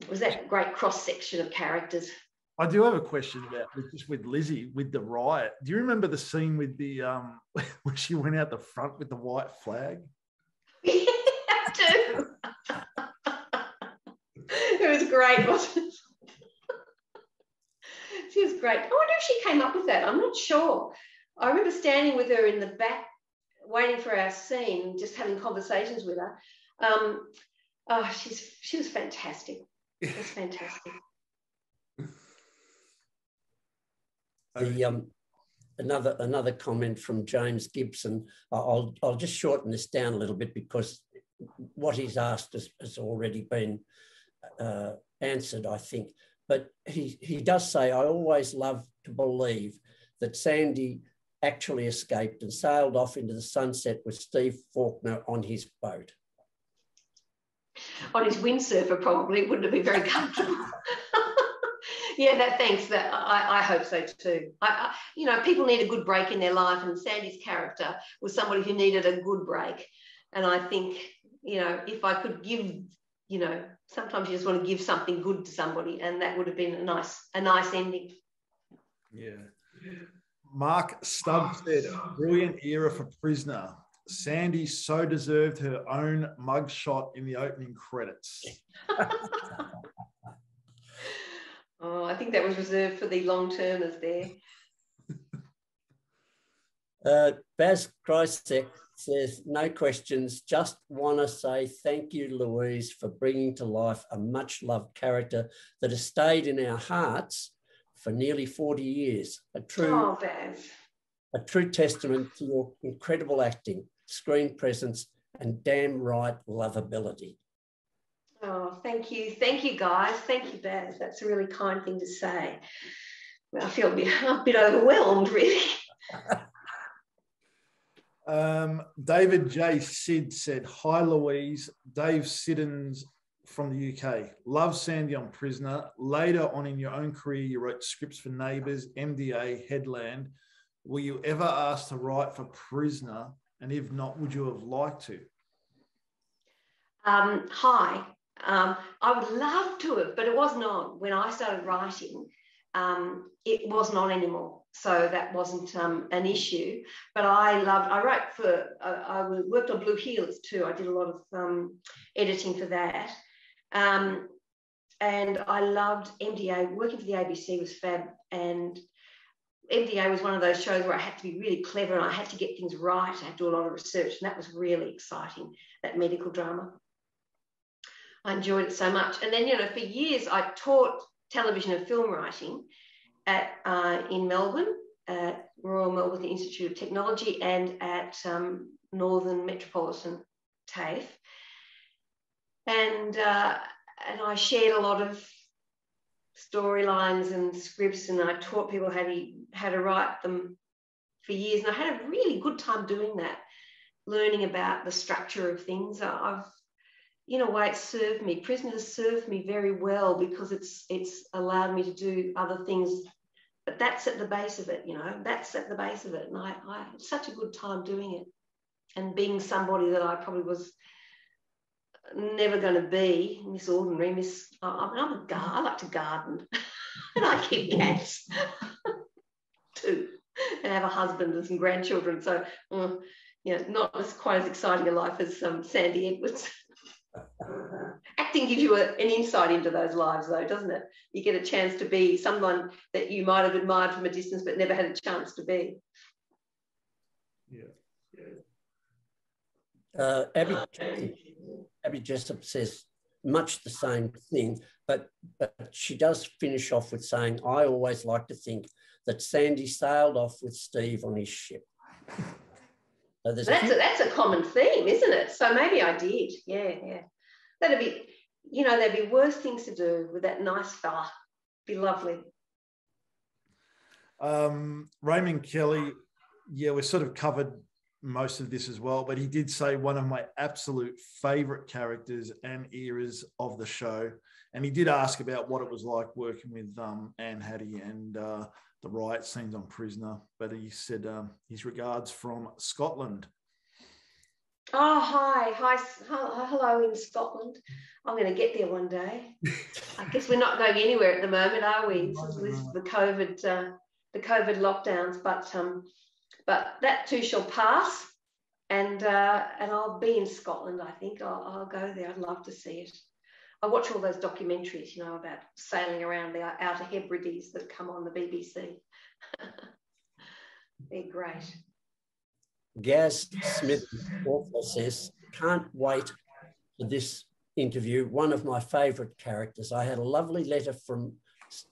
It was that great cross section of characters. I do have a question about just with Lizzie with the riot. Do you remember the scene with the um when she went out the front with the white flag? Yeah, I do. it was great, wasn't it? She was great. I wonder if she came up with that. I'm not sure. I remember standing with her in the back, waiting for our scene, just having conversations with her. Um, oh, she's she was fantastic. It fantastic. The um, another another comment from James Gibson. I'll I'll just shorten this down a little bit because what he's asked has, has already been uh, answered, I think. But he, he does say, I always love to believe that Sandy actually escaped and sailed off into the sunset with Steve Faulkner on his boat. On his windsurfer, probably, wouldn't have been very comfortable. yeah, that thanks. That I, I hope so too. I, I, you know, people need a good break in their life, and Sandy's character was somebody who needed a good break. And I think, you know, if I could give, you know, sometimes you just want to give something good to somebody, and that would have been a nice, a nice ending. Yeah. Mark Stubbs said, brilliant era for Prisoner. Sandy so deserved her own mugshot in the opening credits. oh, I think that was reserved for the long termers there. Uh, Baz Krysek says, no questions. Just want to say thank you, Louise, for bringing to life a much loved character that has stayed in our hearts for nearly 40 years. A true, oh, a true testament to your incredible acting, screen presence, and damn right lovability. Oh, thank you. Thank you, guys. Thank you, Baz. That's a really kind thing to say. I feel a bit, a bit overwhelmed, really. Um, David J. Sid said, Hi, Louise. Dave Siddons from the UK. Love Sandy on Prisoner. Later on in your own career, you wrote scripts for Neighbours, MDA, Headland. Were you ever asked to write for Prisoner? And if not, would you have liked to? Um, hi. Um, I would love to have, but it wasn't on. When I started writing, um, it wasn't on anymore so that wasn't um, an issue. But I loved, I wrote for, uh, I worked on Blue Heelers too. I did a lot of um, editing for that. Um, and I loved MDA. Working for the ABC was fab. And MDA was one of those shows where I had to be really clever and I had to get things right. I had to do a lot of research, and that was really exciting, that medical drama. I enjoyed it so much. And then, you know, for years I taught television and film writing at, uh, in Melbourne at Royal Melbourne Institute of Technology and at um, Northern Metropolitan TAFE. And, uh, and I shared a lot of storylines and scripts and I taught people how to, how to write them for years. And I had a really good time doing that, learning about the structure of things. I've in a way, it served me. prison has served me very well because it's it's allowed me to do other things but that's at the base of it, you know, that's at the base of it. And I, I had such a good time doing it and being somebody that I probably was never going to be, Miss Ordinary, Miss, I, I'm a gar- I like to garden and I keep cats too and have a husband and some grandchildren. So, mm, yeah, not as quite as exciting a life as um, Sandy Edwards. Acting gives you a, an insight into those lives, though, doesn't it? You get a chance to be someone that you might have admired from a distance but never had a chance to be. Yeah. Uh, Abby, Abby Jessup says much the same thing, but, but she does finish off with saying, I always like to think that Sandy sailed off with Steve on his ship. So that's, a, that's a common theme, isn't it? So maybe I did. Yeah, yeah. That'd be, you know, there'd be worse things to do with that nice fella. Be lovely. Um, Raymond Kelly, yeah, we sort of covered most of this as well, but he did say one of my absolute favorite characters and eras of the show. And he did ask about what it was like working with um, Anne Haddy and uh, the riot scenes on Prisoner. But he said um, his regards from Scotland. Oh, hi. hi. Hello in Scotland. I'm going to get there one day. I guess we're not going anywhere at the moment, are we? This is the COVID, uh, the COVID lockdowns. But um, but that too shall pass, and uh, and I'll be in Scotland. I think I'll, I'll go there. I'd love to see it. I watch all those documentaries, you know, about sailing around the Outer Hebrides that come on the BBC. They're great. Gaz Smith also says, can't wait for this interview. One of my favourite characters. I had a lovely letter from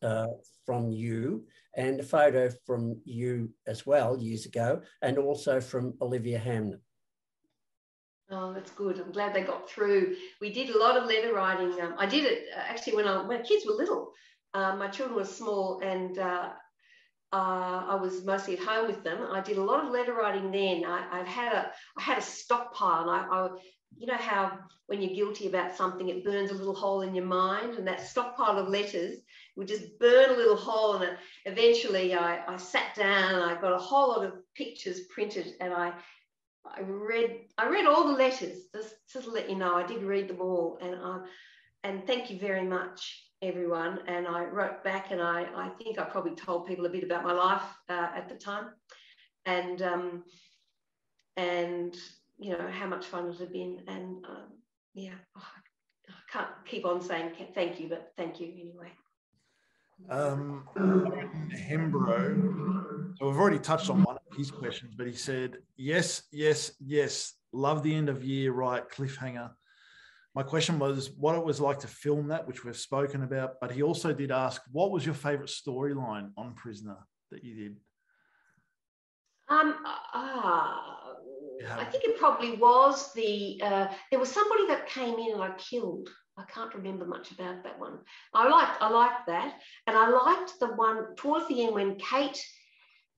uh, from you and a photo from you as well years ago, and also from Olivia Hamnett. Oh, that's good. I'm glad they got through. We did a lot of letter writing. Um, I did it uh, actually when I, my kids were little. Uh, my children were small, and uh, uh, I was mostly at home with them. I did a lot of letter writing then. I, have had a I had a stockpile, and I, I, you know how when you're guilty about something, it burns a little hole in your mind, and that stockpile of letters would just burn a little hole And. Eventually, I, I sat down and I got a whole lot of pictures printed, and I I read I read all the letters. Just, just to let you know, I did read them all, and I, and thank you very much, everyone. And I wrote back, and I I think I probably told people a bit about my life uh, at the time, and um, and you know how much fun it had been, and um, yeah, oh, I can't keep on saying thank you, but thank you anyway. Um, Hembro. So we've already touched on one of his questions, but he said, yes, yes, yes. Love the end of year, right? Cliffhanger. My question was what it was like to film that, which we've spoken about. But he also did ask, what was your favorite storyline on Prisoner that you did? Um, uh, I think it probably was the, uh, there was somebody that came in and I killed. I can't remember much about that one. I liked I liked that, and I liked the one towards the end when Kate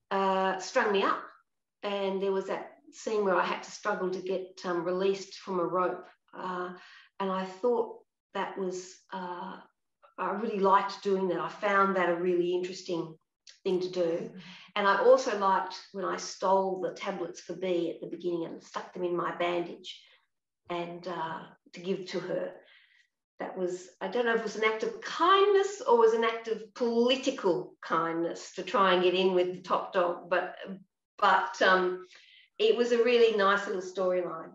uh, strung me up, and there was that scene where I had to struggle to get um, released from a rope, uh, and I thought that was uh, I really liked doing that. I found that a really interesting thing to do, and I also liked when I stole the tablets for Bea at the beginning and stuck them in my bandage, and uh, to give to her that was, I don't know if it was an act of kindness or was an act of political kindness to try and get in with the top dog, but but um, it was a really nice little storyline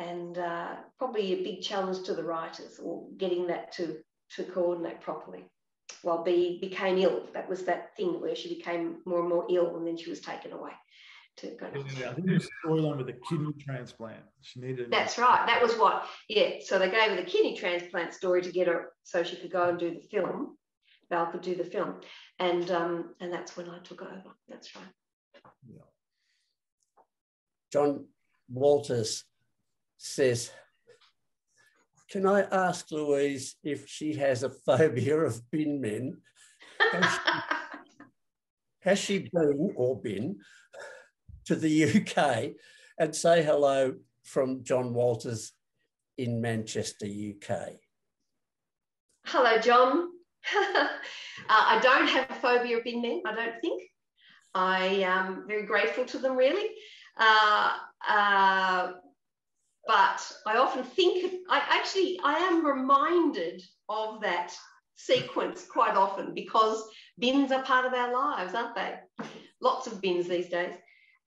and uh, probably a big challenge to the writers or getting that to to coordinate properly. While Bea became ill. That was that thing where she became more and more ill, and then she was taken away to go to yeah, I think it was storyline with the kidney transplant. She needed. That's right. That was what. Yeah. So they gave her the kidney transplant story to get her so she could go and do the film. Val could do the film, and um, and that's when I took over. That's right. Yeah. John Walters says, "Can I ask Louise if she has a phobia of bin men?" Has she, has she been or been to the UK and say hello from John Walters in Manchester, UK. Hello, John. uh, I don't have a phobia of big men, I don't think. I am very grateful to them, really. Uh, uh, but I often think, I actually, I am reminded of that sequence quite often because bins are part of our lives, aren't they? Lots of bins these days.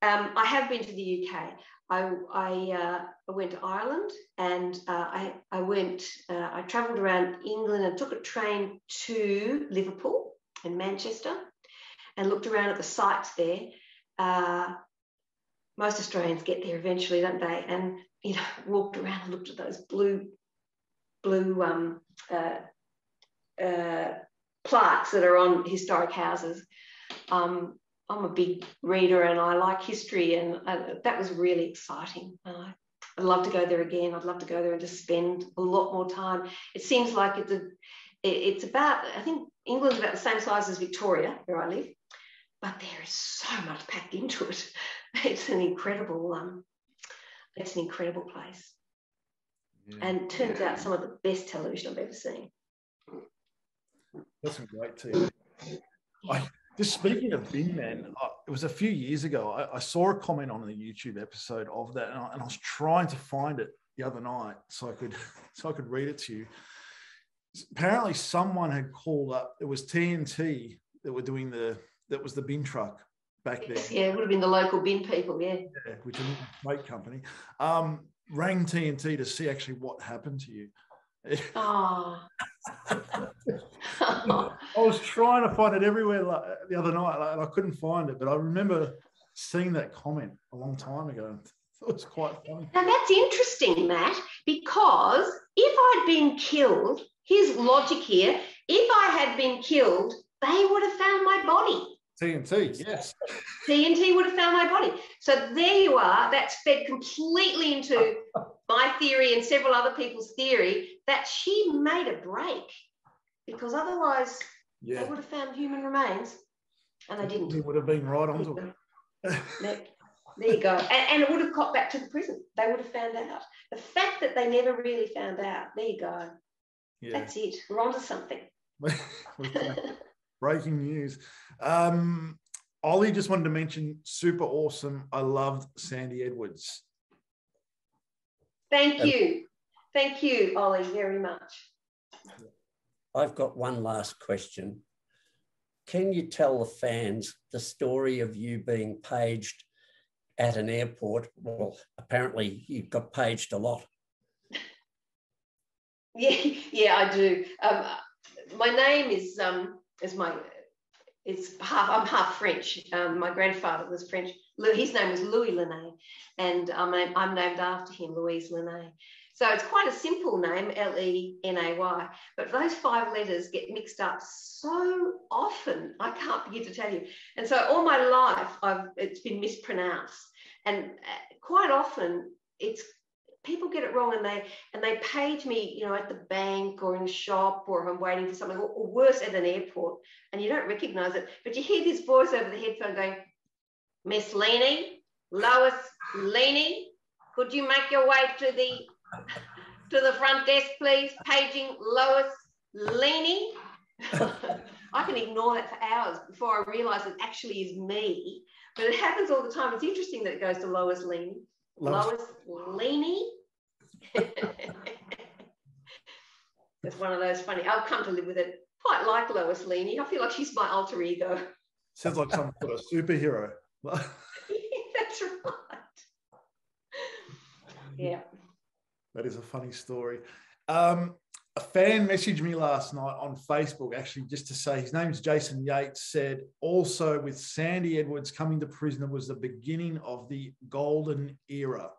Um, I have been to the UK. I, I, uh, I went to Ireland and uh, I, I went, uh, I travelled around England and took a train to Liverpool and Manchester and looked around at the sites there. Uh, most Australians get there eventually, don't they? And, you know, walked around and looked at those blue, blue um, uh, uh, plaques that are on historic houses. Um, I'm a big reader and I like history, and uh, that was really exciting. Uh, I'd love to go there again. I'd love to go there and just spend a lot more time. It seems like it's a, it's about I think England's about the same size as Victoria, where I live, but there is so much packed into it. it's an incredible um, it's an incredible place. Yeah. And turns out some of the best television I've ever seen. That's some great TV. I, just speaking of Bin men, I, it was a few years ago. I, I, saw a comment on the YouTube episode of that, and I, and I, was trying to find it the other night so I could so I could read it to you. Apparently, someone had called up. It was TNT that were doing the that was the bin truck back then. Yeah, it would have been the local bin people. Yeah, yeah which is a great company. Um, rang TNT to see actually what happened to you. Oh. I was trying to find it everywhere like, the other night, like, and I couldn't find it. But I remember seeing that comment a long time ago. It was quite funny. Now that's interesting, Matt, because if I'd been killed, here's logic here: if I had been killed, they would have found my body. TNT, yes. TNT would have found my body. So there you are. That's fed completely into my theory and several other people's theory that she made a break because otherwise yeah. they would have found human remains and they didn't. It would have been right onto it. there, there you go. And, and, it would have got back to the prison. They would have found out. The fact that they never really found out, there you go. Yeah. That's it. We're onto something. Breaking news. Um, Ollie just wanted to mention super awesome. I loved Sandy Edwards. Thank you. Thank you, Ollie, very much. I've got one last question. Can you tell the fans the story of you being paged at an airport? Well, apparently you got paged a lot. Yeah, yeah, I do. Um, my name is um, is my it's half. I'm half French. Um, my grandfather was French. His name was Louis Le Nay, and I'm, I'm named after him, Louise Le Nay. So it's quite a simple name, L E N A Y, but those five letters get mixed up so often. I can't begin to tell you. And so all my life, I've it's been mispronounced, and uh, quite often it's people get it wrong and they and they page me, you know, at the bank or in shop or if I'm waiting for something, or, or worse at an airport, and you don't recognize it, but you hear this voice over the headphone going, Miss Leaney, Lois Leaney, could you make your way to the to the front desk, please? Paging Lois Leaney. I can ignore that for hours before I realise it actually is me. But it happens all the time. It's interesting that it goes to Lois Leaney. Lois, Lois Leaney. it's one of those funny. I've come to live with it. Quite like Lois Leaney. I feel like she's my alter ego. Sounds like some sort of superhero. That's right. Yeah. That is a funny story. Um, a fan messaged me last night on Facebook, actually, just to say his name's Jason Yates. Said also with Sandy Edwards coming to prison was the beginning of the golden era.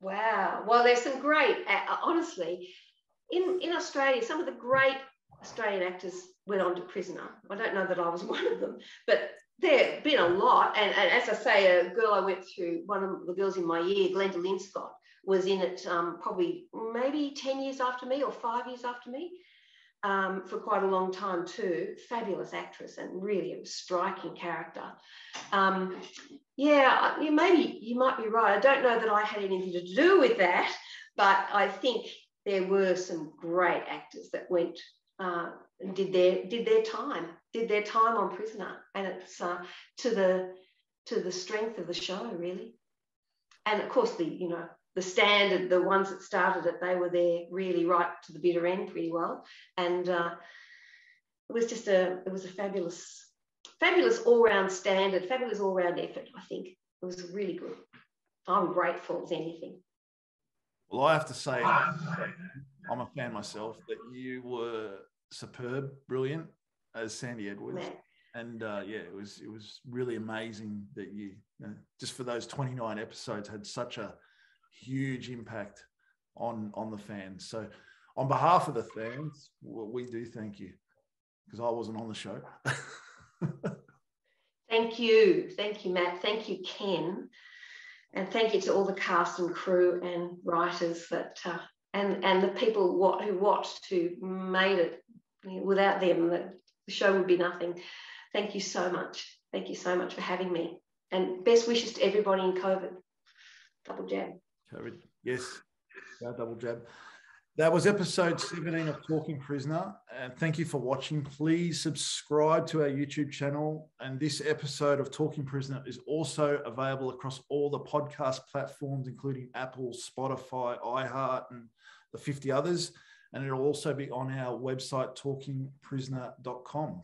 Wow. Well, there's some great, uh, honestly, in, in Australia, some of the great Australian actors went on to prisoner. I don't know that I was one of them, but there have been a lot. And, and, as I say, a girl I went through, one of the girls in my year, Glenda Linscott, was in it um, probably maybe 10 years after me or five years after me um, for quite a long time too. Fabulous actress and really a striking character. Um, yeah, maybe you might be right. I don't know that I had anything to do with that, but I think there were some great actors that went uh, did their did their time, did their time on Prisoner, and it's uh, to the to the strength of the show really. And of course, the you know the standard, the ones that started it, they were there really right to the bitter end pretty well. And uh, it was just a, it was a fabulous, fabulous all-round standard, fabulous all-round effort, I think. It was really good. I'm grateful as anything. Well, I have to say, I'm a fan myself, that you were superb, brilliant as Sandy Edwards. And uh, yeah, it was it was really amazing that you, you know, just for those 29 episodes had such a huge impact on on the fans. So, on behalf of the fans, we do thank you because I wasn't on the show. thank you, thank you, Matt. Thank you, Ken, and thank you to all the cast and crew and writers that uh, and and the people what who watched who made it. Without them, the show would be nothing. Thank you so much. Thank you so much for having me. And best wishes to everybody in COVID. Double jab. COVID. Yes. double jab. That was episode 17 of Talking Prisoner. And thank you for watching. Please subscribe to our YouTube channel. And this episode of Talking Prisoner is also available across all the podcast platforms, including Apple, Spotify, iHeart, and the 50 others. And it'll also be on our website, talkingprisoner.com.